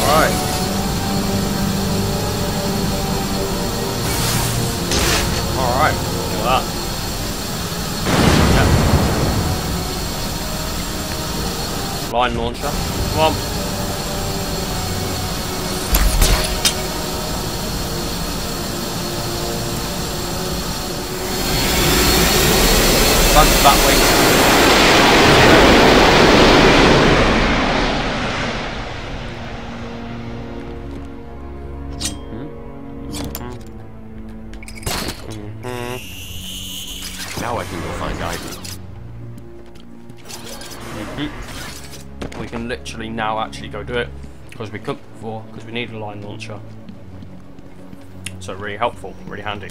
Alright. Alright, look at that. Line launcher. Come on. A line launcher. So really helpful, really handy.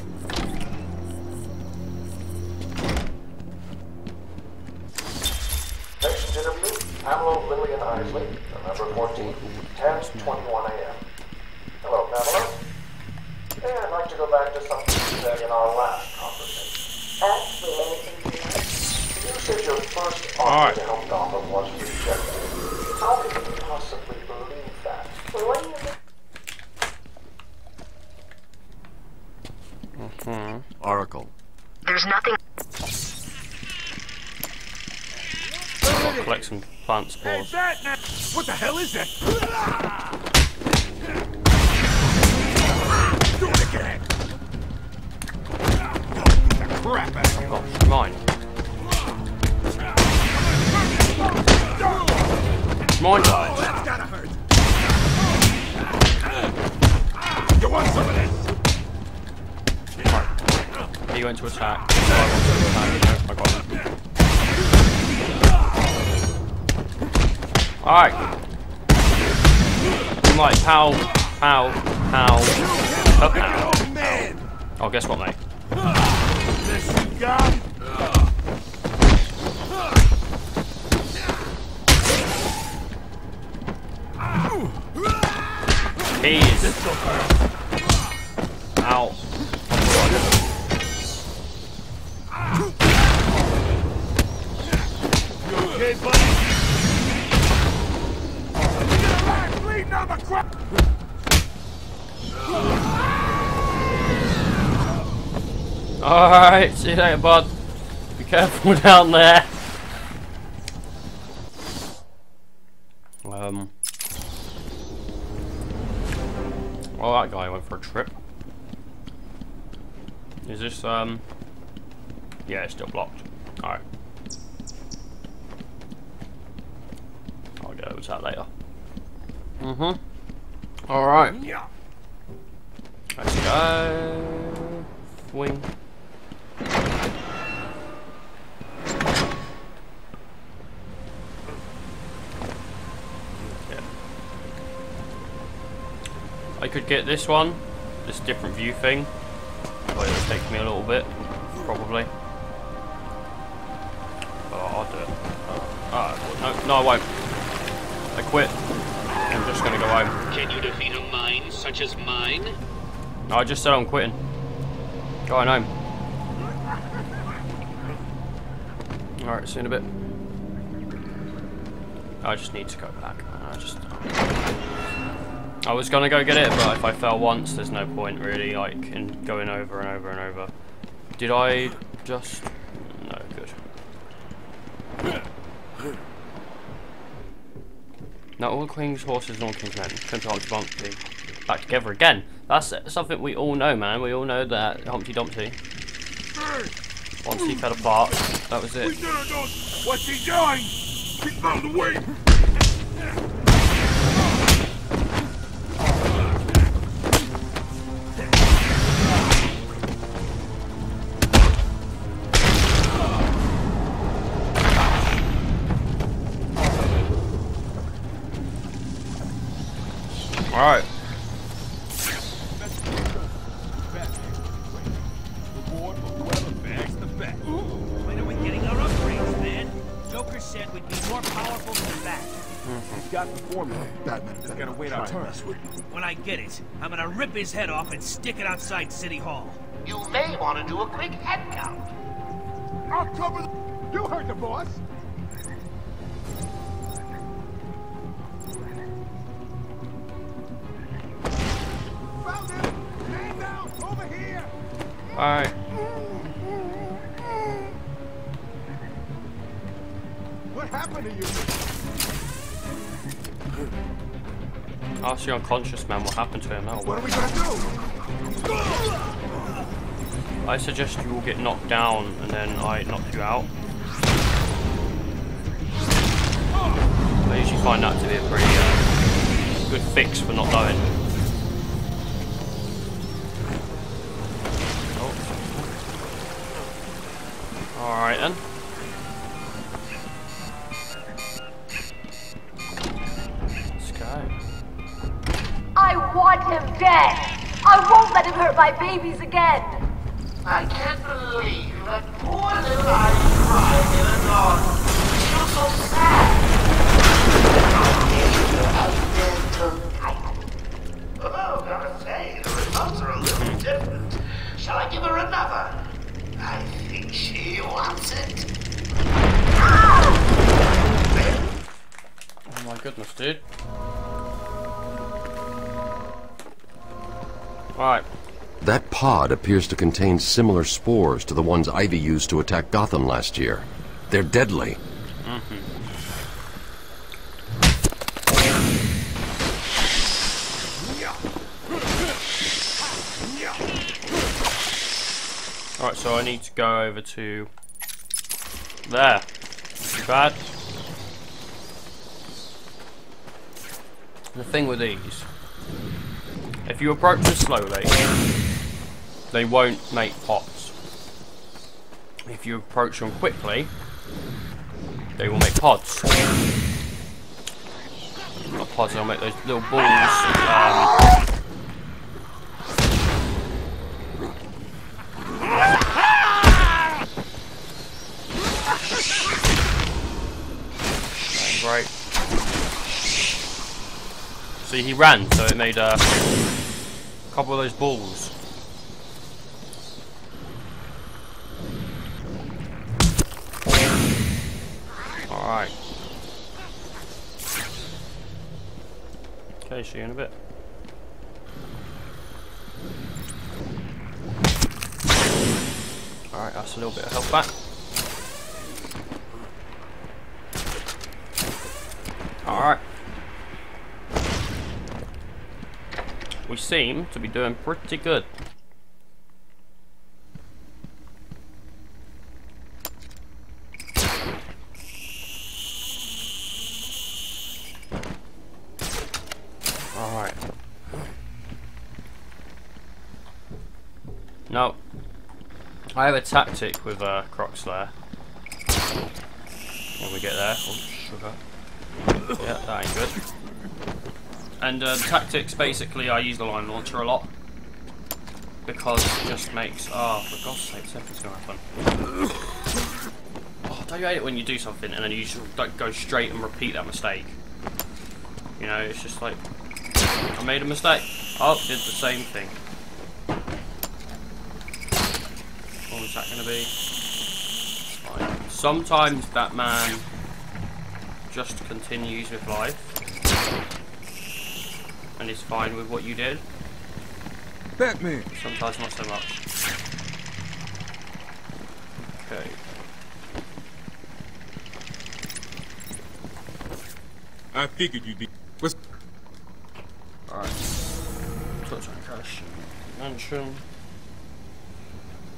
Pamela Lillian Isley, 14th, 10:21 Mine. That's gotta hurt. You want some of this? He went to attack. I went to attack. I got him. Alright. I'm like, pow, pow, pow, oh, pow. Oh, guess what, mate? This you Ow. Okay, buddy? Alright, see you later, bud. Be careful down there. um, yeah, it's still blocked. All right. I'll go over to that later. Mm-hmm. All right. Yeah. Let's go. Wing. I could get this one, this different view thing, but it would take me a little bit, probably. Oh, I'll do it. Oh, no, no, I won't. I quit. I'm just gonna go home. Can you defeat a mind such as mine? No, I just said I'm quitting. Going home. Alright, see you in a bit. I just need to go back. I just. I was gonna go get it, but if I fell once, there's no point really, like, in going over and over and over. Did I just? No, good. Now all Queen's horses and all King's men to Humpty Dumpty back together again. That's something we all know, man. We all know that Humpty Dumpty. Once he fell apart, that was it. What's he doing? He's of the way! Joker said we'd be more powerful than that. He's got the formula. Batman, just gotta wait our turn. When I get it, I'm gonna rip his head off and stick it outside City Hall. You may want to do a quick head count. I'll cover the... You heard the boss. Alright. What happened to you? Ask the unconscious man what happened to him. That'll What are we gonna do? I suggest you all get knocked down and then I knock you out. I usually find that to be a pretty uh, good fix for not knowing. Alright then. Let's go. I want him dead! I won't let him hurt my babies again! I can't believe that poor little eyes crying in a dawn. She was so sad. Oh, gotta say, the results are a little different. Shall I give her another? I think she wants it. Oh my goodness, dude. Alright. That pod appears to contain similar spores to the ones Ivy used to attack Gotham last year. They're deadly. Alright, so I need to go over to there. Too bad. The thing with these, if you approach them slowly, they won't make pops. If you approach them quickly, they will make pods. Not pods, they'll make those little balls. Um, Right. See, he ran, so it made uh, a couple of those balls. Alright. Okay, see you in a bit. Alright, that's a little bit of health back. Alright. We seem to be doing pretty good. Alright. I have a tactic with uh, Croc's Lair. When we get there. Oh, sugar. Yeah, that ain't good. And uh, tactics, basically, I use the line launcher a lot because it just makes. Oh, for God's sake, something's gonna happen. Oh, don't you hate it when you do something and then you just don't go straight and repeat that mistake? You know, it's just like I made a mistake. Oh, did the same thing. What was that gonna be? It's fine. Sometimes Batman just continues with life and is fine with what you did. Batman. Sometimes not so much. Okay. I figured you'd be. What's Alright. Touch on cash. Mansion.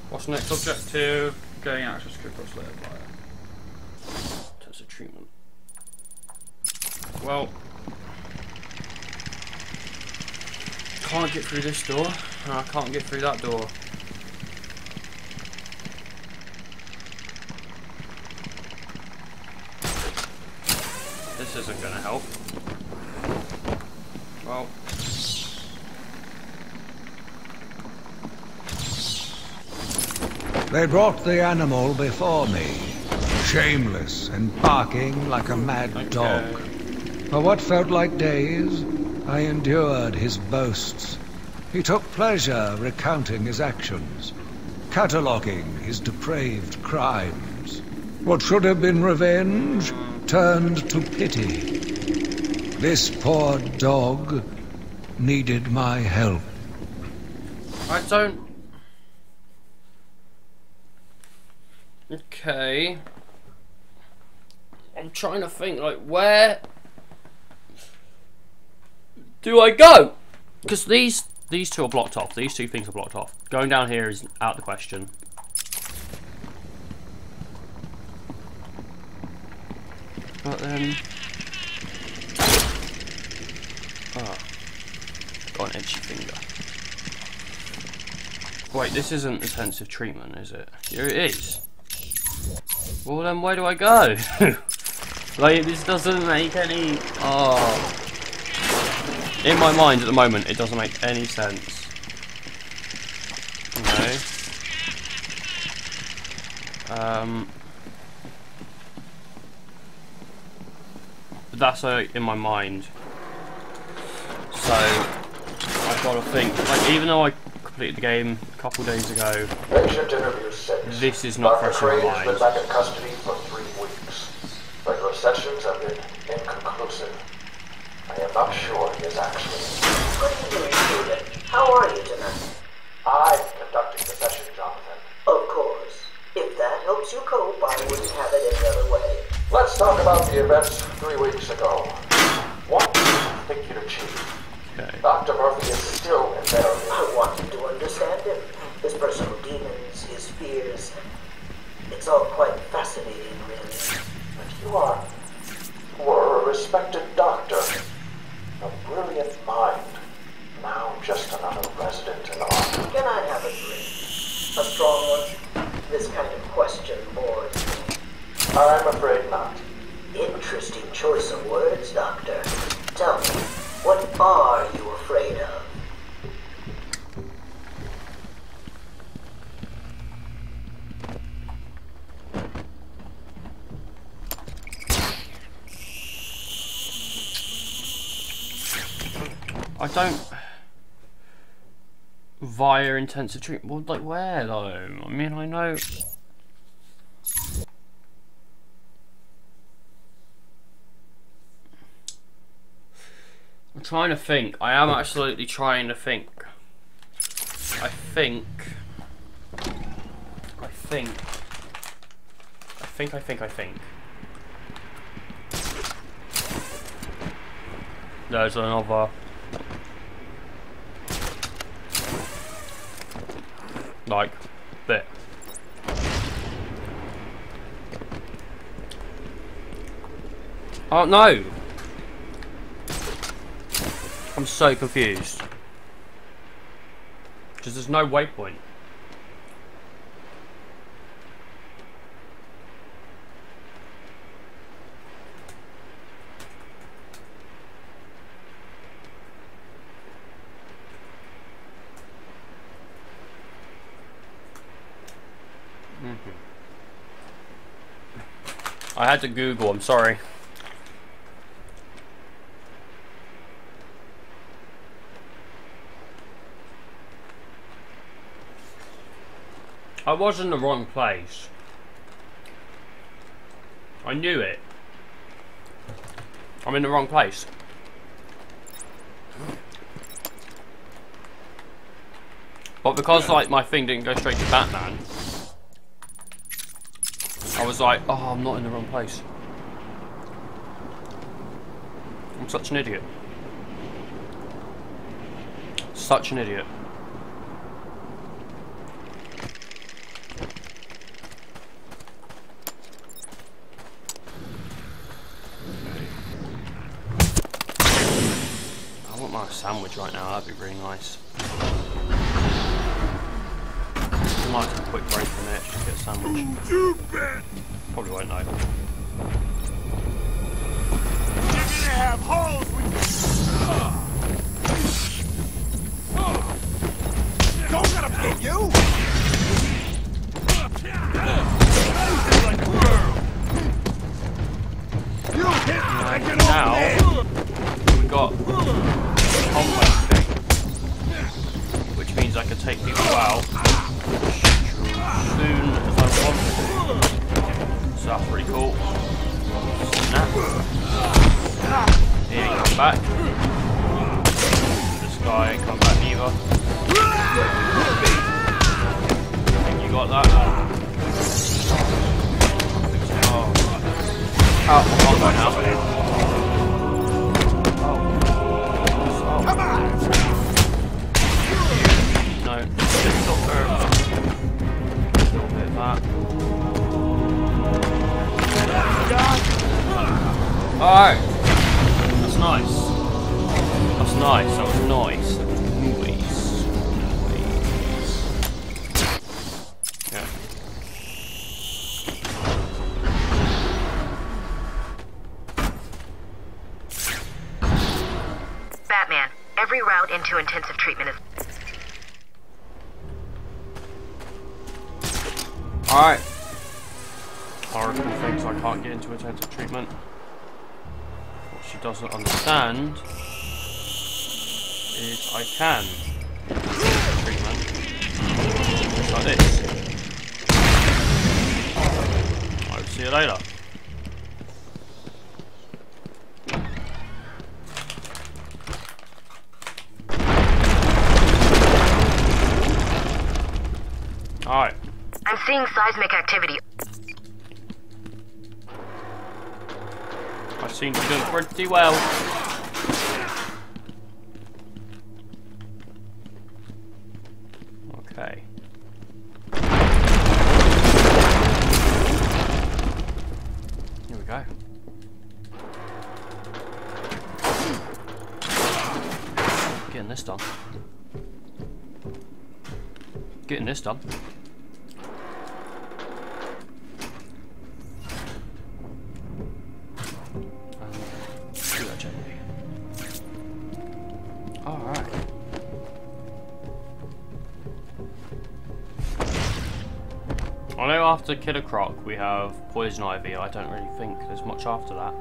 What's the next objective? Getting access to across layer player. Test of treatment. Well. Can't get through this door. and I can't get through that door. This isn't gonna help. Well. They brought the animal before me, shameless and barking like a mad dog. For what felt like days, I endured his boasts. He took pleasure recounting his actions, cataloguing his depraved crimes. What should have been revenge turned to pity. This poor dog needed my help. I don't. Okay. I'm trying to think, like, where do I go? Because these these two are blocked off. These two things are blocked off. Going down here is out the question. But then, oh, got an itchy finger. Wait, this isn't intensive treatment, is it? Here it is. Well then, where do I go? like, this doesn't make any. Oh. In my mind at the moment, it doesn't make any sense. Okay. Um. But that's uh, in my mind. So, I've got to think. Like, even though I completed the game a couple days ago, Patient interview six. this is not Dr. fresh in my Crane has been mind. back in custody for three weeks. Regular sessions have been inconclusive. I am not sure he is actually. Good evening, student. How are you tonight? I'm conducting the session, Jonathan. Of course. If that helps you cope, I wouldn't have it any other way. Let's talk about the events three weeks ago. What do you think you'd achieve? Dr. Murphy is still in there. I wanted to understand him. His personal demons, his fears. It's all quite fascinating, really. But you are, were a respected doctor. A brilliant mind. Now just another resident in Arkham. Can I have a drink? A strong one? This kind of question bores me. I'm afraid not. Interesting choice of words, Doctor. Tell me, what are you afraid of? I don't. Via intensive treatment. Well, like where though? I mean, I know. I'm trying to think. I am absolutely trying to think. I think. I think. I think, I think, I think. There's another. Like, bit. Oh no! I'm so confused. Because there's no waypoint. I had to Google, I'm sorry. I was in the wrong place. I knew it. I'm in the wrong place. But because like my thing didn't go straight to Batman, I was like, oh, I'm not in the wrong place. I'm such an idiot. Such an idiot. I want my sandwich right now, that'd be really nice. Might take a quick break from it, just get a sandwich. Probably won't know. have holes Don't let him hit you! You hit Right, like an now we got thing, which means I can take people out soon as I want to. So that's pretty cool. Snap. He ain't come back. This guy ain't come back either. I think you got that. Oh. Combo now. Come on! No, just stop there. That. Alright. That's nice. That's nice. That was nice. Yeah. Batman, every route into intensive treatment is. Alright. Horrible things I can't get into intensive treatment. What she doesn't understand is I can treatment. Just like this. I'll see you later. Alright. I'm seeing seismic activity. I seem to doing pretty well. Okay. Here we go. Getting this done. Getting this done. Alright. I know after Killer Croc we have Poison Ivy. I don't really think there's much after that.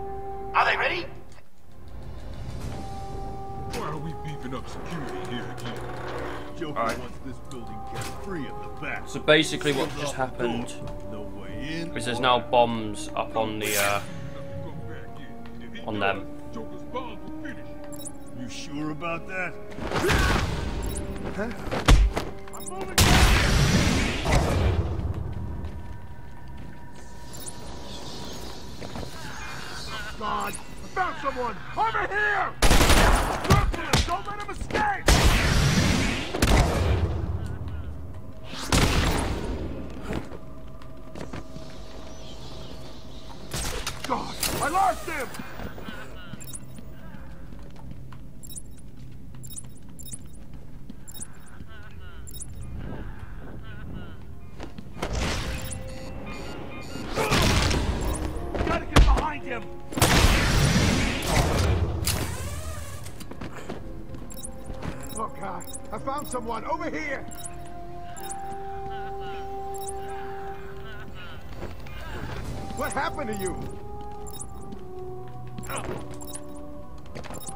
Are they ready? Why are we beefing up security here again? Joker Alright. wants this building kept free at the back. So basically what just happened No way in. is there's now bombs up on the uh, on them. You sure about that? I'm moving. God, I found someone! Over here! Brooklyn, don't let him escape! God, I lost him! Found someone over here! What What happened to you?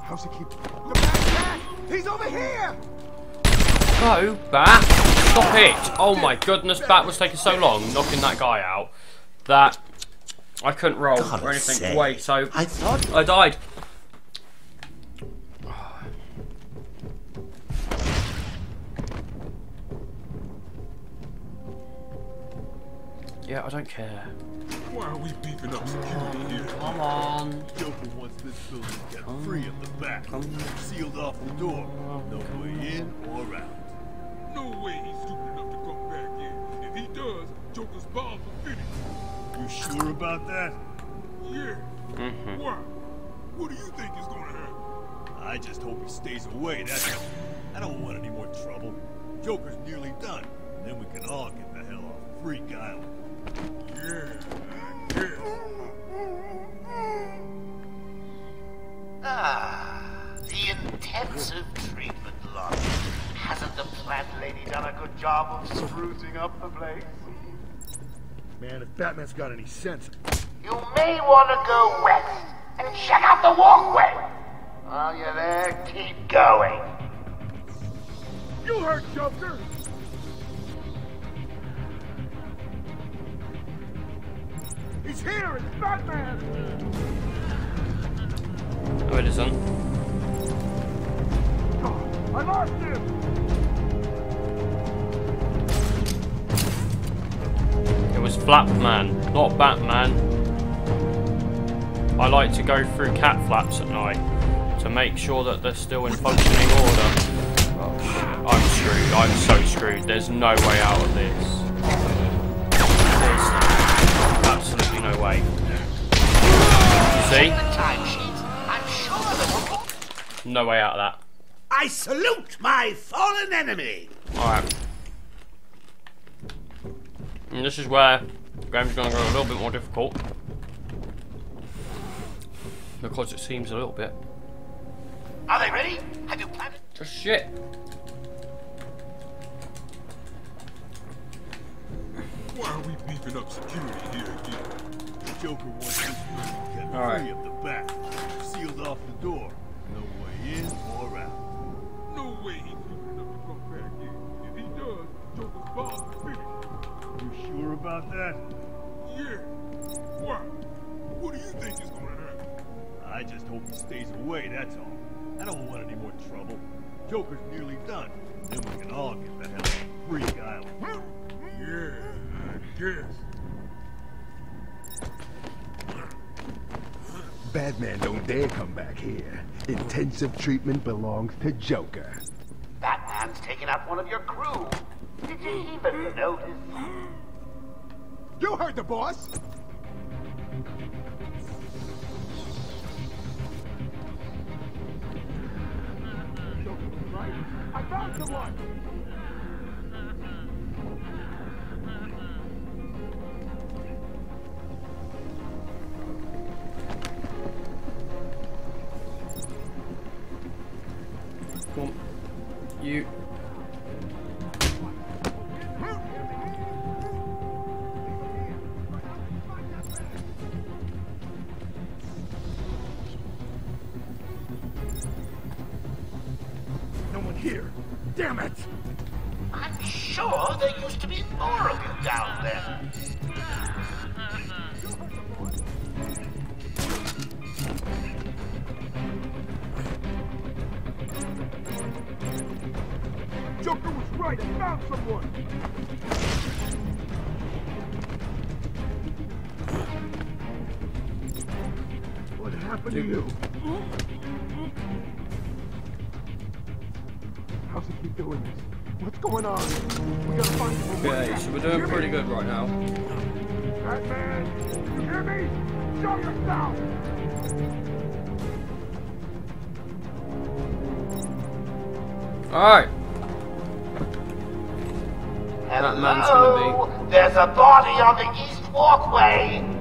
How's he keep... The bad cat! He's over here! Go, Bat! Stop it! Oh my goodness, Bat was taking so long knocking that guy out that I couldn't roll Gotta or anything. say, Wait, so I thought I died. Don't care. Why are we beefing up security here? Come on. Joker wants this building kept free at the back. Sealed off the door. No way in or out. No way he's stupid enough to come back in. If he does, Joker's bombs will finish. You sure about that? Yeah. Mhm. Why? What do you think is gonna happen? I just hope he stays away, that's all. I don't want any more trouble. Joker's nearly done. Then we can all get the hell off Freak Island. Yeah, I guess. Ah, the intensive treatment lot. Hasn't the plant lady done a good job of sprucing up the place? Man, if Batman's got any sense... You may want to go west and check out the walkway. While you're there, keep going. You heard Joker! He's here! It's Batman! Er oh, it isn't. I lost him! It was Flapman, not Batman. I like to go through cat flaps at night to make sure that they're still in functioning order. Oh, shit. I'm screwed. I'm so screwed. There's no way out of this. There's absolutely no way. See? I'm sure that No way out of that. I salute my fallen enemy! Alright. And this is where the game's going to go a little bit more difficult. Because it seems a little bit. Are they ready? Have you planned? Just shit. Why are we beefing up security here again? Joker wants this building kept All right. free at the back. Sealed off the door. No way in or out. No way he's stupid enough to come back in. If he does, Joker's bombs will finish. You sure about that? Yeah. Why? What do you think is gonna happen? I just hope he stays away, that's all. I don't want any more trouble. Joker's nearly done. Then we can all get the hell off Freak Island. Yeah, I guess. Batman don't dare come back here. Intensive treatment belongs to Joker. Batman's taken out one of your crew. Did you even notice? You heard the boss! I found someone! You. Alright. Batman's gonna Hello? There's a body on the east walkway.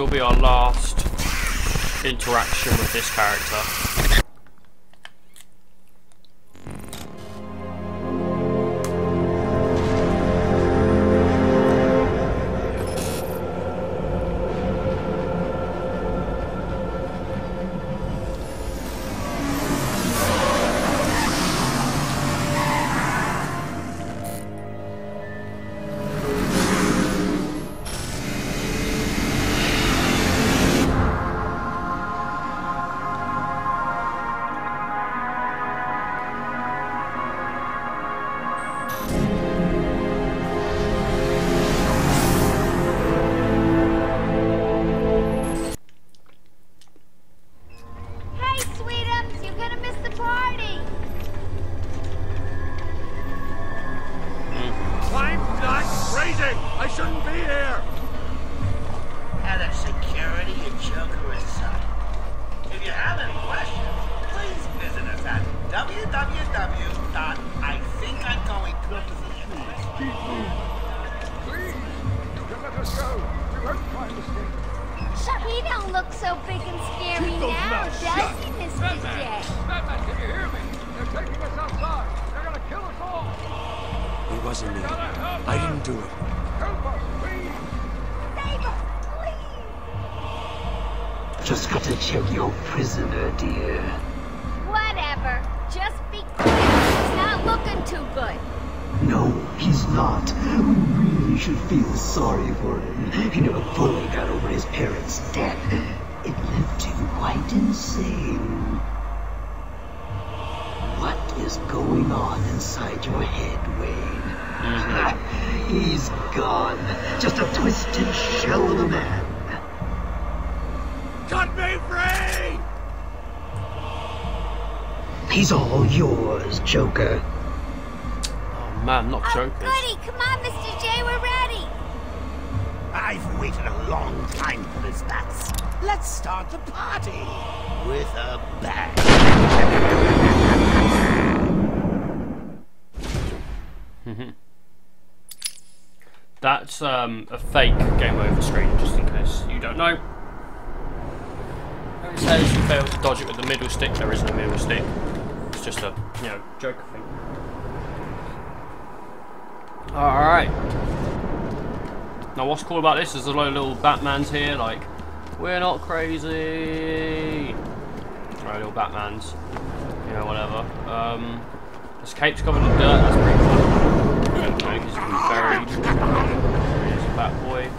will be our last interaction with this character. all yours, Joker. Oh man, not Joker. Oh, goody, come on, Mr. J, we're ready. I've waited a long time for this, Bats. Let's start the party with a bang. That's um, a fake game over screen, just in case you don't know. It says you fail to dodge it with the middle stick. There isn't a middle stick was just a, you know, joke thing. Alright. Now what's cool about this is a lot of little Batmans here, like, we're not crazy. Alright, little Batmans. You know, whatever. Um, this cape's covered in dirt, that's pretty cool. Okay, he's been buried. There's Batboy.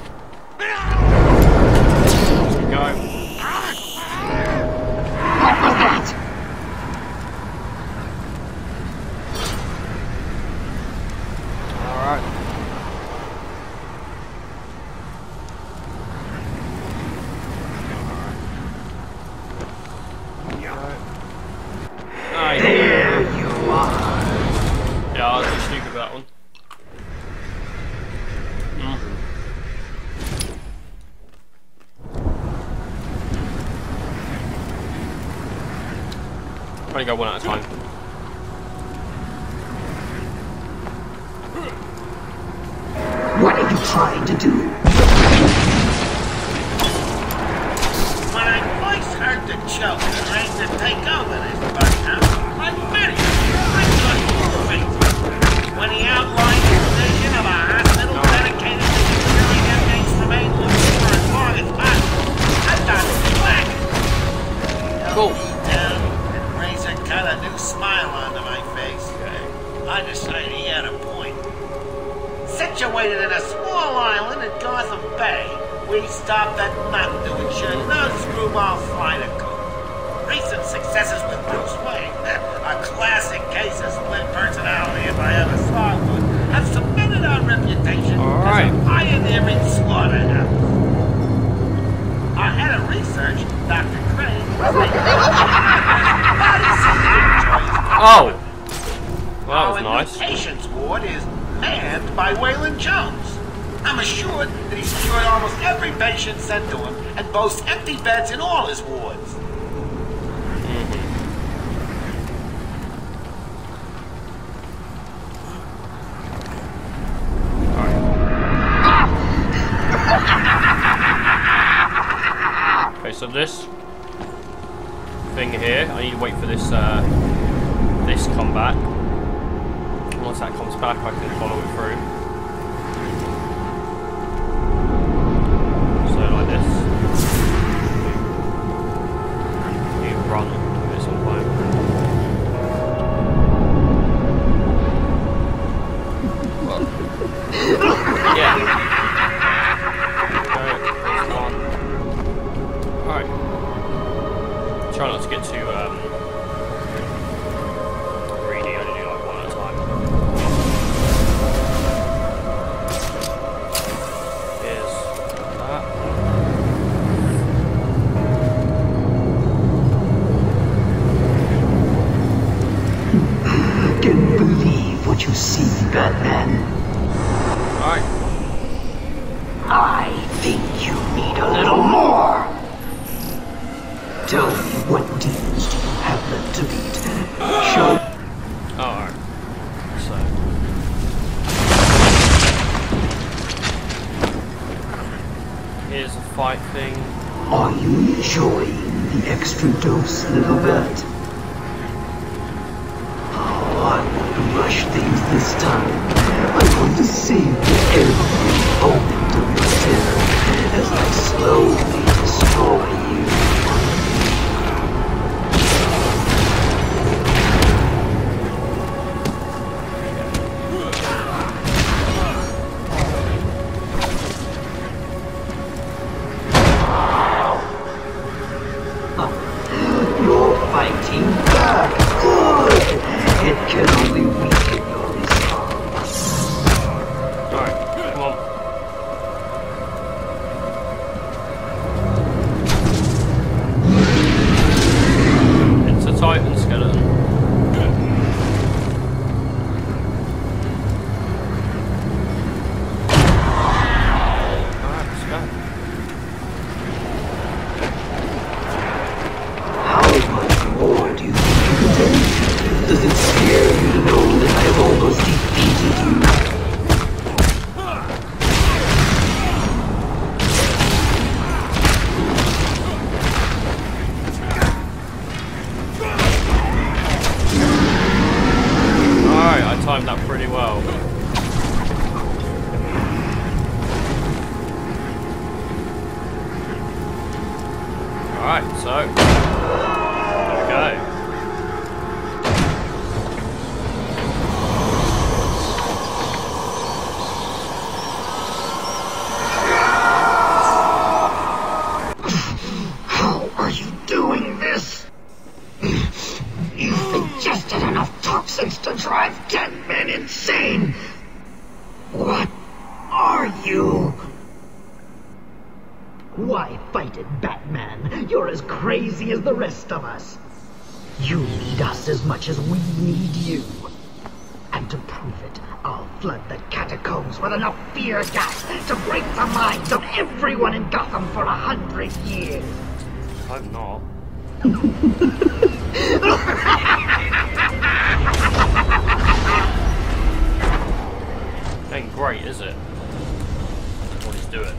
What he's doing.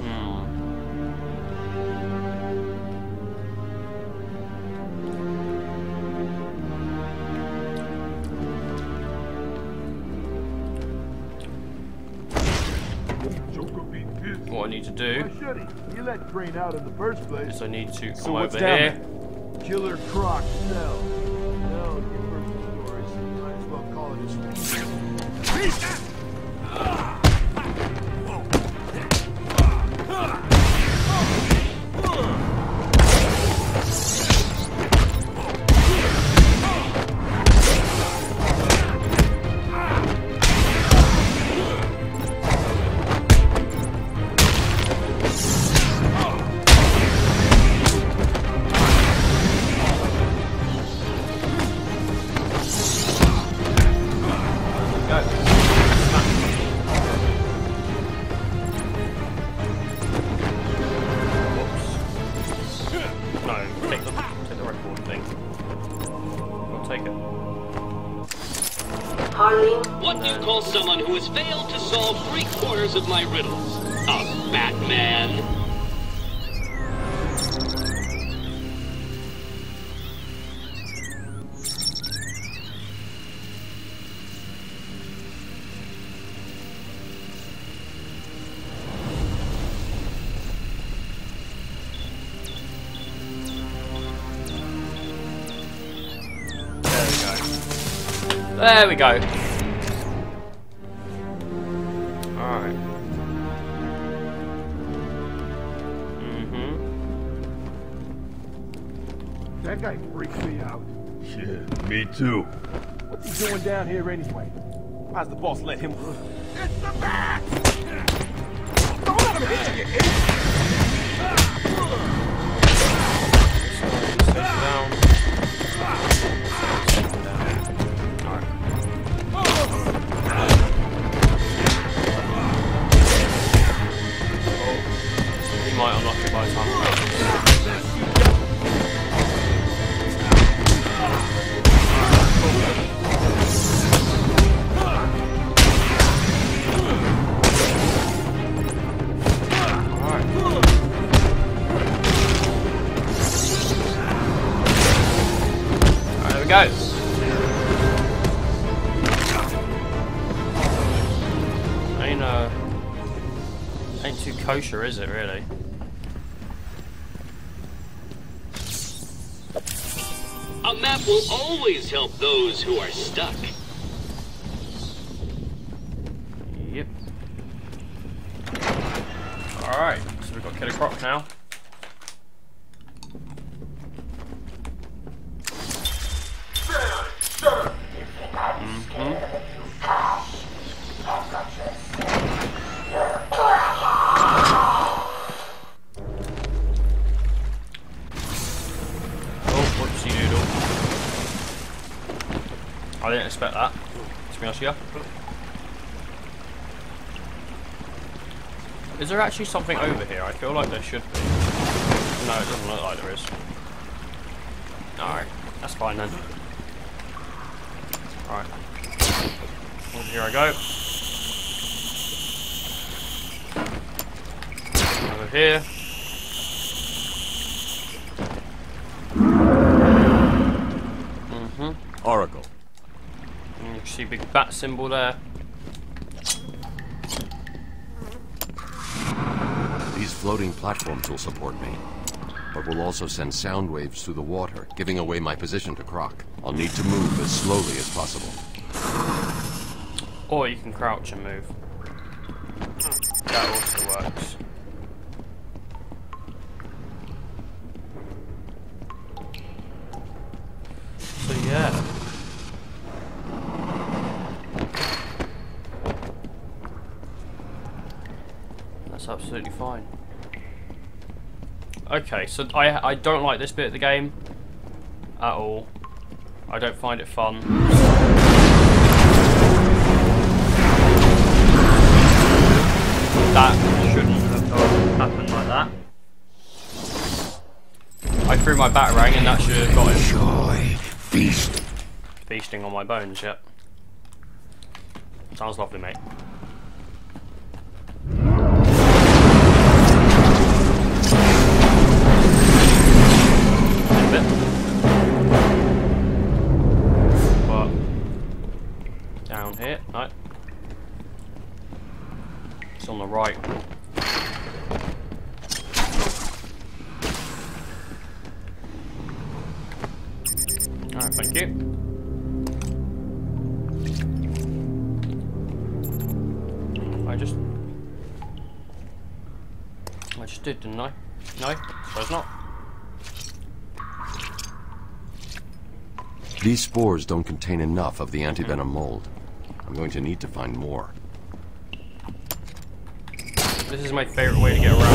Hmm. What I need to do Why should he? He let Crane out in the first place. is I need to come So what's over down here. Killer Croc cell. Of my riddles? A Batman? There we go. There we go. Too. What's he doing down here anyway? Why's the boss let him... It's the bat! Kosher, is it? Really? A map will always help those who are stuck. Yep. Alright, so we've got Killer Croc now. Mm-hmm. Oh, whoopsie doodle. I didn't expect that, to be honest with you. Is there actually something over here? I feel like there should be. No, it doesn't look like there is. Alright, that's fine then. Alright. Well, here I go. Over here. Mm-hmm. Oracle. You can see big bat symbol there. These floating platforms will support me, but we'll also send sound waves through the water, giving away my position to Croc. I'll need to move as slowly as possible. Or you can crouch and move. Hmm. That also Okay, so I I don't like this bit of the game at all. I don't find it fun. That shouldn't have happened like that. I threw my batarang and that should have got him. Feast. Feasting on my bones, yep. Sounds lovely, mate. No? Suppose not. These spores don't contain enough of the antivenom mold. I'm going to need to find more. This is my favorite way to get around. Uh,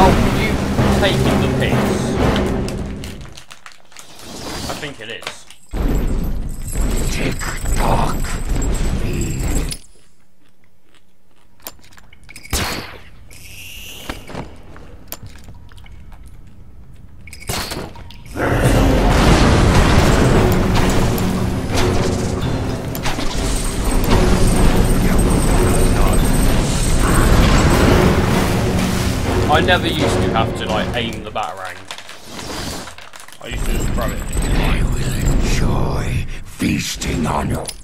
oh, you taking the piss? I think it is. Never used to have to like aim the batarang. I used to just throw it. I will enjoy feasting on you. You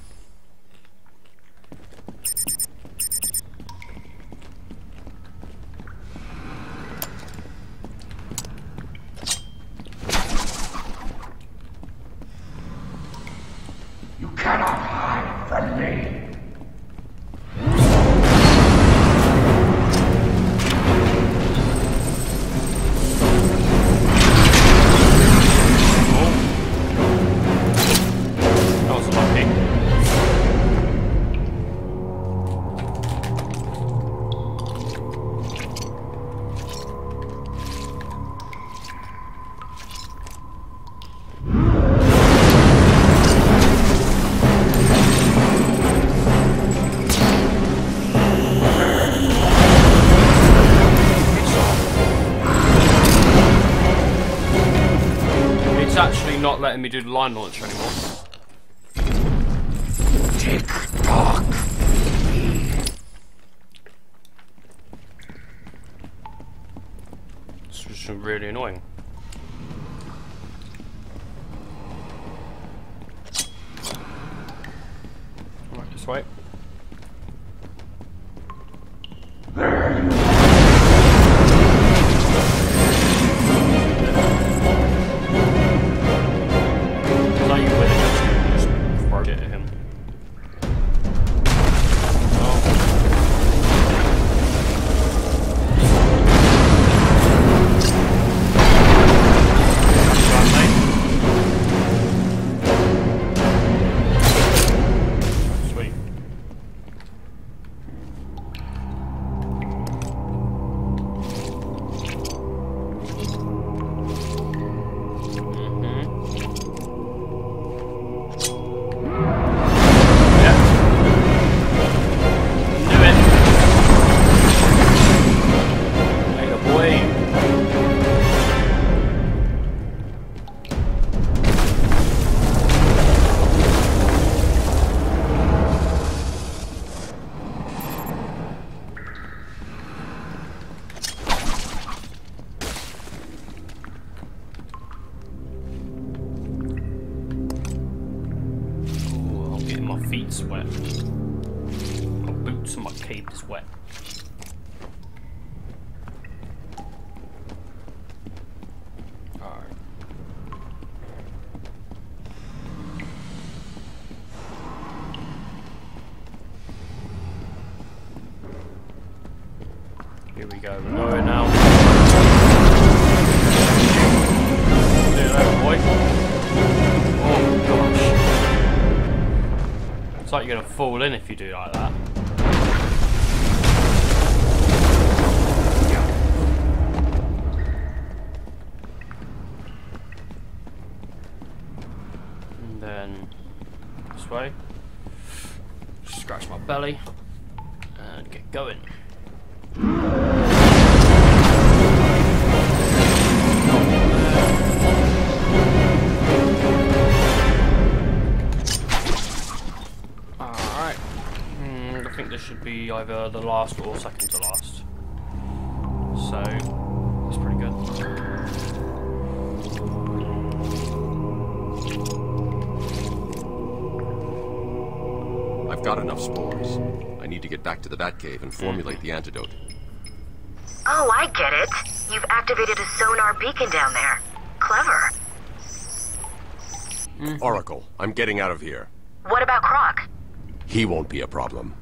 me do the line launch anymore. Fall in if you do like that. formulate the antidote. Oh, I get it. You've activated a sonar beacon down there. Clever. Mm -hmm. Oracle, I'm getting out of here. What about Croc? He won't be a problem.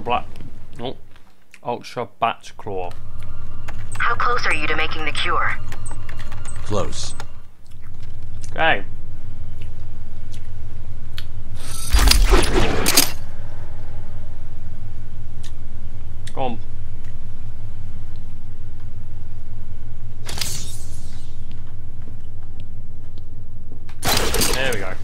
Ultra black. Oh, ultra bat claw. How close are you to making the cure? Close. Okay. Go on. There we go.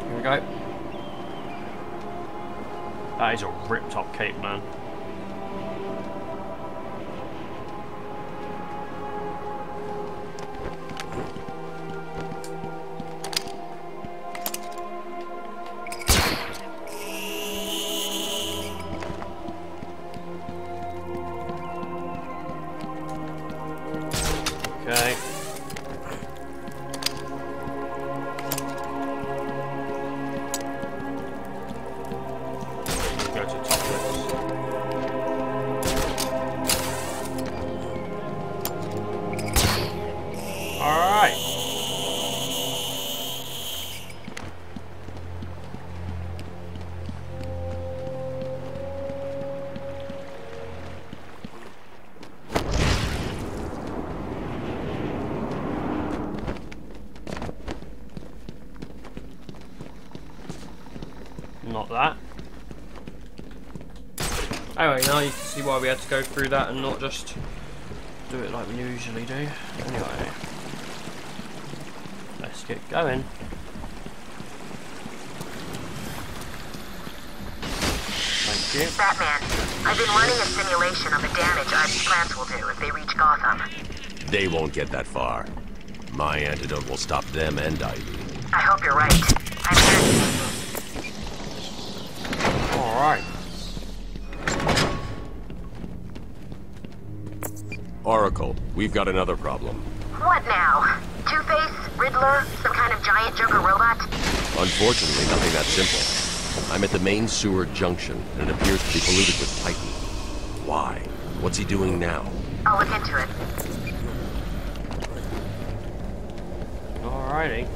Here we go. Ripped up cape, man. Go through that and not just do it like we usually do. Anyway, let's get going. Thank you. Batman, I've been running a simulation of the damage Ivy's plants will do if they reach Gotham. They won't get that far. My antidote will stop them and Ivy. I hope you're right. I'm here. We've got another problem. What now? Two-Face? Riddler? Some kind of giant Joker robot? Unfortunately, nothing that simple. I'm at the main sewer junction, and it appears to be polluted with Titan. Why? What's he doing now? I'll look into it. Alrighty.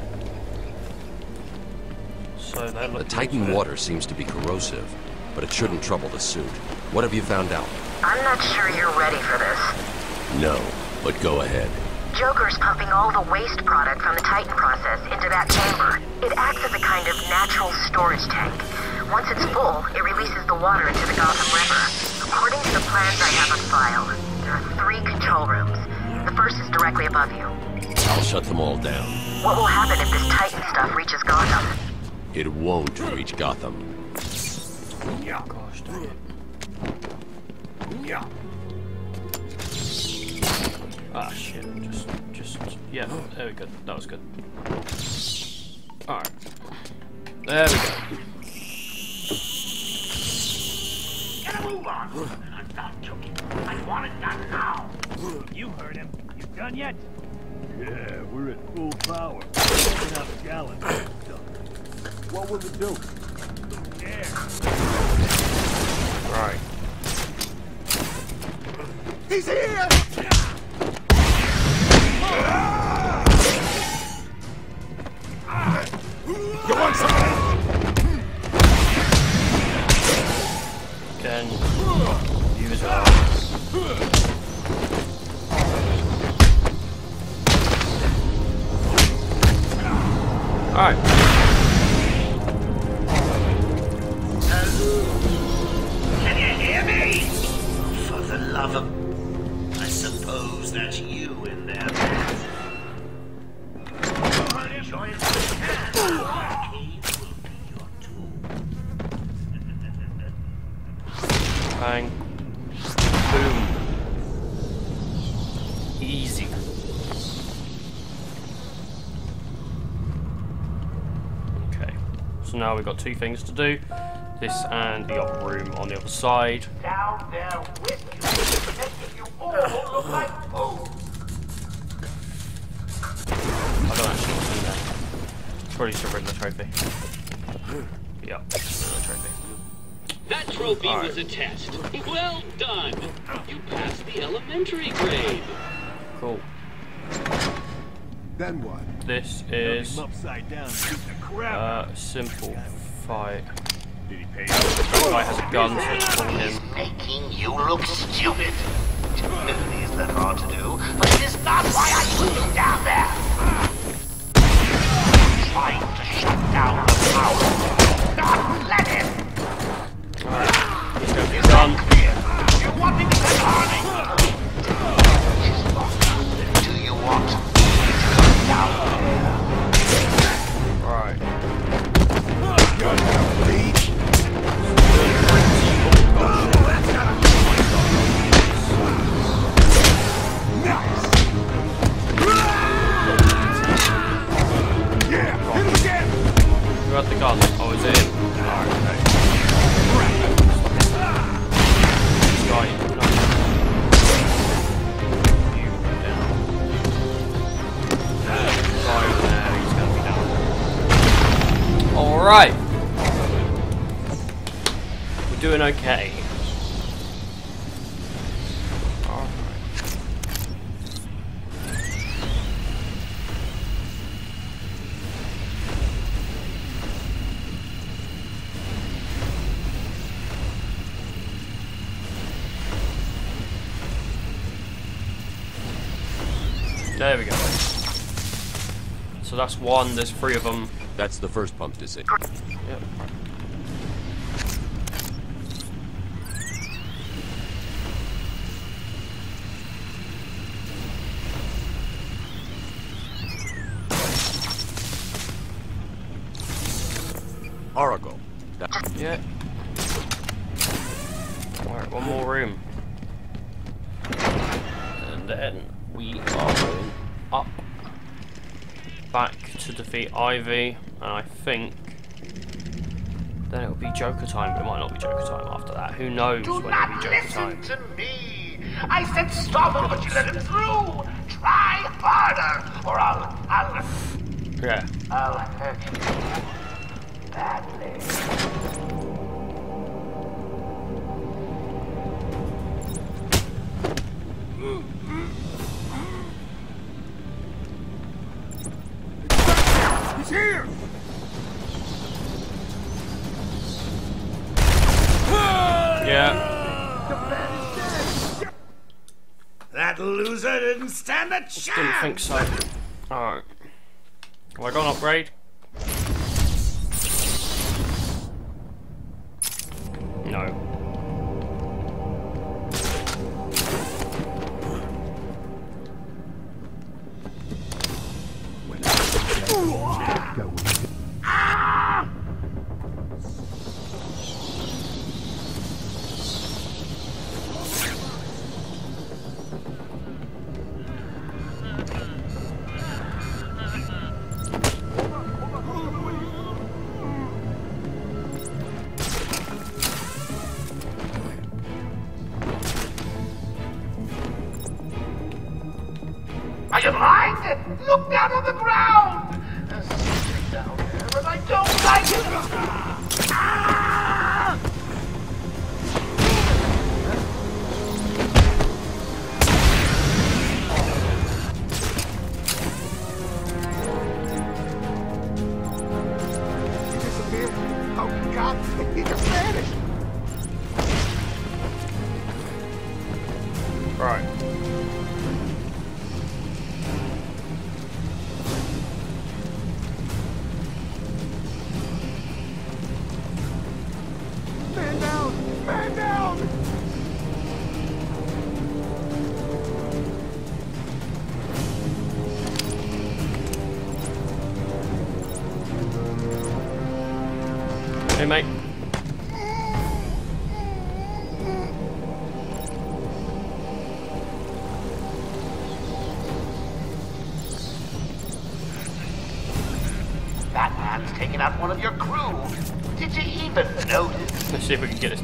So that The looks Titan water seems to be corrosive, but it shouldn't trouble the suit. What have you found out? I'm not sure you're ready for this. No, but go ahead. Joker's pumping all the waste product from the Titan process into that chamber. It acts as a kind of natural storage tank. Once it's full, it releases the water into the Gotham River. According to the plans I have on file, there are three control rooms. The first is directly above you. I'll shut them all down. What will happen if this Titan stuff reaches Gotham? It won't reach Gotham. Gosh yeah, there we go, that was good. So now we've got two things to do. This and the upper room on the other side. Down there with you, you all look like fools. I don't actually know what's in there. Probably just a Riddler trophy. Yep, Riddler trophy. That trophy All right. was a test. Well done. You passed the elementary grade. Cool. Then what? This is upside down, beat the crap. uh, simple fight. Did he pay This guy has a gun, so one, there's three of them. That's the first pump decision. Yep. Ivy, and I think then it'll be Joker time, but it might not be Joker time after that. Who knows Do when not it'll be Joker listen time. to me. I said stop but you let him Are you blind? Look down on the ground. There's something down there, and I don't like it. Ah!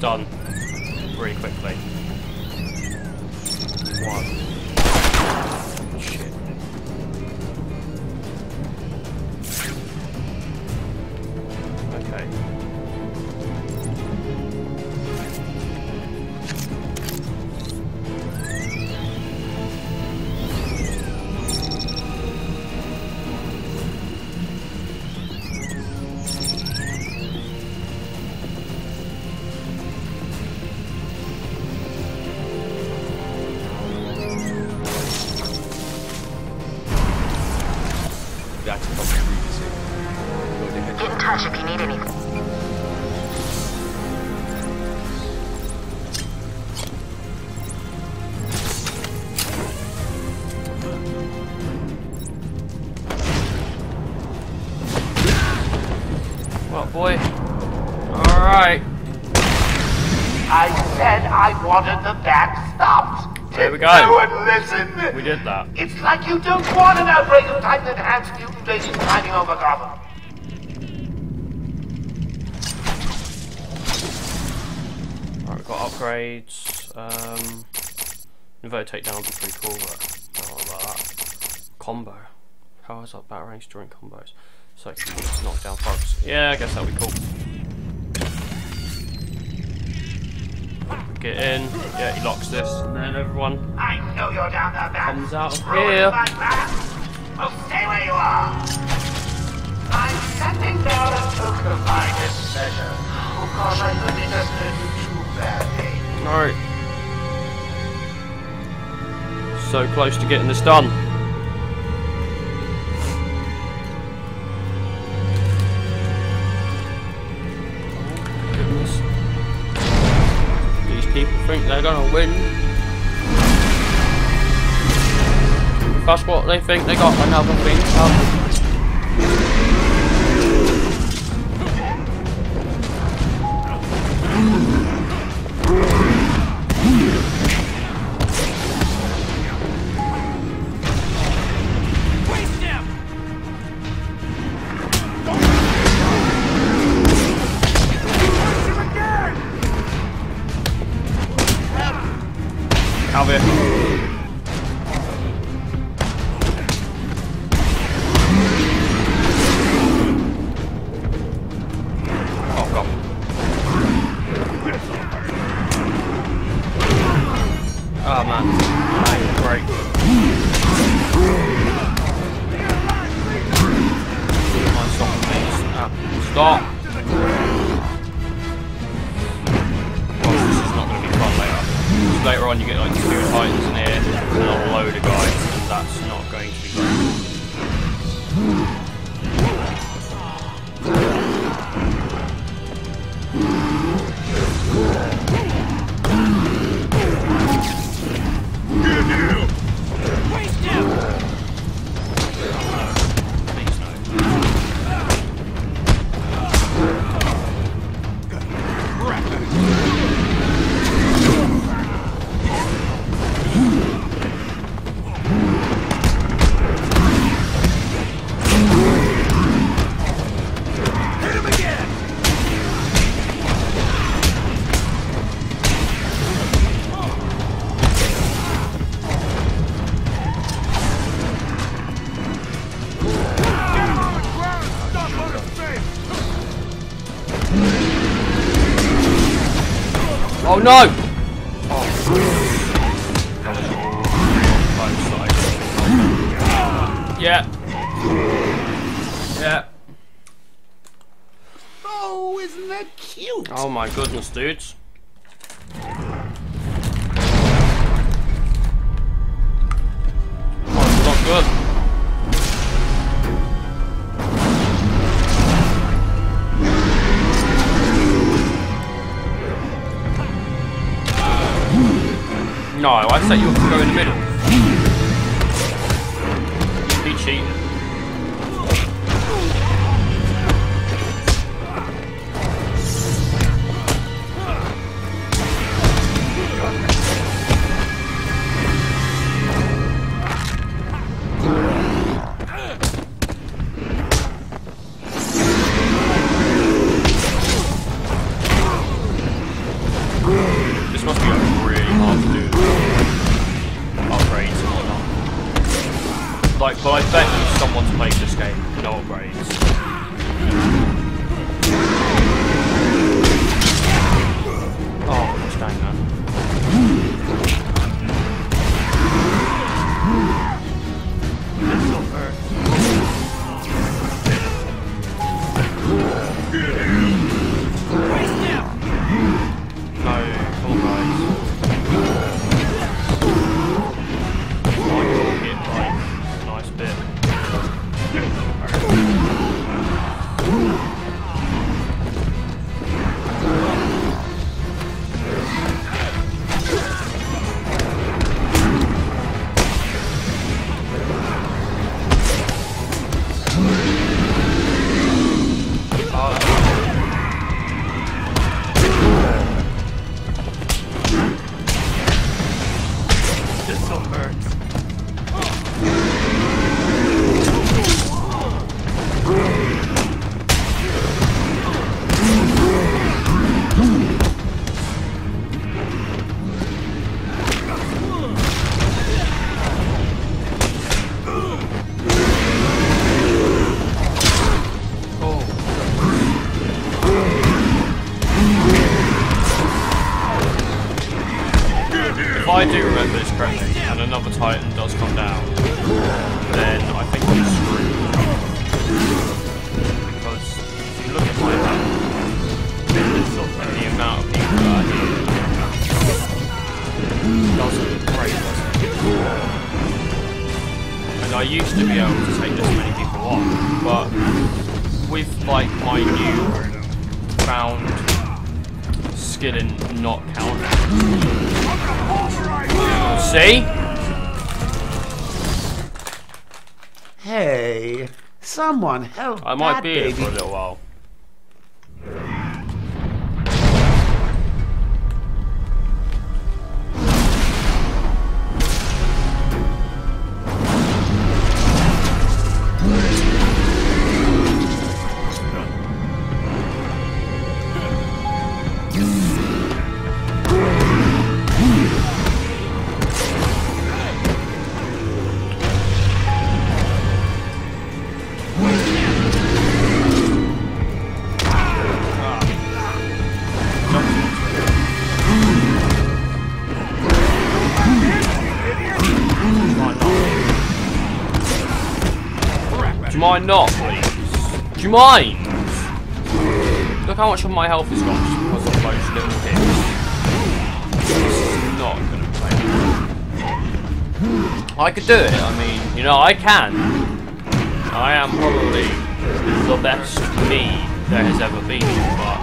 Done really quickly. We did that. It's like you don't want an outbreak of Titan-enhanced mutant races climbing over Gotham. Alright, we've got upgrades. Um, inverted takedown would be pretty cool, but I don't know about that. Combo. How is that battle range during combos? So knock down fogs. Yeah, I guess that'll be cool. Get in. Yeah, he locks this, and then everyone I know you're down there, Bat. comes out of here. Well, oh, stay where you are. I'm sending down a token of my displeasure. Oh gosh, I really just did you too badly. Alright. Eh? So close to getting this done. They're gonna win. That's what they think, they got another thing coming. No! found not counting. See? Hey, someone help I might be baby. here for a little while. mind not, please? Do you mind? Look how much of my health is gone just because of those little hits. This is not going to play. I could do it. I mean, you know, I can. I am probably the best me there has ever been, but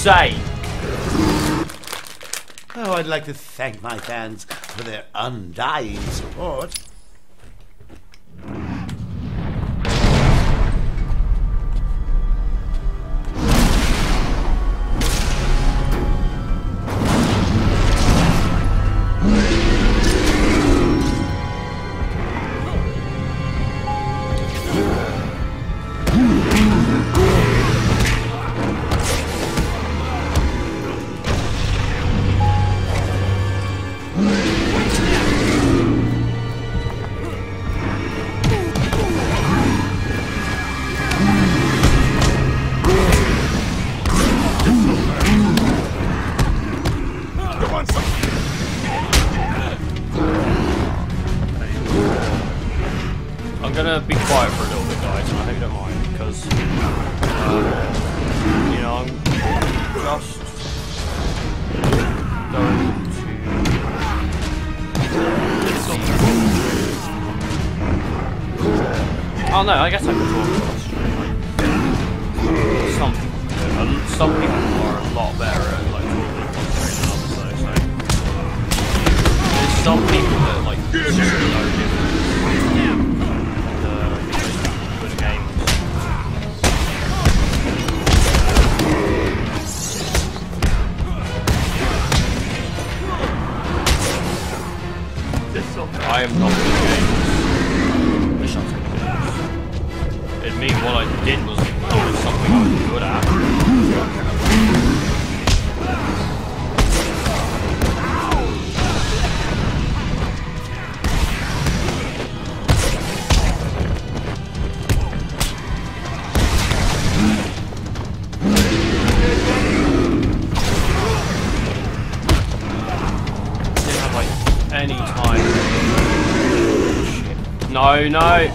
say. Oh, I'd like to thank my fans for their undying support. I guess No,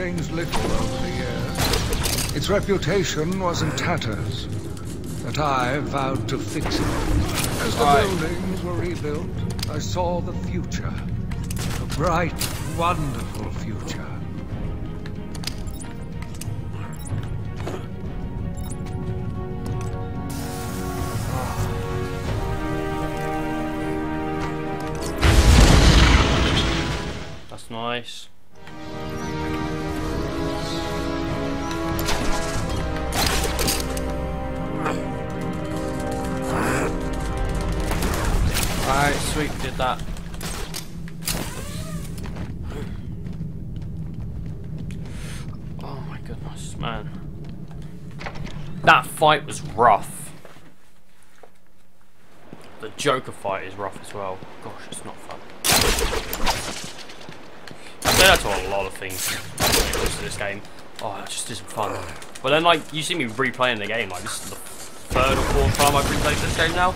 changed little over the years. Its reputation was in tatters, but I vowed to fix it. As the buildings were rebuilt, I saw the future. A bright, wonderful Alright, sweet, did that. Oh my goodness, man. That fight was rough. The Joker fight is rough as well. Gosh, it's not fun. I say that to a lot of things when it comes to this game. Oh, it just isn't fun. But then, like, you see me replaying the game. Like, this is the third or fourth time I've replayed this game now.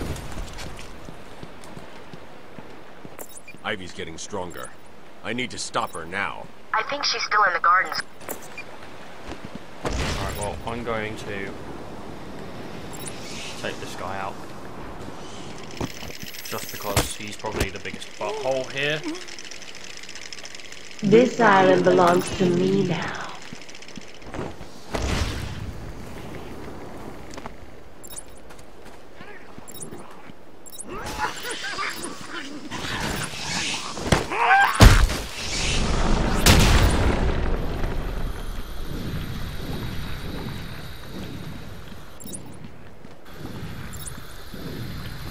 Ivy's getting stronger. I need to stop her now. I think she's still in the gardens. Alright, well, I'm going to take this guy out. Just because he's probably the biggest butthole here. This island belongs to me now.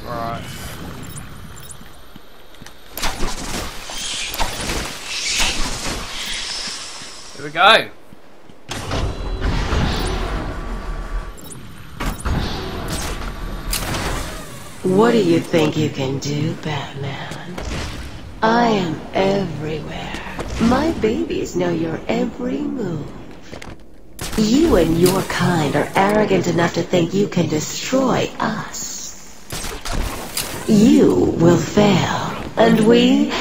Right. Here we go. What do you think you can do, Batman? I am everywhere. My babies know your every move. You and your kind are arrogant enough to think you can destroy us. You will fail, and we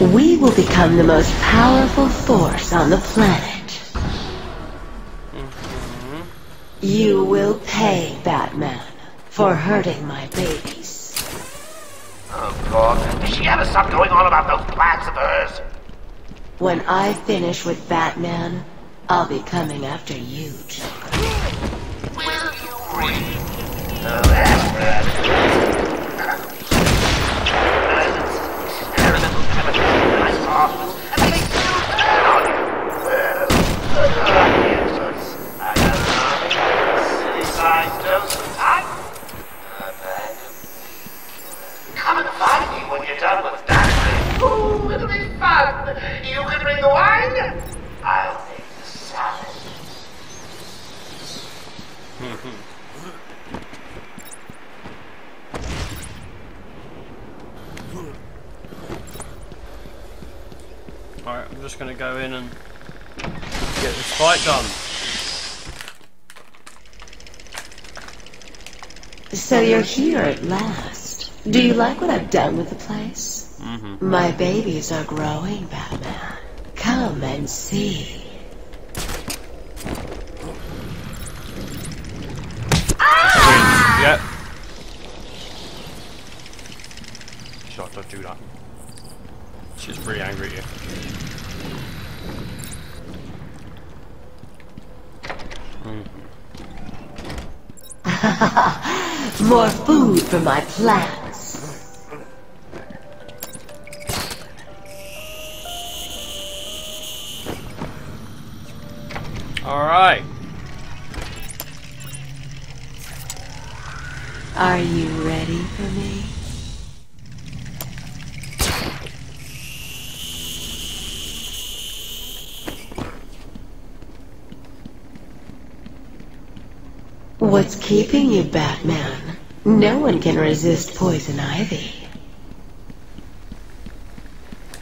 we will become the most powerful force on the planet. You will pay, Batman, for hurting my babies. Oh, God. Does she ever stop going on about those plans of hers? When I finish with Batman, I'll be coming after you, Joker. Will you really? Oh, that's bad. I saw, and they still turn on you. Well, I guess I got an city-sized dose of time. Not bad. Come and find me when you're done with that. Ooh, it'll fun. You can bring the wine. I'll make the salad. Alright, I'm just gonna go in and get this fight done. So you're here at last. Do you like what I've done with the place? Mm-hmm. My babies are growing, Batman. Come and see. Ah! Yep. Shut don't do that. She's pretty angry at you. More food for my plants. Alright. Are you ready for me? What's keeping you, Batman? No one can resist poison ivy.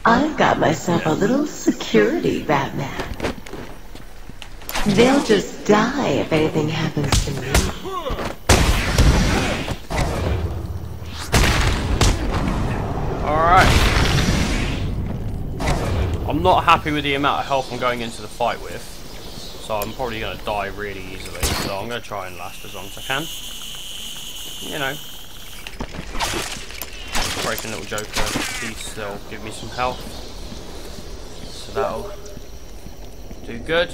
I've got myself a little security, Batman. They'll just die if anything happens to me. Alright. I'm not happy with the amount of health I'm going into the fight with. So I'm probably going to die really easily. So I'm going to try and last as long as I can. You know. Breaking little Joker piece, they'll give me some health. So that'll do good.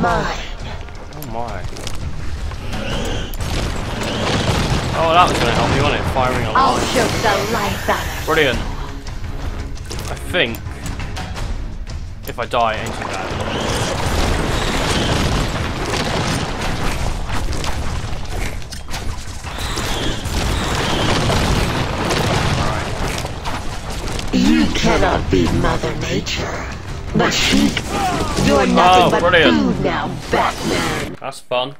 Mine. Oh my. Oh, that was going to help me, wasn't it? Firing a I'll lot. choke the life out Brilliant. I think if I die, it ain't too bad. You cannot beat Mother Nature. But she... You're nothing Oh, but brilliant. food now, Batman. That's fun.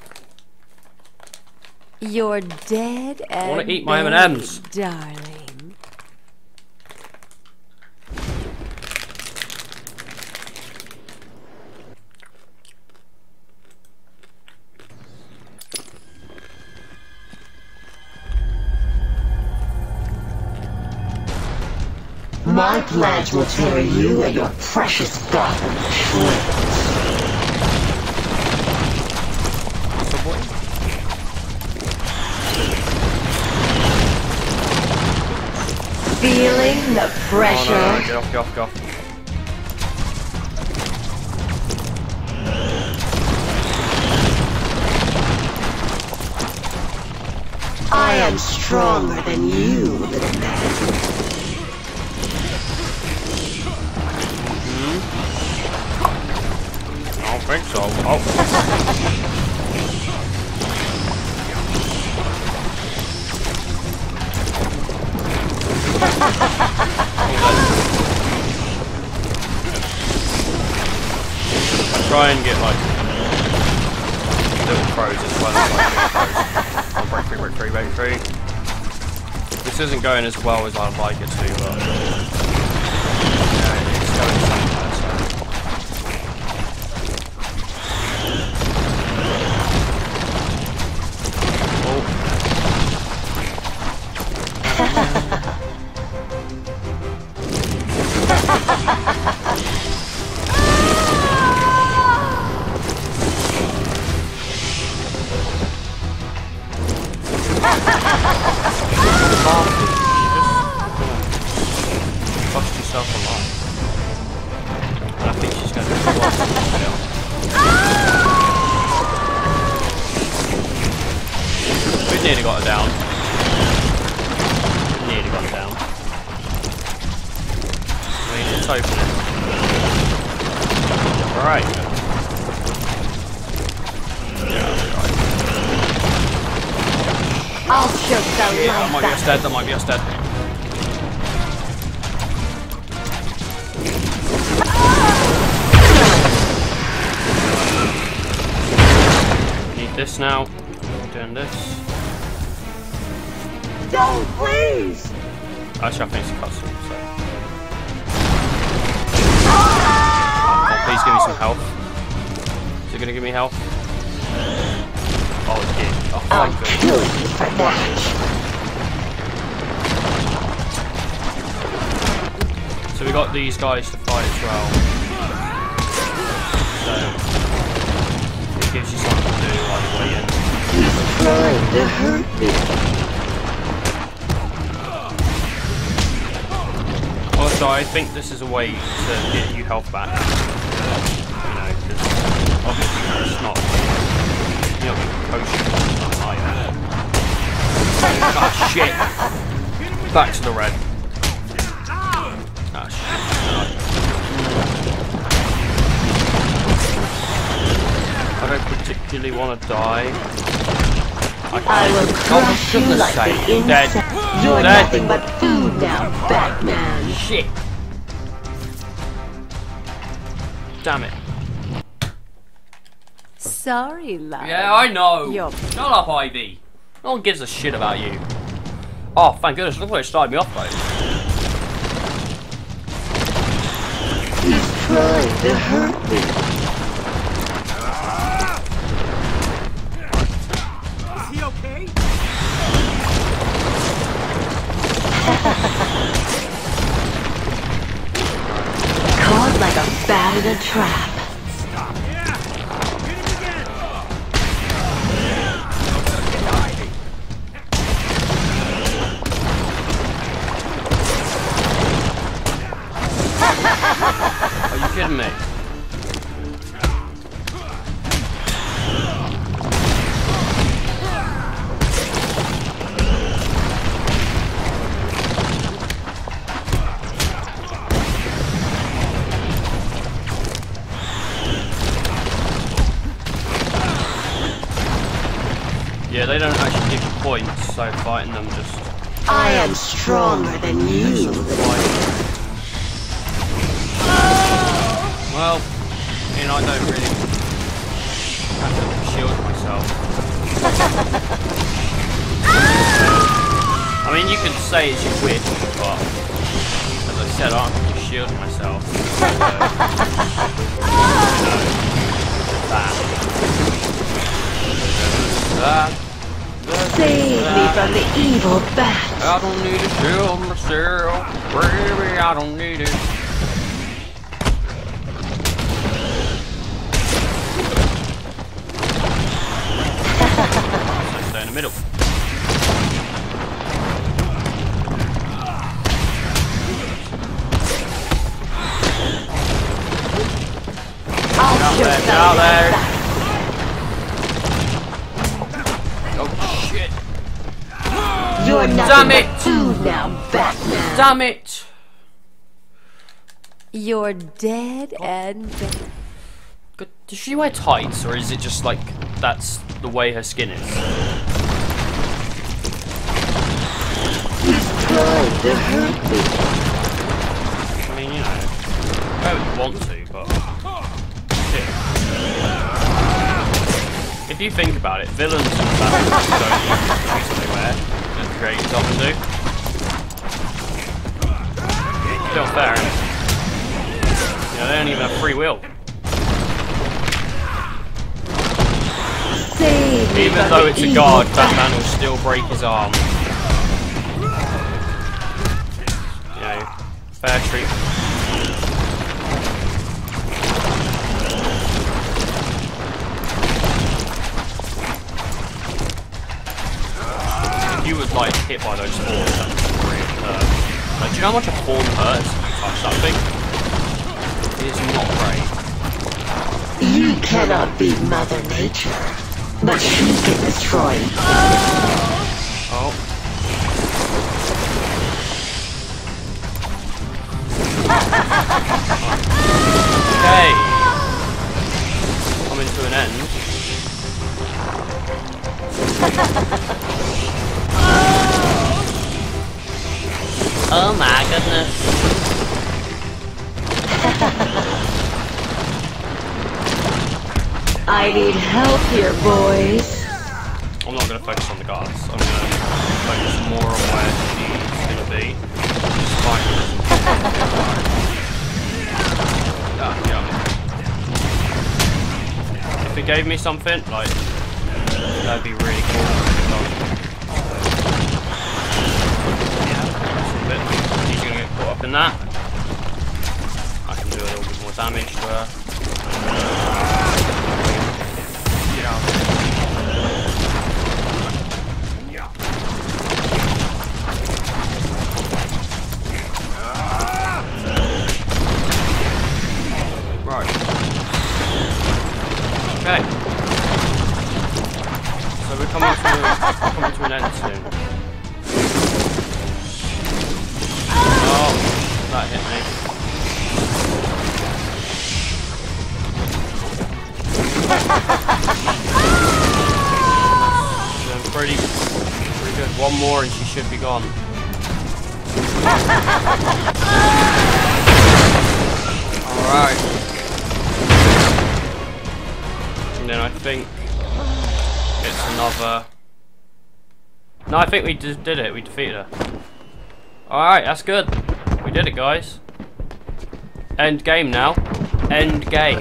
You're dead and wanna eat my M&Ms. darling. My plans will tear you and your precious Gotham to shreds. Feeling the Oh pressure? no, no, get off, get off, get off. I am stronger than you, little man. Think so. Oh. Try and get like little crows as well as like. Oh, break free, break break. This isn't going as well as I'd like it to, but it's going Alright. I'll choke the Yeah, that might be us dead, that might be us dead. Need this now. Doing this. Don't please! Actually, I think it's a cutscene, please give me some health. Is it gonna give me health? Oh, it did. Oh, oh I'll thank kill goodness. you for that. So we got these guys to fight as well. So it gives you something to do on the way in. Trying to hurt me. Also, I think this is a way to get you health back. You know, potions and stuff like that. Ah, shit! Back to the red. Ah, shit. I don't particularly want to die. I, I will Oh, crush you like the insect. You're Dead. nothing but food now, Batman. Shit. Damn it. Sorry, love. Yeah, I know. You're Shut up, Ivy. No one gives a shit about you. Oh, thank goodness. Look where it started me off, though. He's trying to hurt me. You're dead and dead. Does she wear tights, or is it just like that's the way her skin is? Tried to hurt. I mean, you know, where would you want to, but shit. If you think about it, villains and bad don't use they wear, the creators often do. Still fair? You know, they don't even have free will. Save Even though it's a guard, bat- Batman will still break his arm. You know, fair treatment. You was like hit by those thorns, that would really hurt. Uh, like, do you know how much a thorn hurts if you touch that thing? Is not great. You cannot beat Mother Nature, but she can destroy you. Help here, boys. I'm not to focus on the guards. I'm to focus more on where she's to be. Just find yeah, yeah. If it gave me something, like, think we just did it. We defeated her. Alright, that's good. We did it, guys. End game now. End game.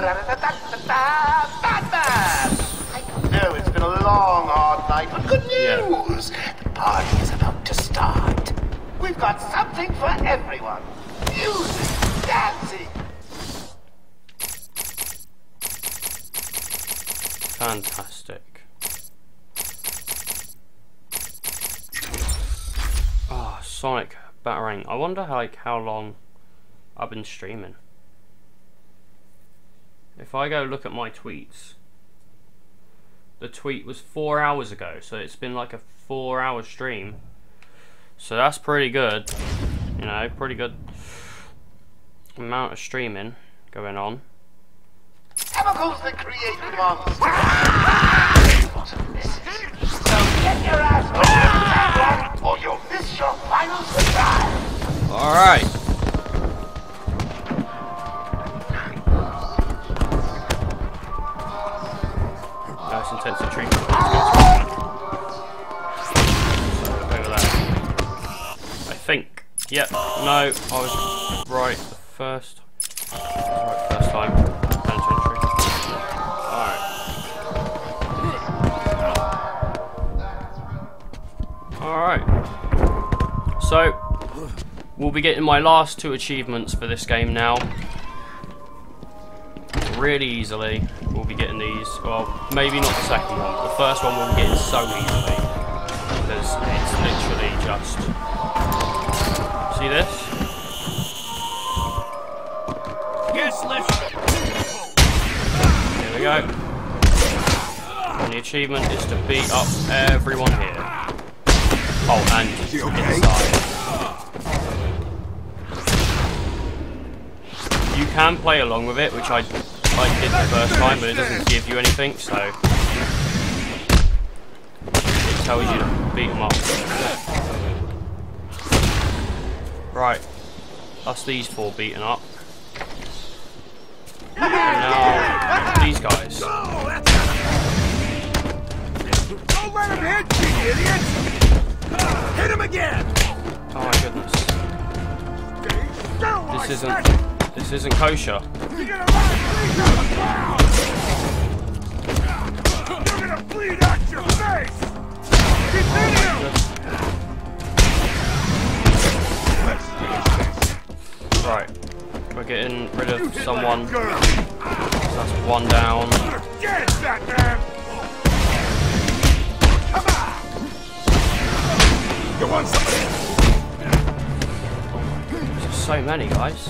No, it's been a long, hard night, but good news! The party is about to start. We've got something for everyone. Music, dancing. Fantastic. Ah, Sonic Batarang. I wonder how, like how long I've been streaming. If I go look at my tweets, the tweet was four hours ago, so it's been like a four-hour stream. So that's pretty good. You know, pretty good amount of streaming going on. Chemicals that create monsters. so get your ass over or you'll miss your final surprise. Alright. Nice intensive treatment. Over there. I think. Yep. No, I was right the first. We'll be getting my last two achievements for this game now. Really easily. We'll be getting these. Well, maybe not the second one. The first one we'll be getting so easily. Because it's literally just... See this? Yes, lift. Here we go. And the achievement is to beat up everyone here. Oh, and inside. Can play along with it, which I like it the first time, but it doesn't give you anything, so it tells you to beat them up. Right, that's these four beaten up. And now these guys. Don't let him hit you, idiot! Hit him again! Oh my goodness. This isn't this isn't kosher. You're gonna bleed out your face! Keep hitting! Right, we're getting rid of someone. So that's one down. Get it, Batman! Come on! You want somebody? There's so many guys.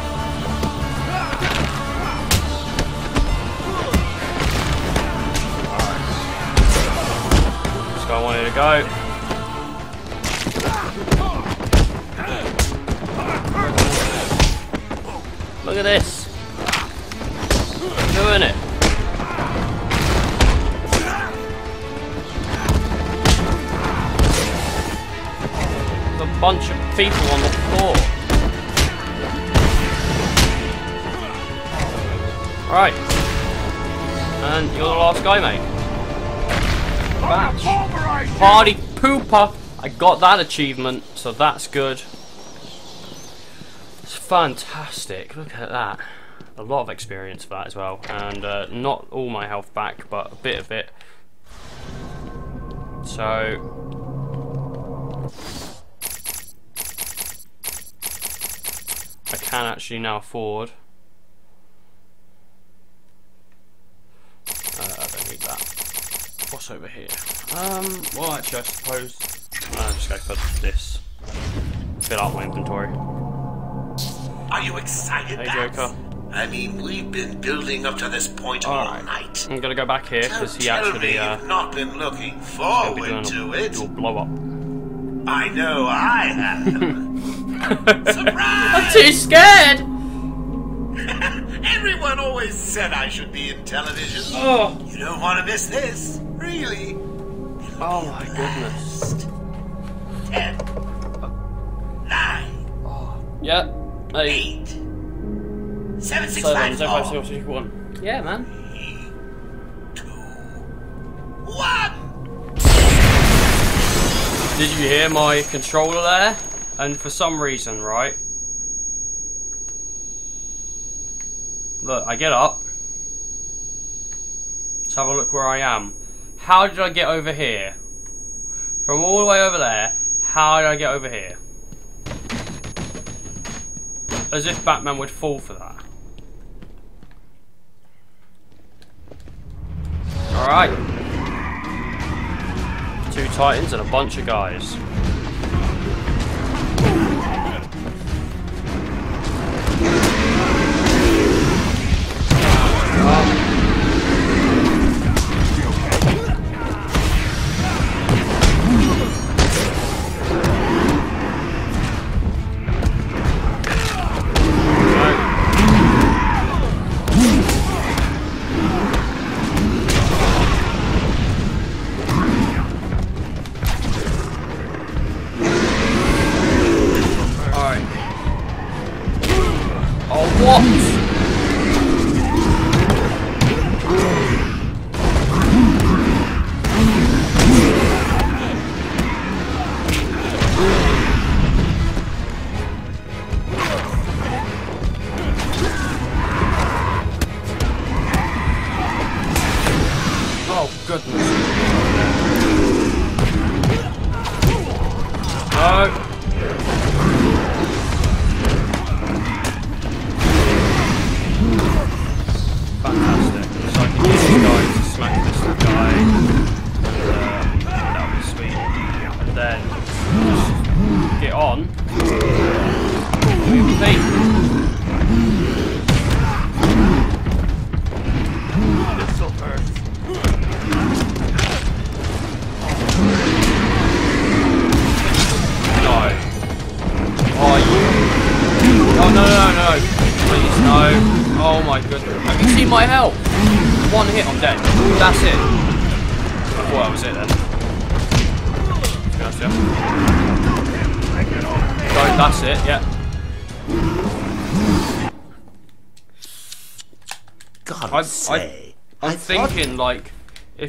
This guy wanted to go. Look at this. Doing it. A bunch of people on the floor. Right. And you're the last guy, mate. Party pooper. I got that achievement, so that's good. It's fantastic. Look at that. A lot of experience for that as well. And uh, not all my health back, but a bit of it. So. I can actually now afford. Uh, I don't need that. What's over here? Um, well actually I suppose I'll just go for this. Fill out my inventory. Are you excited, Hey Bats? Joker. I mean, we've been building up to this point all night. I'm gonna go back here because he Tell actually me uh, you've not been looking is gonna be forward to doing a It'll blow up. I know I have. I'm too scared! Everyone always said I should be in television. Oh. You don't want to miss this, really. Oh my goodness. Ten. Nine. Yeah. Eight. Seven, six, Seven, five, seven, five, four. six, six, one. Yeah, man. One. Did you hear my controller there? And for some reason, right? Look, I get up. Let's have a look where I am. How did I get over here? From all the way over there, how did I get over here? As if Batman would fall for that. Alright. Two titans and a bunch of guys.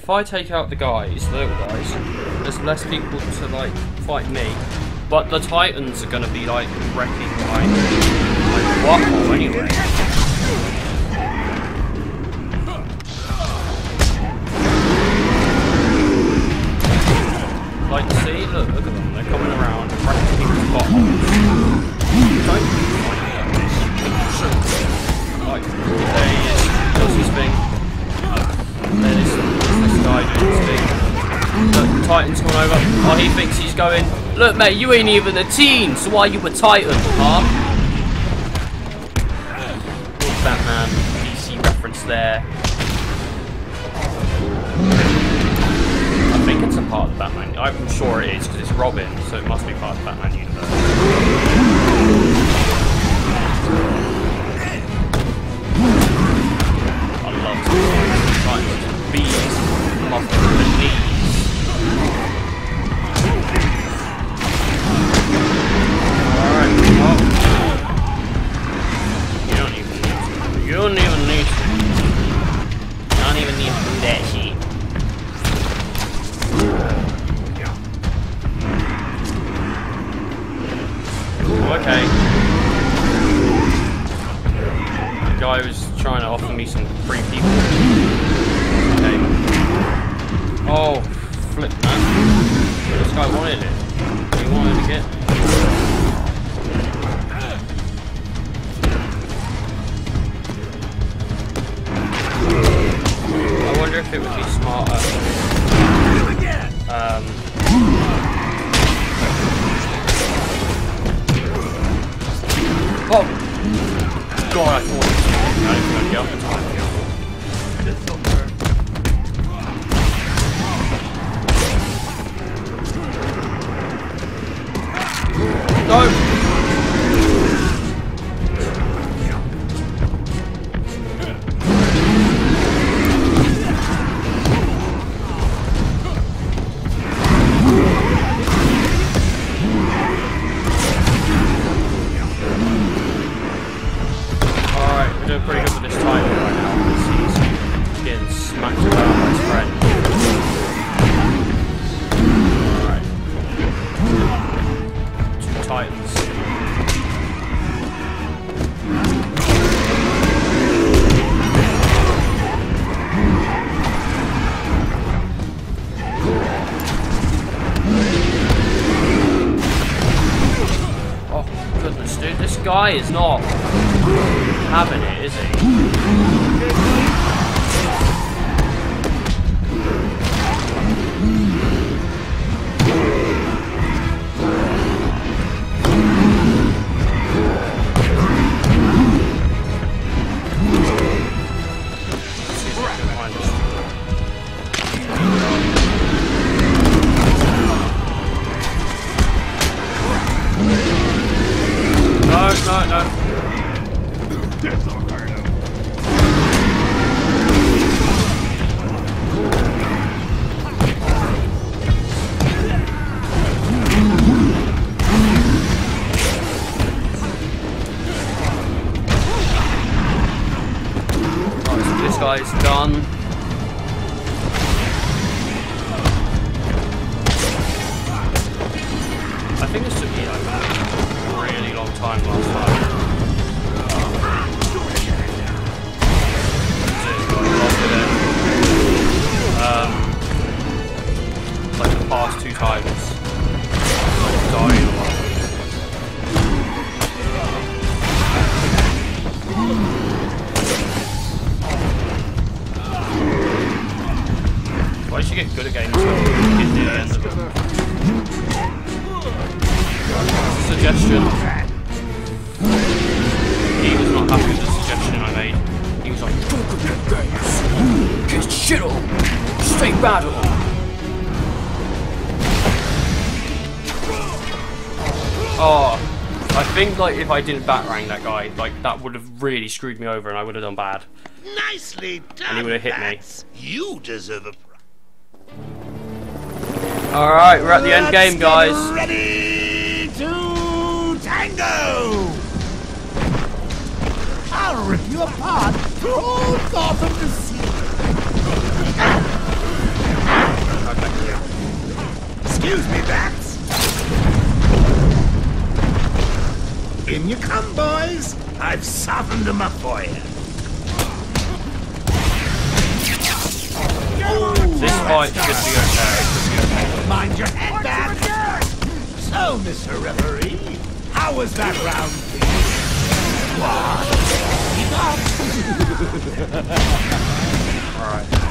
if I take out the guys, the little guys, there's less people to like fight me. But the Titans are gonna be like wrecking my, my waffle anyway. Look, mate, you ain't even a teen, so why you a titan, huh? it would be smarter. Um, oh! God, I thought it was going to go. No! guy is not like if I didn't batarang that guy, like that would have really screwed me over and I would have done bad. Nicely done. And he would have hit bats. me. You deserve a prize. All right, we're at the Let's end game, guys. ready to tango. I'll rip you apart. Throw off softened them up for you. This fight should be okay. Mind your head back. So, Mr. Referee, how was that round for you? Alright.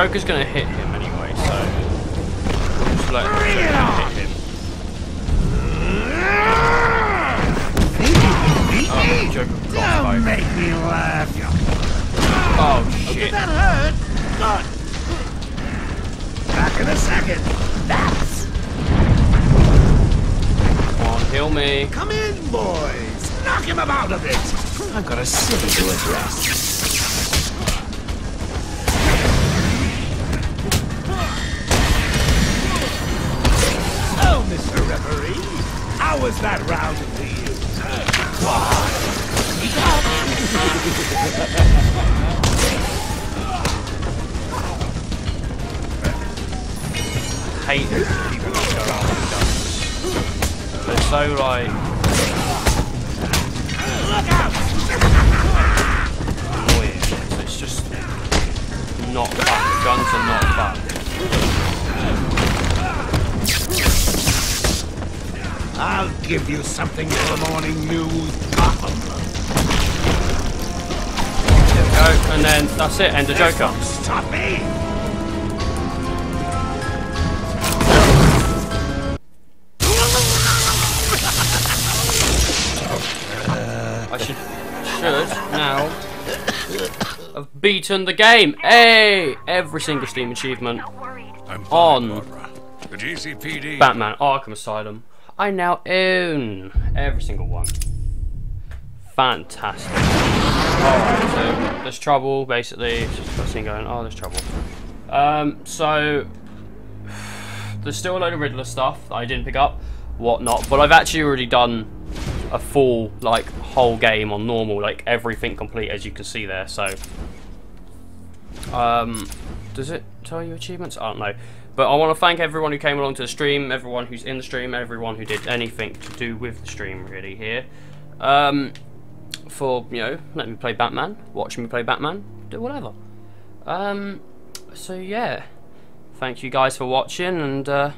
Joker's gonna hit. And it, end of Joker. Stop me! I should, should now have beaten the game. Hey, every single Steam achievement I'm on the GCPD. Batman Arkham Asylum. I now own every single one. Fantastic. Alright, so there's trouble, basically. It's just got thing going, oh, there's trouble. Um, so, there's still a load of Riddler stuff that I didn't pick up, whatnot, but I've actually already done a full, like, whole game on normal, like, everything complete, as you can see there, so. Um, does it tell you achievements? I don't know. But I want to thank everyone who came along to the stream, everyone who's in the stream, everyone who did anything to do with the stream, really, here. Um, for, you know, letting me play Batman, watching me play Batman, do whatever. Um, so yeah, thank you guys for watching and uh,